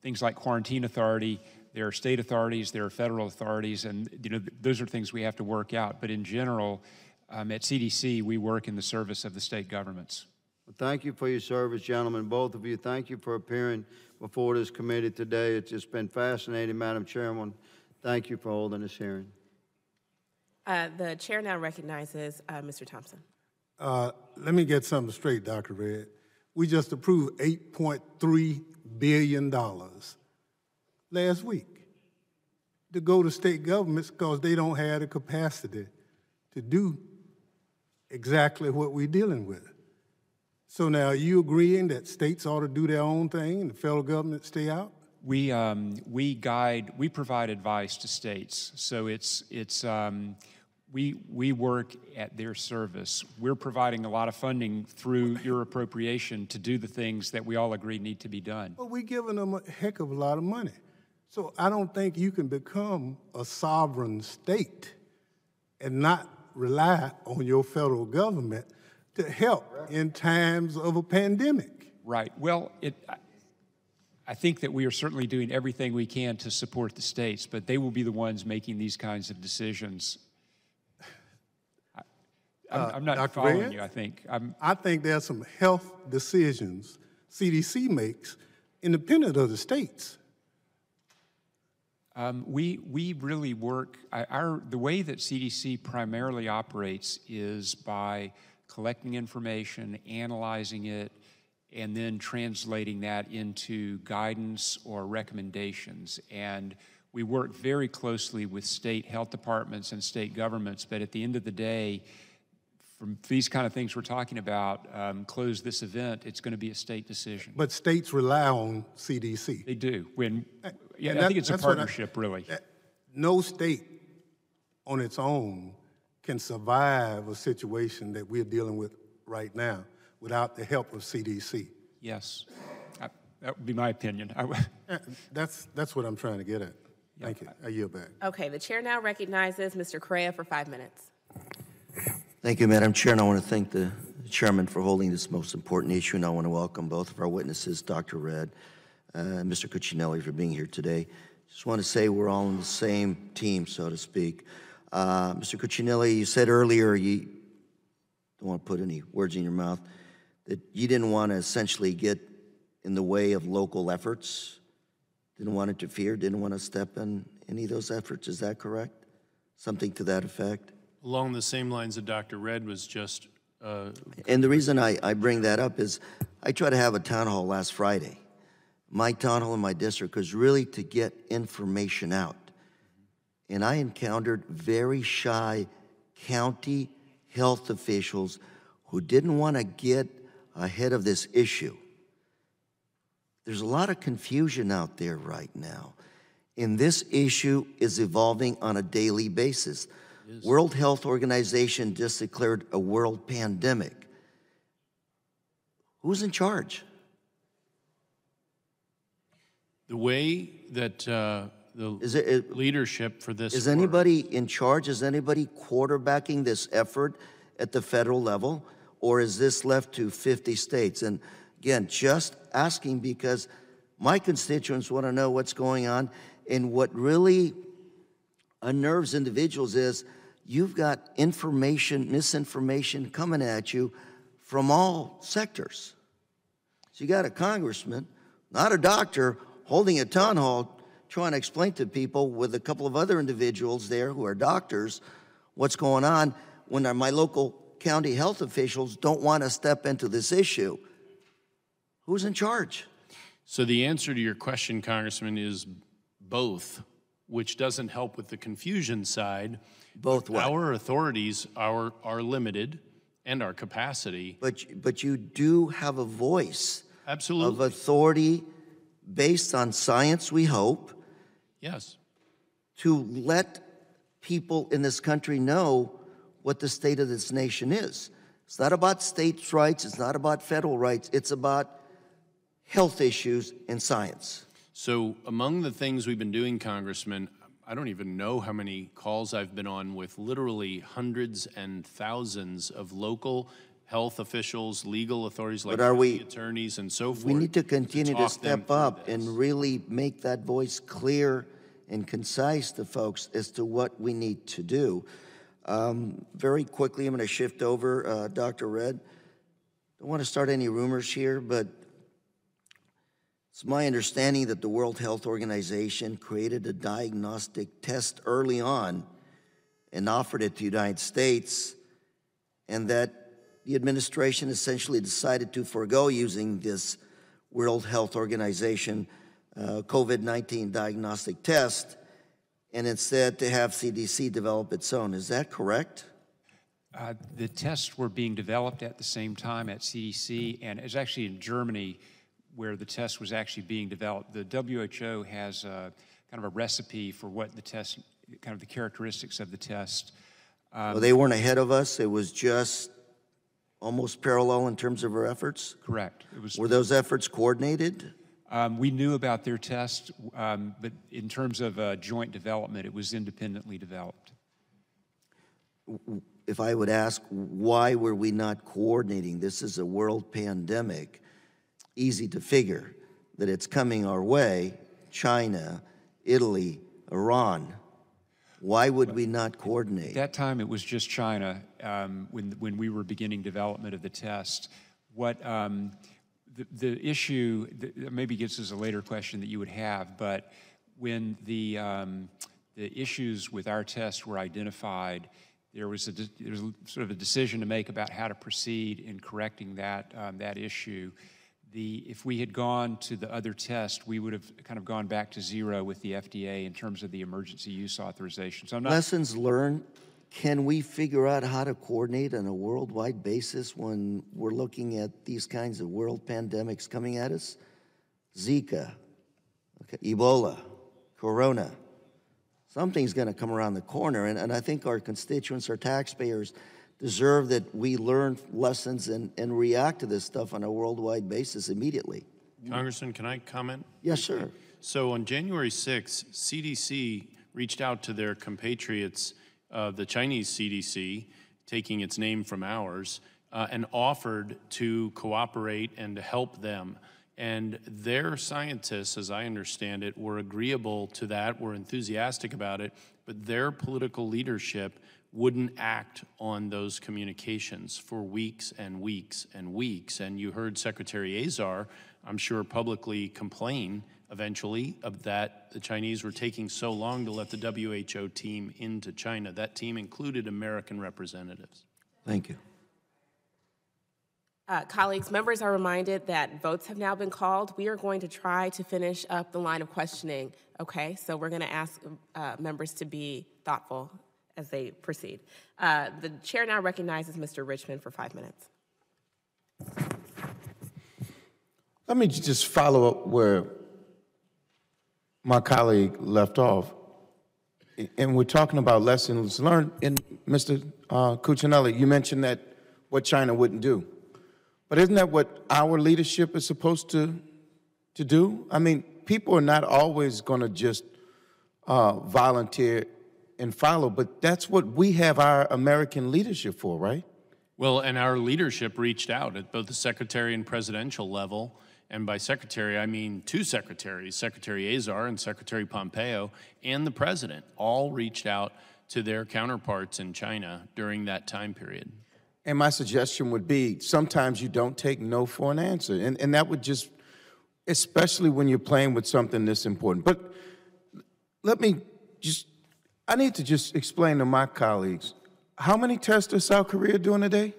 things like quarantine authority, there are state authorities, there are federal authorities, and you know, those are things we have to work out. But in general, um, at CDC, we work in the service of the state governments. Well, thank you for your service, gentlemen, both of you. Thank you for appearing before this committee today. It's just been fascinating, Madam Chairman. Thank you for holding this hearing. Uh, The chair now recognizes uh, Mr. Thompson. Uh, let me get something straight, Dr. Redd. We just approved $8.3 billion last week to go to state governments because they don't have the capacity to do exactly what we're dealing with. So now, are you agreeing that states ought to do their own thing and the federal government stay out? We, um, we guide, we provide advice to states. So it's, it's, um, we, we work at their service. We're providing a lot of funding through your appropriation to do the things that we all agree need to be done. Well, we're giving them a heck of a lot of money. So I don't think you can become a sovereign state and not rely on your federal government to help in times of a pandemic. Right. Well, it, I- think that we are certainly doing everything we can to support the states, but they will be the ones making these kinds of decisions. I- I'm, Uh, not Dr. following you, I think. I'm, I think there's some health decisions CDC makes independent of the states. Um, we, we really work, our, the way that CDC primarily operates is by collecting information, analyzing it, and then translating that into guidance or recommendations. And we work very closely with state health departments and state governments, but at the end of the day, from these kind of things we're talking about, um, close this event, it's going to be a state decision. But states rely on CDC. They do. When, yeah, And I that- think it's a what I- partnership, really. that- No state on its own can survive a situation that we're dealing with right now without the help of CDC. Yes, I- that would be my opinion. I w- Eh, That's, that's what I'm trying to get at. Thank you. I yield back. Okay, the chair now recognizes Mr. Correa for five minutes. Thank you, Madam Chair, and I want to thank the chairman for holding this most important issue, and I want to welcome both of our witnesses, Dr. Redd, uh, and Mr. Cuccinelli, for being here today. Just want to say we're all on the same team, so to speak. Uh, Mr. Cuccinelli, you said earlier, you don't want to put any words in your mouth, that you didn't want to essentially get in the way of local efforts, didn't want to interfere, didn't want to step in any of those efforts. Is that correct? Something to that effect? Along the same lines that Dr. Redd was just, uh, And the reason I, I bring that up is I tried to have a town hall last Friday. My town hall in my district was really to get information out. And I encountered very shy county health officials who didn't want to get ahead of this issue. There's a lot of confusion out there right now. And this issue is evolving on a daily basis. World Health Organization just declared a world pandemic. Who's in charge? the way that uh, the Is it- it- leadership for this Is anybody in charge? Is anybody quarterbacking this effort at the federal level? Or is this left to 50 states? And again, just asking because my constituents want to know what's going on. And what really unnerves individuals is you've got information, misinformation coming at you from all sectors. So you got a congressman, not a doctor, holding a town hall trying to explain to people with a couple of other individuals there who are doctors what's going on when my local county health officials don't want to step into this issue. Who's in charge? So the answer to your question, Congressman, is both, which doesn't help with the confusion side. Both what? Our authorities are, are limited and our capacity. But, but you do have a voice Absolutely. of authority based on science, we hope, Yes. to let people in this country know what the state of this nation is. It's not about states' rights, it's not about federal rights, it's about health issues and science. So among the things we've been doing, Congressman, I don't even know how many calls I've been on with literally hundreds and thousands of local health officials, legal authorities like are we- attorneys and so forth. We need to continue to them step up and really make that voice clear and concise to folks as to what we need to do. Um, very quickly, I'm going to shift over, uh, Dr. Redd. Don't want to start any rumors here, but it's my understanding that the World Health Organization created a diagnostic test early on and offered it to the United States, and that the administration essentially decided to forego using this World Health Organization uh, COVID 19 diagnostic test and instead to have CDC develop its own. Is that correct? Uh, The tests were being developed at the same time at CDC, and it's actually in Germany where the test was actually being developed. The WHO has uh, kind of a recipe for what the test, kind of the characteristics of the test. Um, well, they weren't ahead of us, it was just almost parallel in terms of our efforts? Correct. It was, Were those efforts coordinated? Um, we knew about their test, um, but in terms of uh, joint development, it was independently developed. If I would ask, why were we not coordinating? This is a world pandemic. Easy to figure that it's coming our way China, Italy, Iran. Why would we not coordinate? At that time, it was just China um, when, when we were beginning development of the test. What um, the, the issue, th- maybe gets us a later question that you would have, but when the, um, the issues with our test were identified, there was, a, there was sort of a decision to make about how to proceed in correcting that, um, that issue. The, if we had gone to the other test, we would have kind of gone back to zero with the FDA in terms of the emergency use authorization. So I'm not Lessons learned. Can we figure out how to coordinate on a worldwide basis when we're looking at these kinds of world pandemics coming at us? Zika, okay, Ebola, Corona. Something's going to come around the corner, and, and I think our constituents, our taxpayers, deserve that we learn lessons and, and react to this stuff on a worldwide basis immediately. Congressman, can I comment? Yes, sir. So on January 6th, CDC reached out to their compatriots, the Chinese CDC, taking its name from ours, uh, and offered to cooperate and to help them. And their scientists, as I understand it, were agreeable to that, were enthusiastic about it, but their political leadership wouldn't act on those communications for weeks and weeks and weeks. And you heard Secretary Azar, I'm sure, publicly complain eventually of that the Chinese were taking so long to let the WHO team into China. That team included American representatives. Thank you. Uh, colleagues, members are reminded that votes have now been called. We are going to try to finish up the line of questioning, okay? So we're going to ask uh, members to be thoughtful as they proceed. Uh, the chair now recognizes Mr. Richmond for five minutes. Let me just follow up where my colleague left off. And we're talking about lessons learned. And Mr. Uh, Cuccinelli, you mentioned that what China wouldn't do. But isn't that what our leadership is supposed to, to do? I mean, people are not always going to just uh, volunteer and follow, but that's what we have our American leadership for, right? Well, and our leadership reached out at both the secretary and presidential level. And by secretary, I mean two secretaries, Secretary Azar and Secretary Pompeo, and the president all reached out to their counterparts in China during that time period. And my suggestion would be sometimes you don't take no for an answer. And, and that would just, especially when you're playing with something this important. But let me just, I need to just explain to my colleagues How many tests is South Korea doing a day?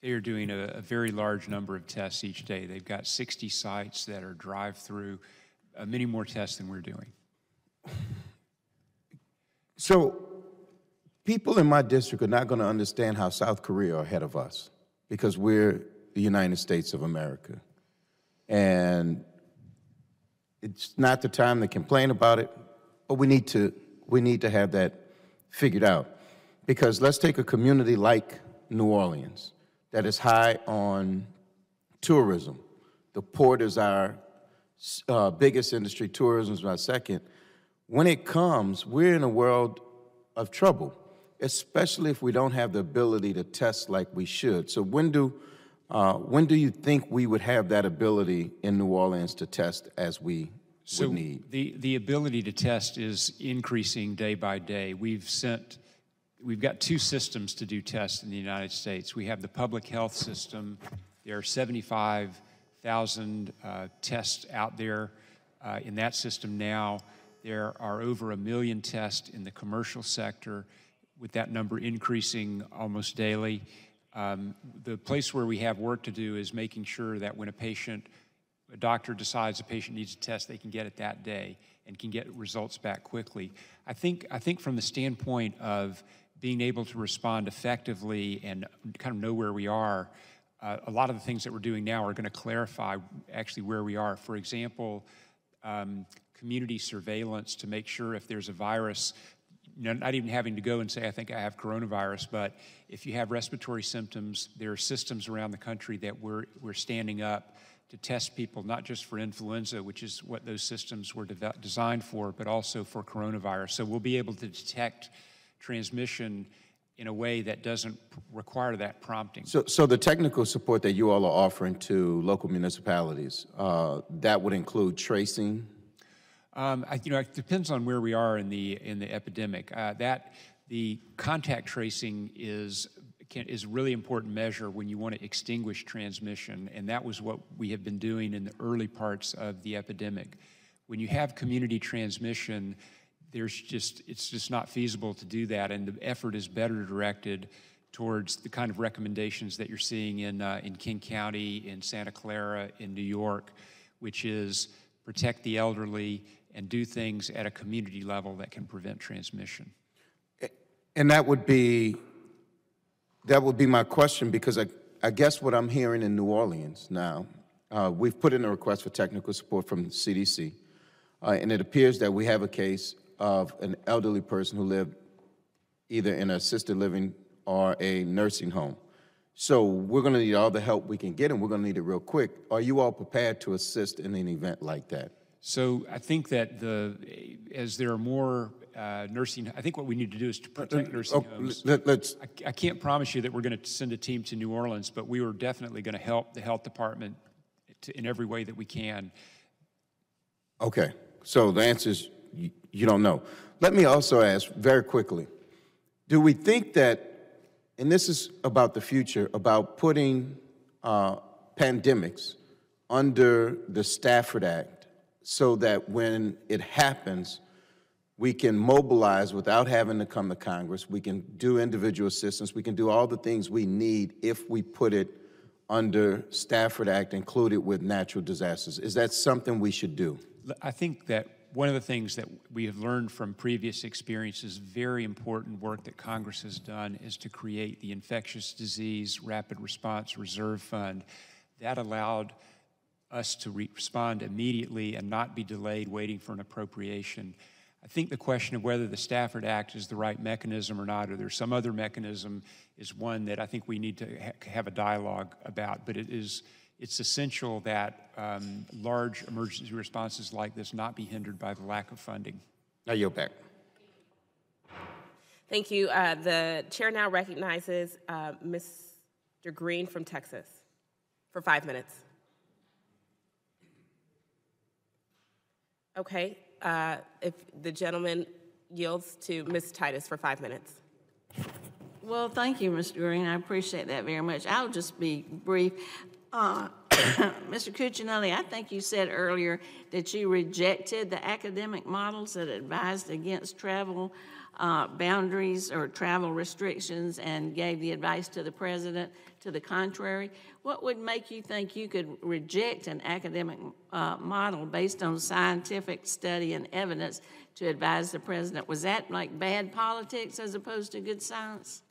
They are doing a, a very large number of tests each day. They've got 60 sites that are drive-through, uh, many more tests than we're doing. So, people in my district are not going to understand how South Korea are ahead of us because we're the United States of America. And it's not the time to complain about it, but we need to, we need to have that figured out. Because let's take a community like New Orleans that is high on tourism. The port is our uh, biggest industry, tourism is our second. When it comes, we're in a world of trouble, especially if we don't have the ability to test like we should. So when do, uh, when do you think we would have that ability in New Orleans to test as we So would need? the, the ability to test is increasing day by day. We've sent, we've got two systems to do tests in the United States. We have the public health system. There are 75,000 uh, tests out there uh, in that system now. There are over a million tests in the commercial sector, with that number increasing almost daily. Um, the place where we have work to do is making sure that when a patient a doctor decides a patient needs a test, they can get it that day and can get results back quickly. I think, I think from the standpoint of being able to respond effectively and kind of know where we are, uh, a lot of the things that we're doing now are going to clarify actually where we are. For example, um, community surveillance to make sure if there's a virus, not even having to go and say, I think I have coronavirus, but if you have respiratory symptoms, there are systems around the country that we're, we're standing up to test people, not just for influenza, which is what those systems were designed for, but also for coronavirus. So we'll be able to detect transmission in a way that doesn't require that prompting. So, so the technical support that you all are offering to local municipalities, uh, that would include tracing? Um, I, you know, it depends on where we are in the in the epidemic. Uh, that the contact tracing is can, is a really important measure when you want to extinguish transmission, and that was what we have been doing in the early parts of the epidemic. When you have community transmission, there's just it's just not feasible to do that, and the effort is better directed towards the kind of recommendations that you're seeing in uh, in King County, in Santa Clara, in New York, which is protect the elderly and do things at a community level that can prevent transmission. And that would be, that would be my question, because I, I guess what I'm hearing in New Orleans now, uh, we've put in a request for technical support from the CDC, uh, and it appears that we have a case of an elderly person who lived either in an assisted living or a nursing home. So we're going to need all the help we can get, and we're going to need it real quick. Are you all prepared to assist in an event like that? So I think that the as there are more uh, nursing, I think what we need to do is to protect nursing oh, homes. let- let's- I, I can't promise you that we're going to send a team to New Orleans, but we are definitely going to help the health department to, in every way that we can. Okay, so the answer is you, don't know. Let me also ask very quickly do we think that, and this is about the future, about putting uh, pandemics under the Stafford Act so that when it happens, we can mobilize without having to come to Congress. We can do individual assistance. We can do all the things we need if we put it under Stafford Act, included with natural disasters. Is that something we should do? I think that one of the things that we have learned from previous experiences, very important work that Congress has done, is to create the Infectious Disease Rapid Response Reserve Fund. That allowed us to re- respond immediately and not be delayed waiting for an appropriation. I think the question of whether the Stafford Act is the right mechanism or not, or there's some other mechanism, is one that I think we need to ha- have a dialogue about. But it is it's essential that um, large emergency responses like this not be hindered by the lack of funding. Now yield back. Thank you. Uh, the chair now recognizes uh, Mr. Green from Texas for five minutes. Okay, uh, if the gentleman yields to Ms. Titus for five minutes. Well, thank you, Mr. Green. I appreciate that very much. I'll just be brief. Uh, Mr. Cuccinelli, I think you said earlier that you rejected the academic models that advised against travel uh, boundaries or travel restrictions and gave the advice to the president to the contrary. What would make you think you could reject an academic uh, model based on scientific study and evidence to advise the president? Was that like bad politics as opposed to good science?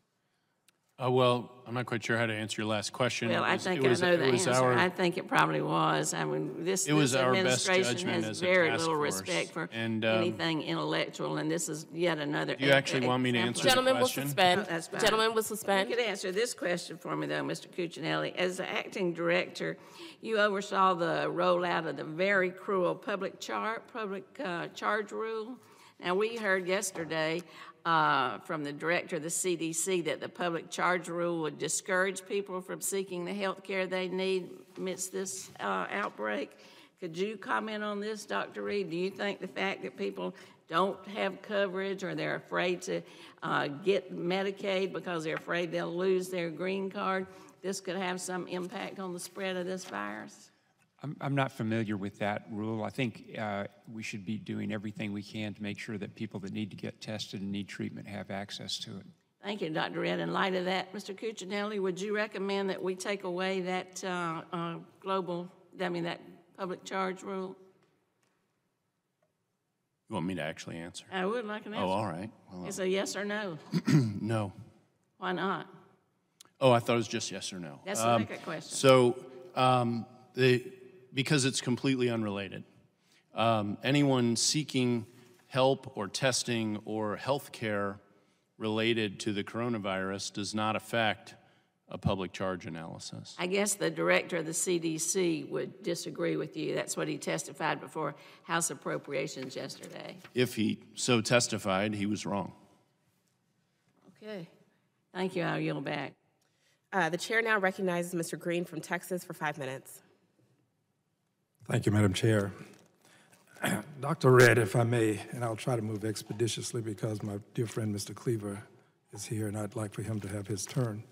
Uh, well, I'm not quite sure how to answer your last question. Well, It I think it I was- know it the was answer. our- I think it probably was. I mean, this, It was this our best administration judgment has as a very task little force. respect for And, um, anything intellectual, and this is yet another. Do you actually want me to example. answer the Gentleman will question? suspend. That's fine. Gentleman will suspend. You could answer this question for me, though, Mr. Cuccinelli. As the acting director, you oversaw the rollout of the very cruel public char, public uh, charge rule. Now, we heard yesterday uh, from the director of the CDC that the public charge rule would discourage people from seeking the health care they need amidst this uh, outbreak. Could you comment on this, Dr. Redd? Do you think the fact that people don't have coverage or they're afraid to uh, get Medicaid because they're afraid they'll lose their green card, this could have some impact on the spread of this virus? I'm, I'm not familiar with that rule. I think uh, we should be doing everything we can to make sure that people that need to get tested and need treatment have access to it. Thank you, Dr. Redd. In light of that, Mr. Cuccinelli, would you recommend that we take away that uh, uh, global, I mean, that public charge rule? You want me to actually answer? I would like an answer. Oh, all right. Well, It's a yes or no. no. Why not? Oh, I thought it was just yes or no. That's the Um, second question. So, um, the, because it's completely unrelated, um, anyone seeking help or testing or health care related to the coronavirus does not affect a public charge analysis. I guess the director of the CDC would disagree with you. That's what he testified before House Appropriations yesterday. If he so testified, he was wrong. Okay. Thank you. I'll yield back. Uh, the chair now recognizes Mr. Green from Texas for five minutes. Thank you, Madam Chair. Dr. Redd, if I may, and I'll try to move expeditiously because my dear friend Mr. Cleaver is here and I'd like for him to have his turn.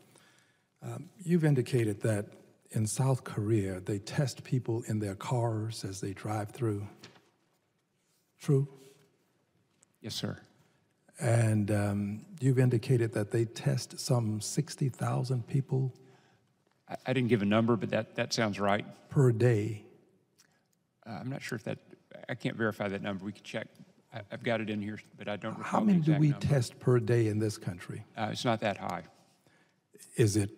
Um, you've indicated that in South Korea they test people in their cars as they drive through. True? Yes, sir. And um, you've indicated that they test some 60,000 people I, I didn't give a number, but that, that sounds right. per day. Uh, I'm not sure if that, I can't verify that number. We could check. I, I've got it in here, but I don't How many do we number. test per day in this country? Uh, it's not that high. Is it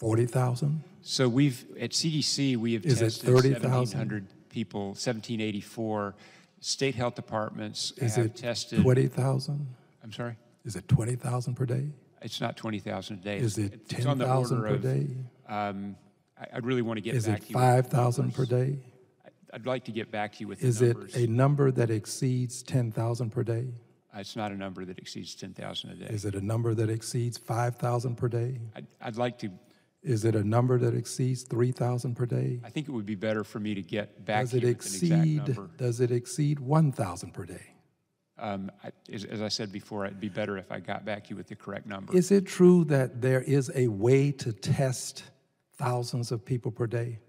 40,000? So we've, at CDC, we have Is tested 30,000? 1,700 people, 1,784. State health departments Is have it tested. 20,000? I'm sorry? Is it 20,000 per day? It's not 20,000 a day. Is it it's on the 10,000 order per of, day? Um, I- I'd really want to get Is back it to you. with 5,000 per day? I'd like to get back to you with the Is it numbers. a number that exceeds 10,000 per day? Uh, It's not a number that exceeds 10,000 a day. Is it a number that exceeds 5,000 per day? I'd, I'd like to, Is it a number that exceeds 3,000 per day? I think it would be better for me to get back Does to it you with an exact exceed, number. does it exceed 1,000 per day? Um, I- As as I said before, it'd be better if I got back to you with the correct number. Is it true that there is a way to test thousands of people per day?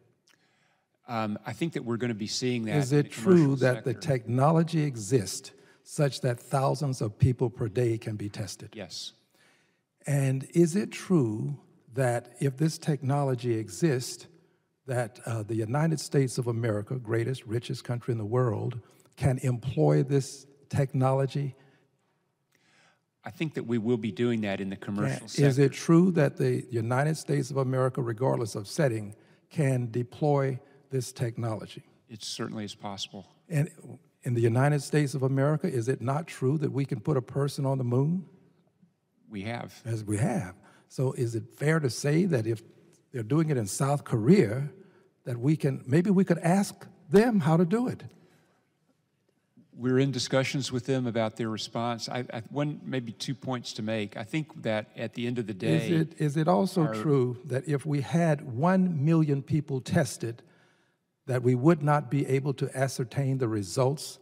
Um, I think that we're going to be seeing that Is it true that the technology exists such that thousands of people per day can be tested? Yes. And is it true that if this technology exists, that uh, the United States of America, greatest, richest country in the world, can employ this technology? I think that we will be doing that in the commercial Can- sector. Is it true that the United States of America, regardless of setting, can deploy this technology? It certainly is possible. And in the United States of America, is it not true that we can put a person on the moon? We have. As we have. So is it fair to say that if they're doing it in South Korea, that we can, maybe we could ask them how to do it? We're in discussions with them about their response. I, I, one, maybe two points to make. I think that at the end of the day, Is it, is it also our- true that if we had 1 million people tested, that we would not be able to ascertain the results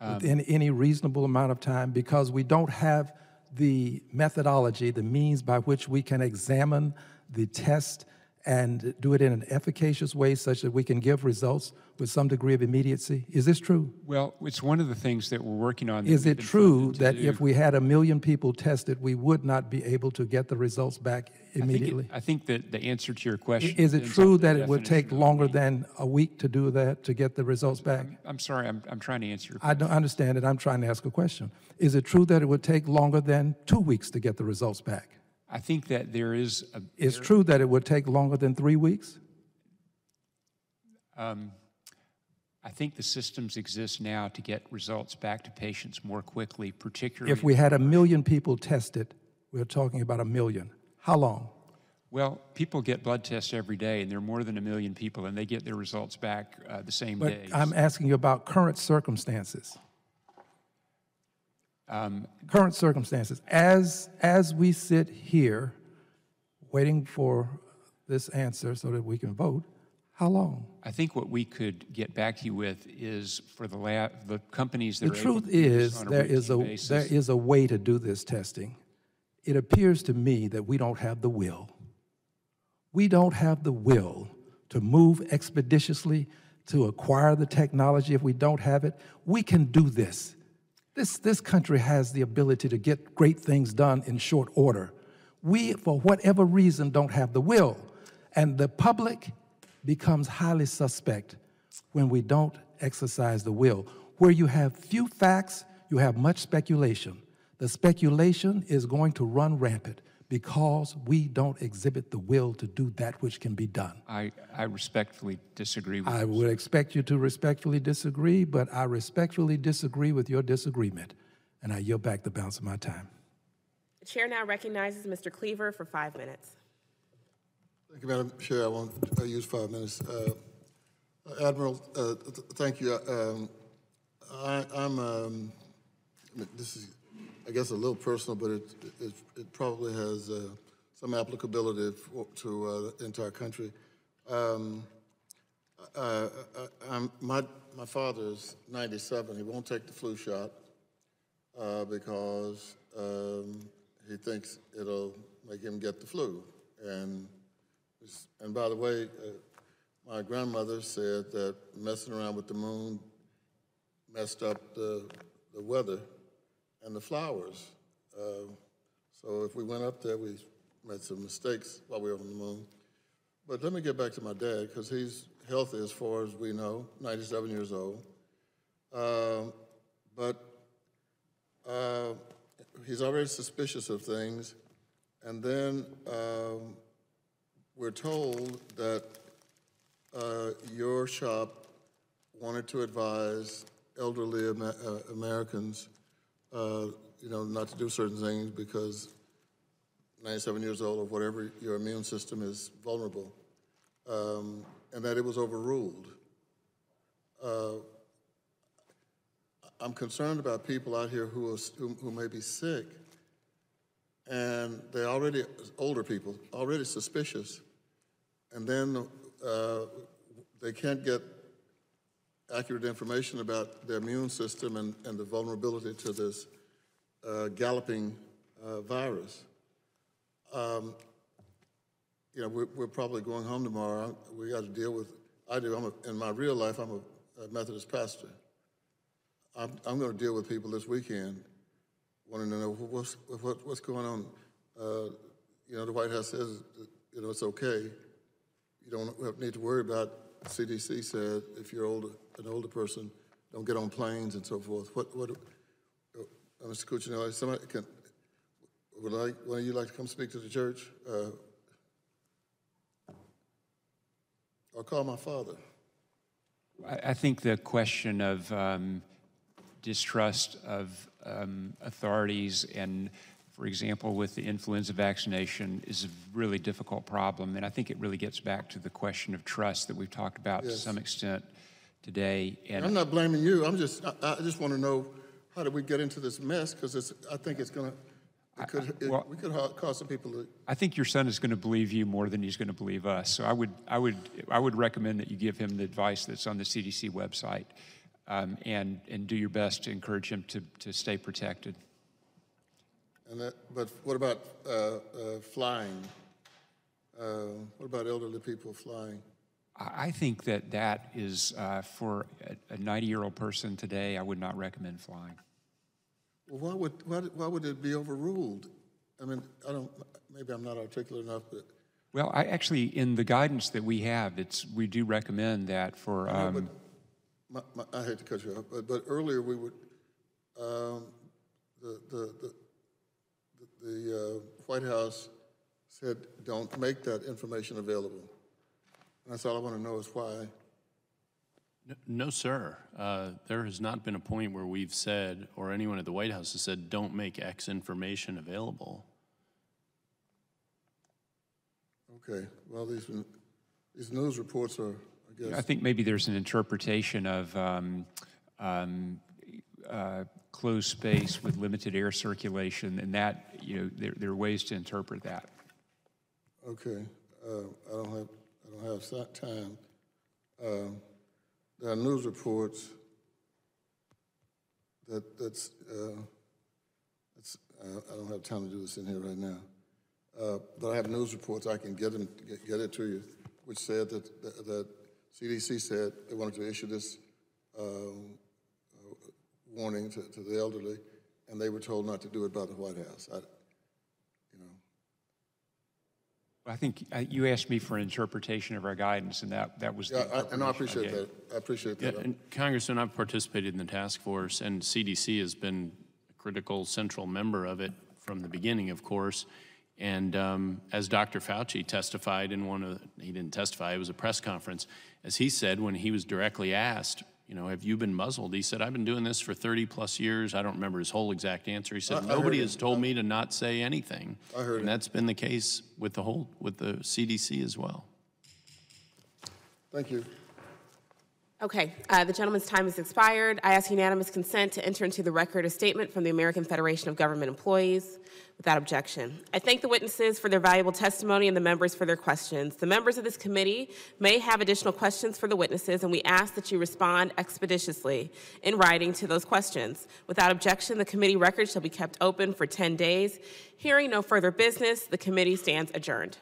Um, within any reasonable amount of time because we don't have the methodology, the means by which we can examine the test and do it in an efficacious way such that we can give results with some degree of immediacy? Is this true? Well, it's one of the things that we're working on. Is it true that do. if we had a million people tested, we would not be able to get the results back I think it- immediately? I think that the answer to your question. Is it true that it would take longer than a week to do that, to get the results back? I'm sorry, I'm, I'm trying to answer your I don't understand it. I'm trying to ask a question. Is it true that it would take longer than two weeks to get the results back? I think that there is a. It's there- true that it would take longer than three weeks? Um, I think the systems exist now to get results back to patients more quickly, particularly. If we had a million people tested, we're talking about a million. How long? Well, people get blood tests every day, and there are more than a million people, and they get their results back uh, the same But day. I'm asking you about current circumstances. Um, Current circumstances. As, as we sit here, waiting for this answer so that we can vote, how long? I think what we could get back to you with is for the lab, the companies that The truth is, there is a, basis. there is a way to do this testing. It appears to me that we don't have the will. We don't have the will to move expeditiously, to acquire the technology if we don't have it. We can do this. This, this country has the ability to get great things done in short order. We, for whatever reason, don't have the will. And the public becomes highly suspect when we don't exercise the will. Where you have few facts, you have much speculation. The speculation is going to run rampant because we don't exhibit the will to do that which can be done. I, I respectfully disagree with I you. would expect you to respectfully disagree, but I respectfully disagree with your disagreement, and I yield back the balance of my time. The chair now recognizes Mr. Cleaver for five minutes. Thank you, Madam Chair. I won't uh, use five minutes. Uh, Admiral, uh, th- thank you. Um, I, I'm, um, I mean, this is, I guess, a little personal, but it, it, it probably has uh, some applicability for, to uh, the entire country. Um, uh, I, I'm, my, my father is 97. He won't take the flu shot uh, because um, he thinks it'll make him get the flu. And and by the way, uh, my grandmother said that messing around with the moon messed up the, the weather and the flowers. Uh, so if we went up there, we made some mistakes while we were on the moon. But let me get back to my dad, because he's healthy as far as we know, 97 years old. Um, but uh, he's already suspicious of things. And then um, we're told that uh, your shop wanted to advise elderly Amer- uh, Americans, uh, you know, not to do certain things because 97 years old or whatever, your immune system is vulnerable, um, and that it was overruled. Uh, I'm concerned about people out here who, are, who, who may be sick, and they're already, older people, already suspicious, and then uh, they can't get accurate information about their immune system and, and the vulnerability to this uh, galloping uh, virus. Um, you know, we're, we're probably going home tomorrow. We got to deal with, I do, I'm a, in my real life, I'm a, a Methodist pastor. I'm, I'm going to deal with people this weekend wanting to know what's, what, what's going on. Uh, you know, the White House says, you know, it's okay. You don't need to worry about, CDC said, if you're older, an older person, don't get on planes and so forth. What, what, uh, Mr. Cuccinelli, somebody can, would like, one of you like to come speak to the church? Uh, or call my father. I, I think the question of um, distrust of um, authorities and, for example, with the influenza vaccination is a really difficult problem. And I think it really gets back to the question of trust that we've talked about to some extent today. And I'm not blaming you. I'm just, I, I just want to know how did we get into this mess? Because it's, I think it's going to, it could, it, well- we could cause some people to. I think your son is going to believe you more than he's going to believe us. So I would, I would, I would recommend that you give him the advice that's on the CDC website, um, and and do your best to encourage him to to stay protected. And that, but what about uh, uh, flying? Uh, What about elderly people flying? I think that that is, uh, for a- a 90-year-old person today, I would not recommend flying. Well, why would, why, why would it be overruled? I mean, I don't, maybe I'm not articulate enough, but Well, I actually, in the guidance that we have, it's, we do recommend that for, I know, but um, my, my, I hate to cut you off, but, but earlier we would, um, the, the, the, the, the uh, White House said, don't make that information available. And that's all I want to know is why. N- No, sir. Uh, There has not been a point where we've said, or anyone at the White House has said, don't make X information available. Okay, well, these, these news reports are, I guess. I think maybe there's an interpretation of um, um, uh, closed space with limited air circulation, and that, you know, there, there are ways to interpret that. Okay, uh, I don't have, I don't have time. Um, There are news reports that, that's, uh, that's, uh, I don't have time to do this in here right now. Uh, But I have news reports, I can get them, get- get it to you, which said that, that- that CDC said they wanted to issue this um, uh, warning to, to the elderly, and they were told not to do it by the White House. I, I think uh, you asked me for an interpretation of our guidance, and that, that was the Yeah, I- and I appreciate gave. that. I appreciate that. Yeah, that. and Congressman, I've participated in the task force, and CDC has been a critical, central member of it from the beginning, of course. And um, as Dr. Fauci testified in one of, he didn't testify, it was a press conference, as he said when he was directly asked, you know, have you been muzzled? He said, I've been doing this for 30-plus years. I don't remember his whole exact answer. He said, I nobody him. has told me to not say anything. I heard And him. that's been the case with the whole, with the CDC as well. Thank you. Okay, uh, the gentleman's time has expired. I ask unanimous consent to enter into the record a statement from the American Federation of Government Employees without objection. I thank the witnesses for their valuable testimony and the members for their questions. The members of this committee may have additional questions for the witnesses, and we ask that you respond expeditiously in writing to those questions. Without objection, the committee record shall be kept open for 10 days. Hearing no further business, the committee stands adjourned.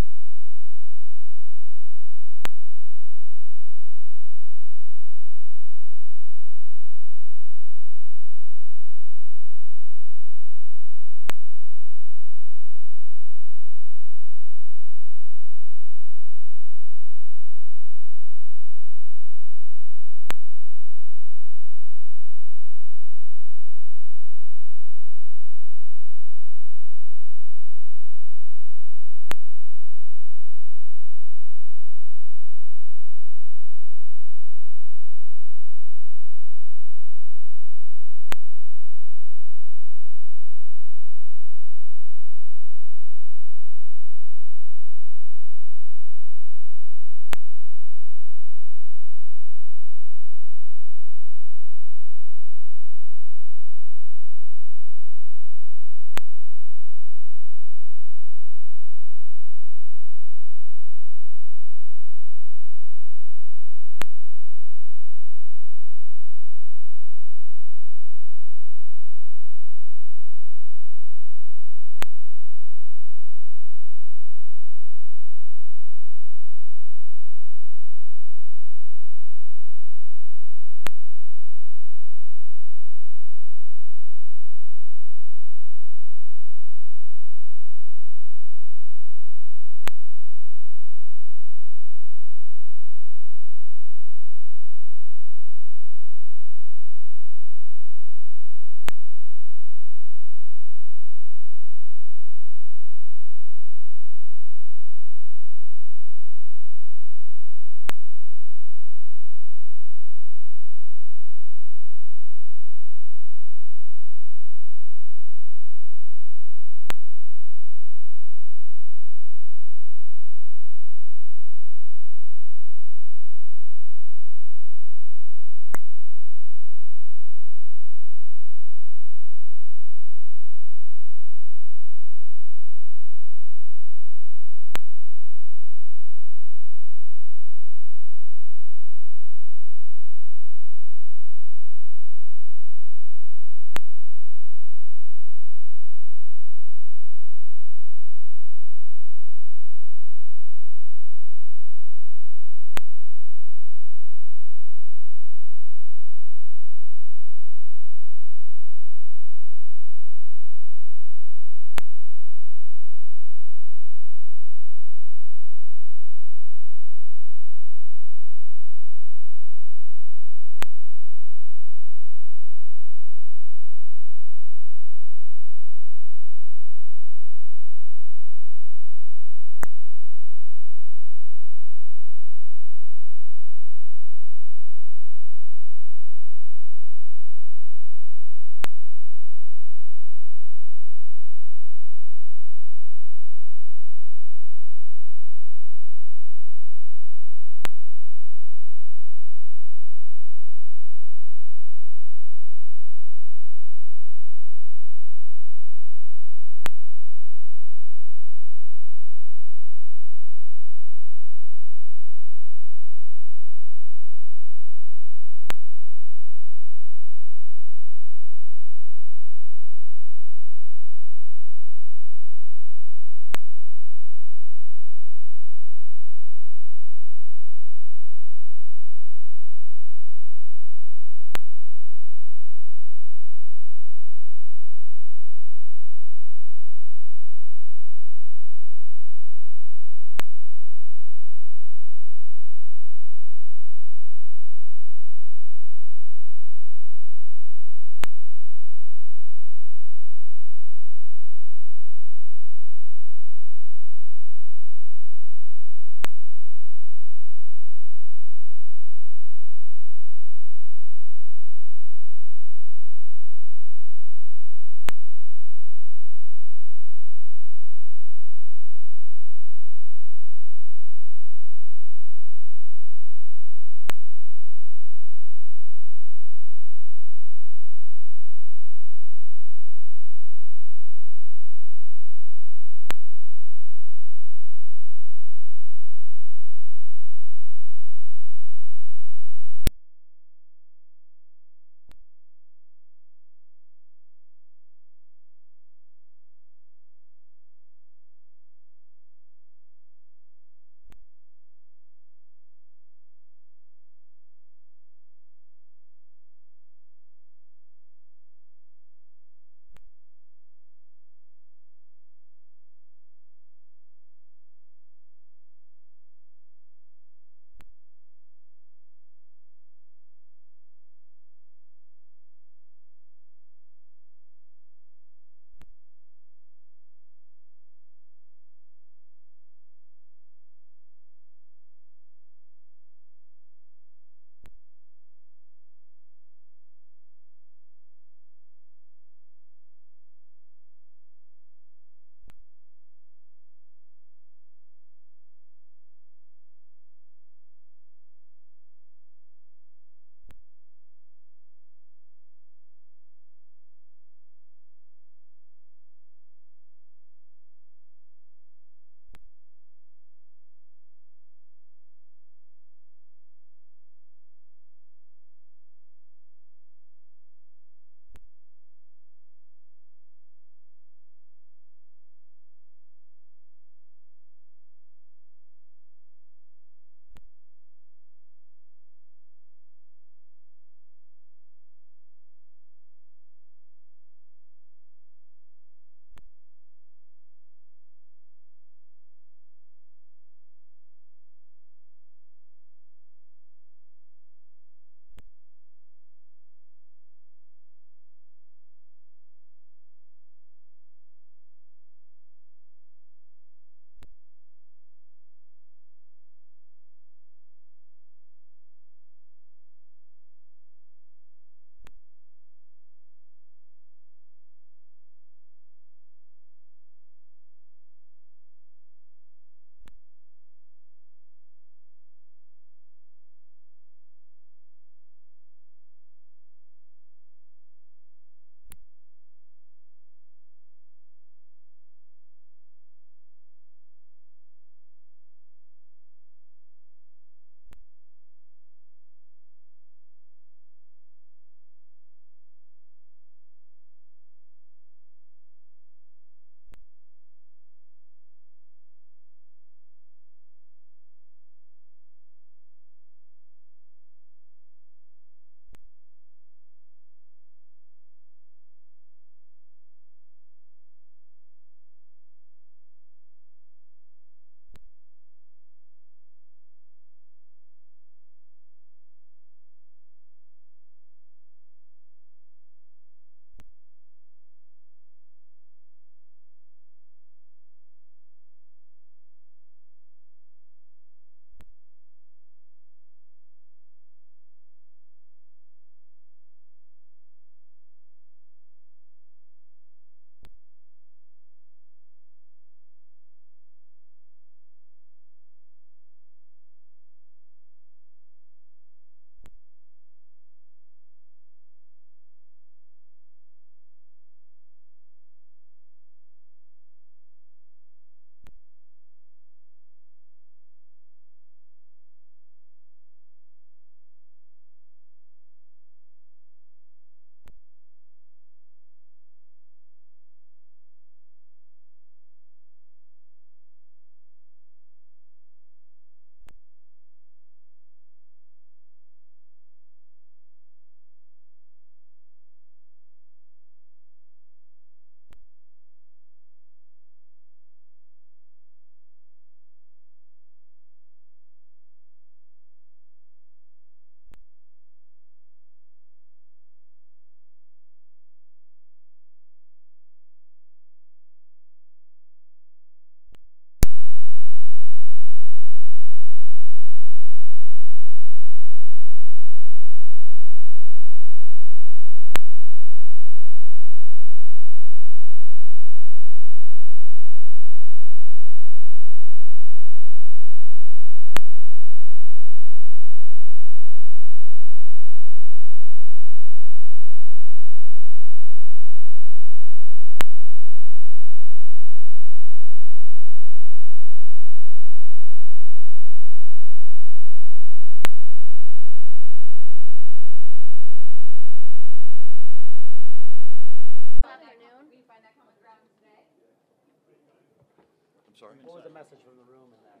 Sorry? What was the message from the room in that?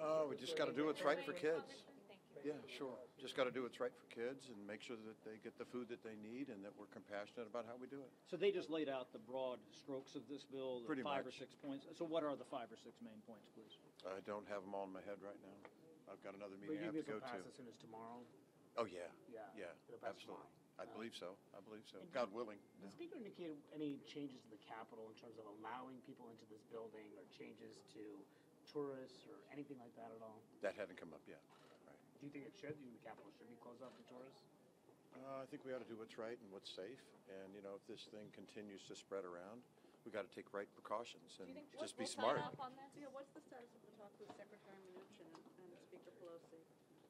Oh, we just got to do what's right for kids. Yeah, sure. Just got to do what's right for kids and make sure that they get the food that they need and that we're compassionate about how we do it. So they just laid out the broad strokes of this bill, the Pretty five or six points. So what are the five or six main points, please? I don't have them all in my head right now. I've got another meeting I you have think to this go will pass to. as soon as tomorrow? Oh, yeah. Yeah, Yeah, it'll pass absolutely. I believe so. I believe so. And God did- willing. Did the speaker indicate any changes to the Capitol in terms of allowing people into this building or changes to tourists or anything like that at all? That hadn't come up yet. Right. Do you think it should? Do you think the Capitol should be closed off to tourists? Uh, I think we ought to do what's right and what's safe. And, you know, if this thing continues to spread around, we got to take right precautions and just be smart. Yeah, what's the status of the talks with Secretary Mnuchin and and Speaker Pelosi?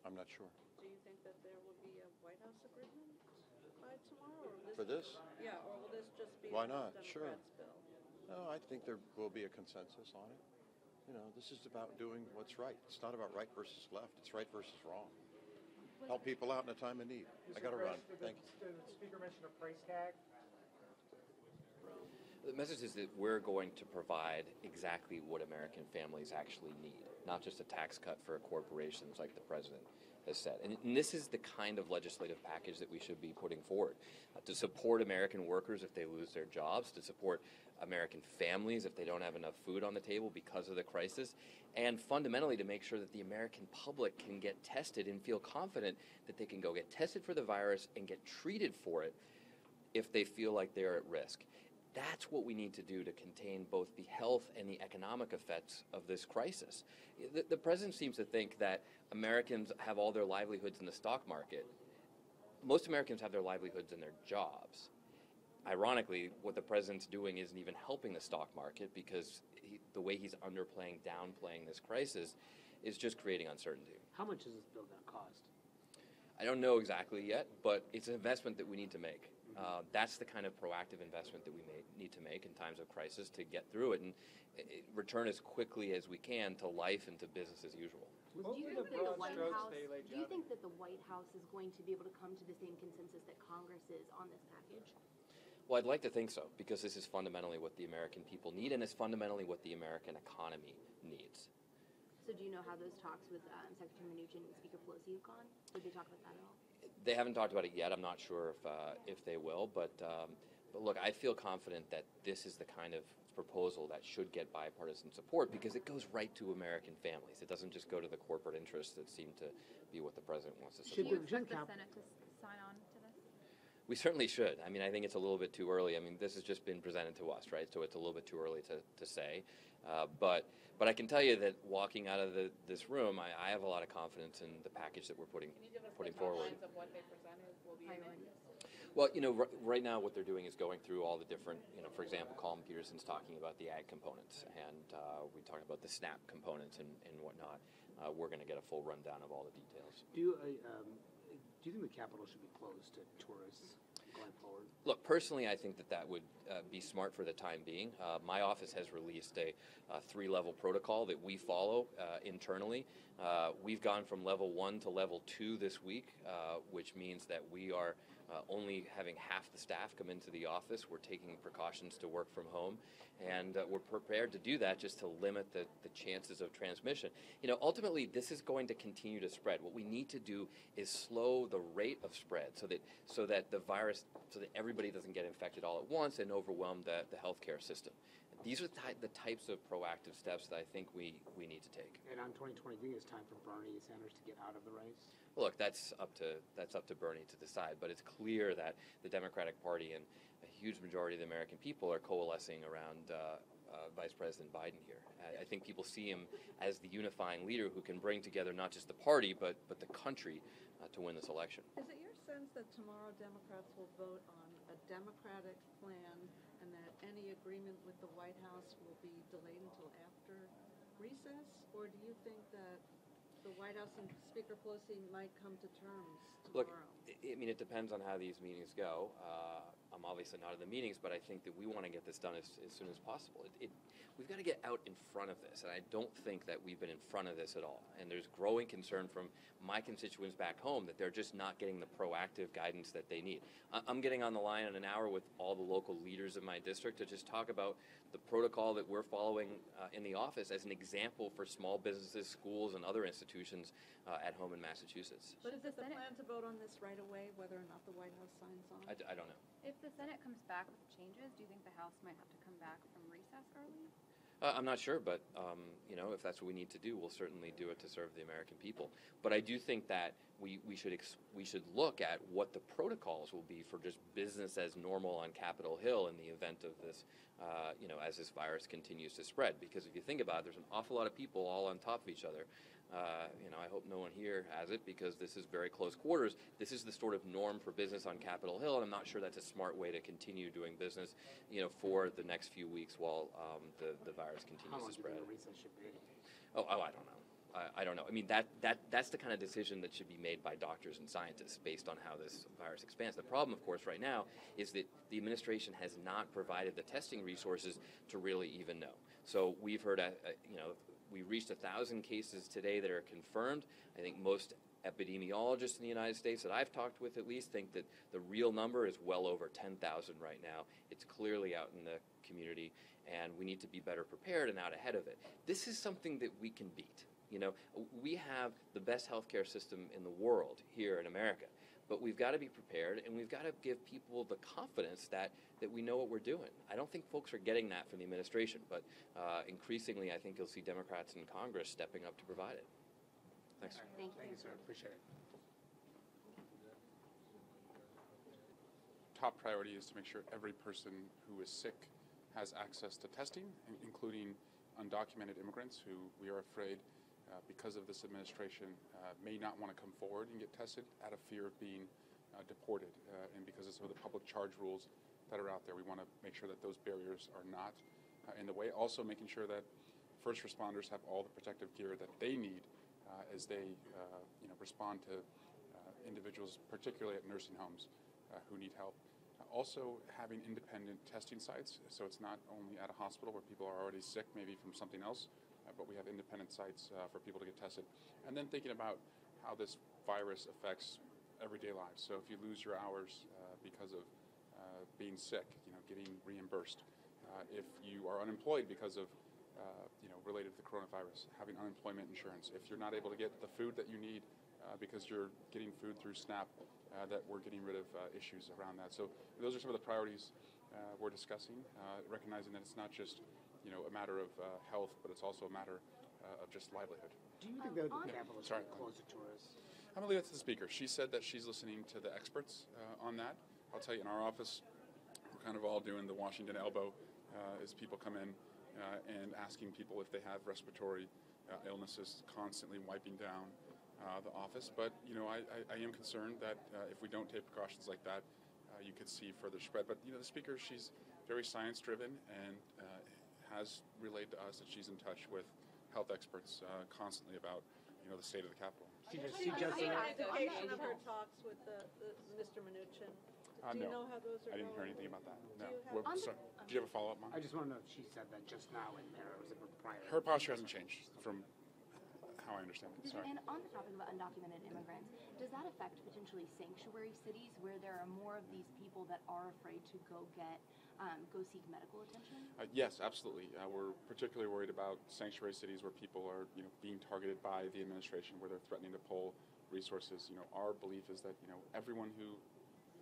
I'm not sure. Do you think that there will be a White House agreement by tomorrow? or will For this? Yeah, or will this just be Why the not? Sure. Bill? No, I think there will be a consensus on it. You know, this is about doing what's right. It's not about right versus left. It's right versus wrong. Help people out in a time of need. I got to run. Thank you. The speaker mention a price tag? The message is that we're going to provide exactly what American families actually need, not just a tax cut for corporations like the president has said. And, and this is the kind of legislative package that we should be putting forward uh, to support American workers if they lose their jobs, to support American families if they don't have enough food on the table because of the crisis, and fundamentally to make sure that the American public can get tested and feel confident that they can go get tested for the virus and get treated for it if they feel like they're at risk. That's what we need to do to contain both the health and the economic effects of this crisis. The, the president seems to think that Americans have all their livelihoods in the stock market. Most Americans have their livelihoods in their jobs. Ironically, what the president's doing isn't even helping the stock market because he, the way he's underplaying, downplaying this crisis is just creating uncertainty. How much is this bill going to cost? I don't know exactly yet, but it's an investment that we need to make. Uh, that's the kind of proactive investment that we may need to make in times of crisis to get through it and uh, return as quickly as we can to life and to business as usual. Do you think that the White House, do you think that the White House is going to be able to come to the same consensus that Congress is on this package? Well, I'd like to think so because this is fundamentally what the American people need and it's fundamentally what the American economy needs. So do you know how those talks with um, Secretary Mnuchin and Speaker Pelosi have gone? Did they talk about that at all? They haven't talked about it yet. I'm not sure if uh, if they will, but um, but look, I feel confident that this is the kind of proposal that should get bipartisan support because it goes right to American families. It doesn't just go to the corporate interests that seem to be what the president wants to Do support. you expect the Senate to sign on to this? We certainly should. I mean, I think it's a little bit too early. I mean, this has just been presented to us, right? So it's a little bit too early to, to say. Uh, but but I can tell you that walking out of the, this room, I, I have a lot of confidence in the package that we're putting putting forward. of what they presented will be Well, you know, r- right now what they're doing is going through all the different, you know, for example, Collin Peterson's talking about the ag components, and uh, we talked about the SNAP components and, and whatnot. Uh, we're going to get a full rundown of all the details. Do you, um, do you think the Capitol should be closed to tourists going forward? Look, personally, I think that that would uh, be smart for the time being. Uh, my office has released a, uh three-level protocol that we follow uh, internally. Uh, we've gone from level one to level two this week, uh, which means that we are uh, only having half the staff come into the office. We're taking precautions to work from home, and uh, we're prepared to do that just to limit the, the chances of transmission. You know, ultimately, this is going to continue to spread. What we need to do is slow the rate of spread so that so that the virus, so that everybody doesn't get infected all at once and overwhelm the, the healthcare system. These are the ty- the types of proactive steps that I think we, we need to take. And on 2020, do you think it's time for Bernie Sanders to get out of the race? Look, that's up to that's up to Bernie to decide. But it's clear that the Democratic Party and a huge majority of the American people are coalescing around uh, uh, Vice President Biden here. I, I think people see him as the unifying leader who can bring together not just the party but but the country uh, to win this election. Is it your sense that tomorrow Democrats will vote on a Democratic plan and that any agreement with the White House will be delayed until after recess? Or do you think that the White House and Speaker Pelosi might come to terms Look, tomorrow? I I mean, it depends on how these meetings go. Uh, I'm obviously not in the meetings, but I think that we want to get this done as, as soon as possible. It, it, we've got to get out in front of this, and I don't think that we've been in front of this at all. And there's growing concern from my constituents back home that they're just not getting the proactive guidance that they need. I- I'm getting on the line in an hour with all the local leaders in my district to just talk about the protocol that we're following uh, in the office as an example for small businesses, schools, and other institutions uh, at home in Massachusetts. But is it the plan to vote on this right away, whether or not the White House signs on? I, d- I don't know. If the Senate comes back with changes, do you think the House might have to come back from recess early? Uh, I'm not sure, but um, you know, if that's what we need to do, we'll certainly do it to serve the American people. But I do think that we, we should ex- we should look at what the protocols will be for just business as normal on Capitol Hill in the event of this, uh, you know, as this virus continues to spread. Because if you think about it, there's an awful lot of people all on top of each other. Uh, you know, I hope no one here has it because this is very close quarters. This is the sort of norm for business on Capitol Hill, and I'm not sure that's a smart way to continue doing business, you know, for the next few weeks while um, the, the virus continues to spread. think a recess should be? Oh, oh, I don't know. I, I don't know. I mean, that, that, that's the kind of decision that should be made by doctors and scientists based on how this virus expands. The problem, of course, right now is that the administration has not provided the testing resources to really even know. So we've heard, uh, uh, you know, we reached a thousand cases today that are confirmed. I think most epidemiologists in the United States that I've talked with at least think that the real number is well over 10,000 right now. It's clearly out in the community, and we need to be better prepared and out ahead of it. This is something that we can beat. You know, we have the best healthcare system in the world here in America, but we've got to be prepared and we've got to give people the confidence that, that we know what we're doing. I don't think folks are getting that from the administration, but uh, increasingly, I think you'll see Democrats in Congress stepping up to provide it. Thanks. Thank you. Thank you, sir. Appreciate it. top priority is to make sure every person who is sick has access to testing, including undocumented immigrants who we are afraid, uh, because of this administration, uh, may not want to come forward and get tested out of fear of being uh, deported. Uh, and because of some of the public charge rules that are out there, we want to make sure that those barriers are not in the way. Also, making sure that first responders have all the protective gear that they need as they, you know, respond to individuals, particularly at nursing homes, who need help. Also, having independent testing sites, so it's not only at a hospital where people are already sick, maybe from something else, but we have independent sites uh, for people to get tested. And then thinking about how this virus affects everyday lives. So if you lose your hours uh, because of uh, being sick, you know, getting reimbursed. Uh, if you are unemployed because of, uh, you know, related to the coronavirus, having unemployment insurance. If you're not able to get the food that you need uh, because you're getting food through SNAP, uh, that we're getting rid of uh, issues around that. So those are some of the priorities uh, we're discussing, uh, recognizing that it's not just, you know, a matter of uh, health, but it's also a matter uh, of just livelihood. Do you think that the Yeah, Capitol sorry. should close to tourists? I'm gonna leave it to the speaker. She said that she's listening to the experts uh, on that. I'll tell you, in our office, we're kind of all doing the Washington elbow uh, as people come in uh, and asking people if they have respiratory uh, illnesses, constantly wiping down uh, the office. But you know, I, I, I am concerned that uh, if we don't take precautions like that, uh, you could see further spread. But you know, the speaker, she's very science-driven and uh, has relayed to us that she's in touch with health experts uh, constantly about you know the state of the capital. She just, Any she just, indication of her talks with the, the, Mr. Mnuchin? Uh, Do you no. know how those are I didn't hear anything about that. Do No. you have- What- On the- sorry. Did you have a follow-up, Mom? I just want to know if she said that just now in there, or was it prior? Her posture hasn't changed from how I understand it. Sorry. And on the topic of undocumented immigrants, does that affect potentially sanctuary cities where there are more of these people that are afraid to go get, um, go seek medical attention? Uh, yes, absolutely. Uh, we're particularly worried about sanctuary cities where people are, you know, being targeted by the administration, where they're threatening to pull resources. You know, our belief is that you know everyone who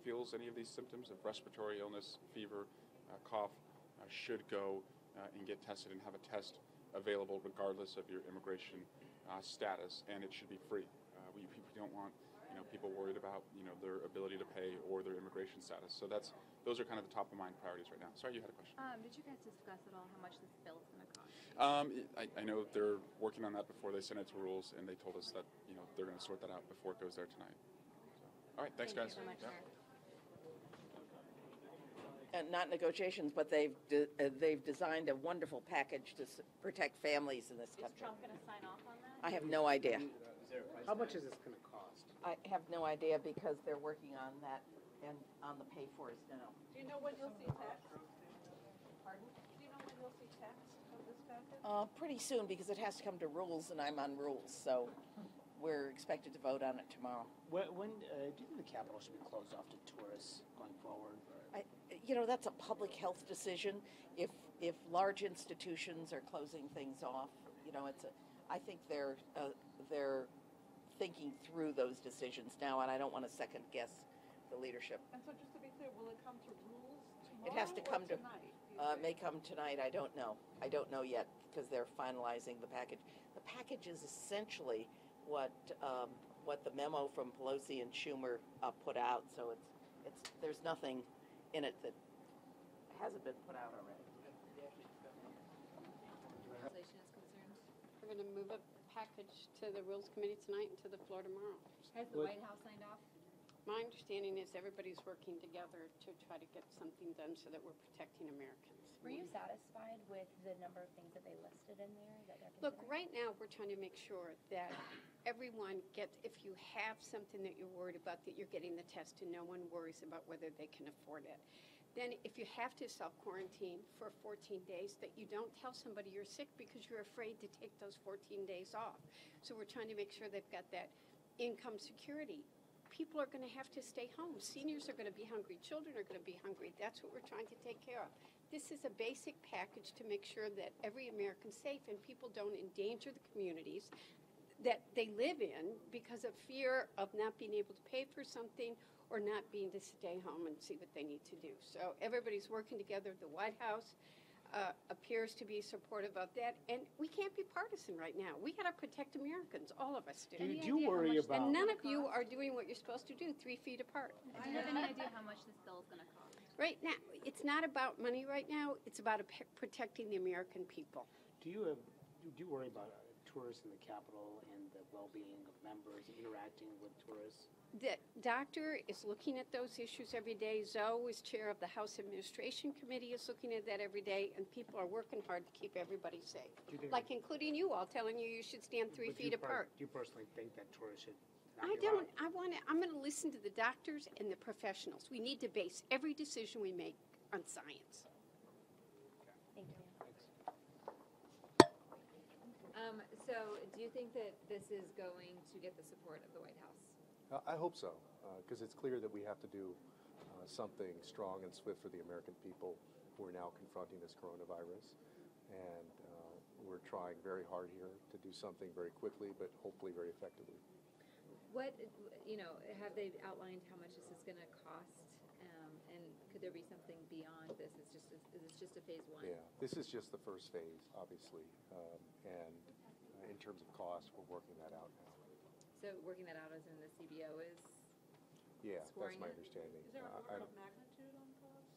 feels any of these symptoms of respiratory illness, fever, uh, cough, uh, should go uh, and get tested and have a test available regardless of your immigration uh, status, and it should be free. We, we don't want you know people worried about you know their ability to pay or their immigration status. So that's those are kind of the top of mind priorities right now. Sorry, you had a question. Um, did you guys discuss at all how much this bill is going to cost? Um, I, I know they're working on that before they send it to rules, and they told us that you know they're going to sort that out before it goes there tonight. So, all right, thanks, Thank guys. you so much, Yeah. sir. and not negotiations, but they've, de- uh, they've designed a wonderful package to s- protect families in this Is country. Trump going to sign off on that? I have no idea. How much is this going to cost? I have no idea because they're working on that and on the pay-fors now. Do you know when you'll see text? Pardon? Do you know when you'll see text of this package? Uh, pretty soon, because it has to come to rules, and I'm on rules, so we're expected to vote on it tomorrow. When, when uh, do you think the Capitol should be closed off to tourists going forward? I, you know, that's a public health decision. If, if large institutions are closing things off, you know, it's a, I think they're, uh, they're thinking through those decisions now, and I don't want to second guess the leadership. And so just to be clear, will it come to rules tomorrow It has to come to, tonight? uh, may come tonight, I don't know. I don't know yet, because they're finalizing the package. The package is essentially what, um, what the memo from Pelosi and Schumer, uh, put out, so it's, it's, there's nothing in it that hasn't been put out already. legislation is concerned. We're going to move a package to the Rules Committee tonight and to the floor tomorrow. Has the White House signed off? My understanding is everybody's working together to try to get something done so that we're protecting Americans. Were you satisfied with the number of things that they listed in there that they're Look, considering? right now, we're trying to make sure that everyone gets, if you have something that you're worried about, that you're getting the test and no one worries about whether they can afford it. Then if you have to self-quarantine for 14 days, that you don't tell somebody you're sick because you're afraid to take those 14 days off. So we're trying to make sure they've got that income security. People are going to have to stay home. Seniors are going to be hungry. Children are going to be hungry. That's what we're trying to take care of. This is a basic package to make sure that every American's safe and people don't endanger the communities that they live in because of fear of not being able to pay for something or not being to stay home and see what they need to do. So everybody's working together. The White House uh, appears to be supportive of that, and we can't be partisan right now. We got to protect Americans, all of us do. Do you- do you worry about- And none of you are doing what you're supposed to do, three feet apart. Do you have any idea how much this bill is going to cost? Right now, it's not about money right now. It's about a- protecting the American people. Do you have, do you worry about uh, tourists in the Capitol and the well-being of members interacting with tourists? The doctor is looking at those issues every day. Zoe is chair of the House Administration Committee, is looking at that every day, and people are working hard to keep everybody safe. Do you Like including you all telling you you should stand three But do you feet per- apart. Do you personally think that tourists should not I allowed? don't, I want to, I'm going to listen to the doctors and the professionals. We need to base every decision we make on science. Thank you. Um, so do you think that this is going to get the support of the White House? Uh, I hope so, because it's clear that we have to do uh, something strong and swift for the American people who are now confronting this coronavirus. And uh, we're trying very hard here to do something very quickly, but hopefully very effectively. What, you know, have they outlined how much this is going to cost? Um, and could there be something beyond this? It's just, is this just a phase one? Yeah, this is just the first phase, obviously. Um, and uh, in terms of cost, we're working that out now. So working that out as in the CBO is Yeah, that's Scoring my it? understanding. Is there Uh, an I order don't- of magnitude on cost?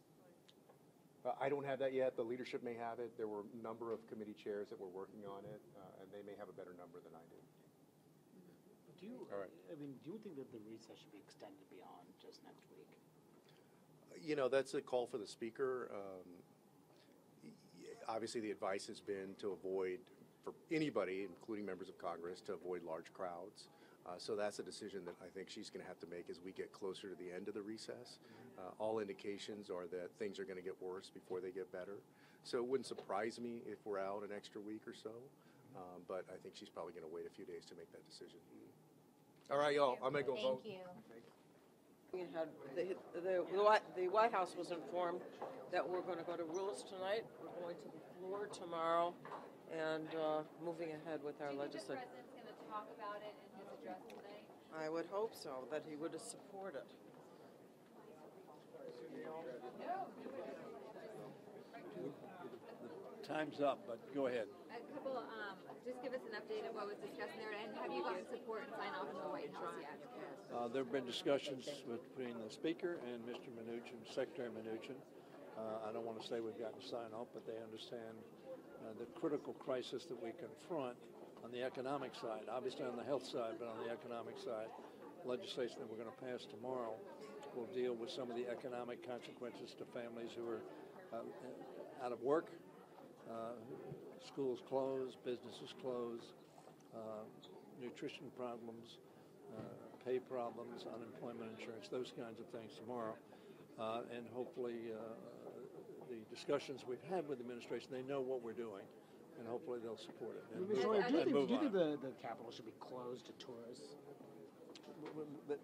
Uh, I don't have that yet. The leadership may have it. There were a number of committee chairs that were working on it, uh, and they may have a better number than I do. Do you, All right. I mean, do you think that the recess should be extended beyond just next week? You know, that's a call for the speaker. Um, y- y- Obviously, the advice has been to avoid, for anybody, including members of Congress, to avoid large crowds. Uh, So that's a decision that I think she's going to have to make as we get closer to the end of the recess. Uh, All indications are that things are going to get worse before they get better. So it wouldn't surprise me if we're out an extra week or so, Um, but I think she's probably going to wait a few days to make that decision. All right, y'all, I'm going to go vote. Thank you. Ahead, The, the, the White- the White House was informed that we're going to go to rules tonight, we're going to the floor tomorrow, and uh, moving ahead with our Do you think the president's going to talk about it in his address tonight? I would hope so, that he would support it. Time's up, but go ahead. A couple, um, just give us an update of what was discussed there, and have you gotten support and sign off from the White House yet? Uh, There have been discussions between the Speaker and Mr. Mnuchin, Secretary Mnuchin. Uh, I don't want to say we've gotten sign off, but they understand uh, the critical crisis that we confront on the economic side, obviously on the health side, but on the economic side. Legislation that we're going to pass tomorrow will deal with some of the economic consequences to families who are uh, out of work, uh, schools closed, businesses closed, uh, nutrition problems, uh, pay problems, unemployment insurance, those kinds of things tomorrow. And hopefully, the discussions we've had with the administration, they know what we're doing, and hopefully they'll support it. and Mr. move- Hoyer, do you and think, move do you on. think the, the Capitol should be closed to tourists? We're- We're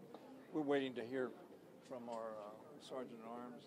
we're waiting to hear from our uh, Sergeant at Arms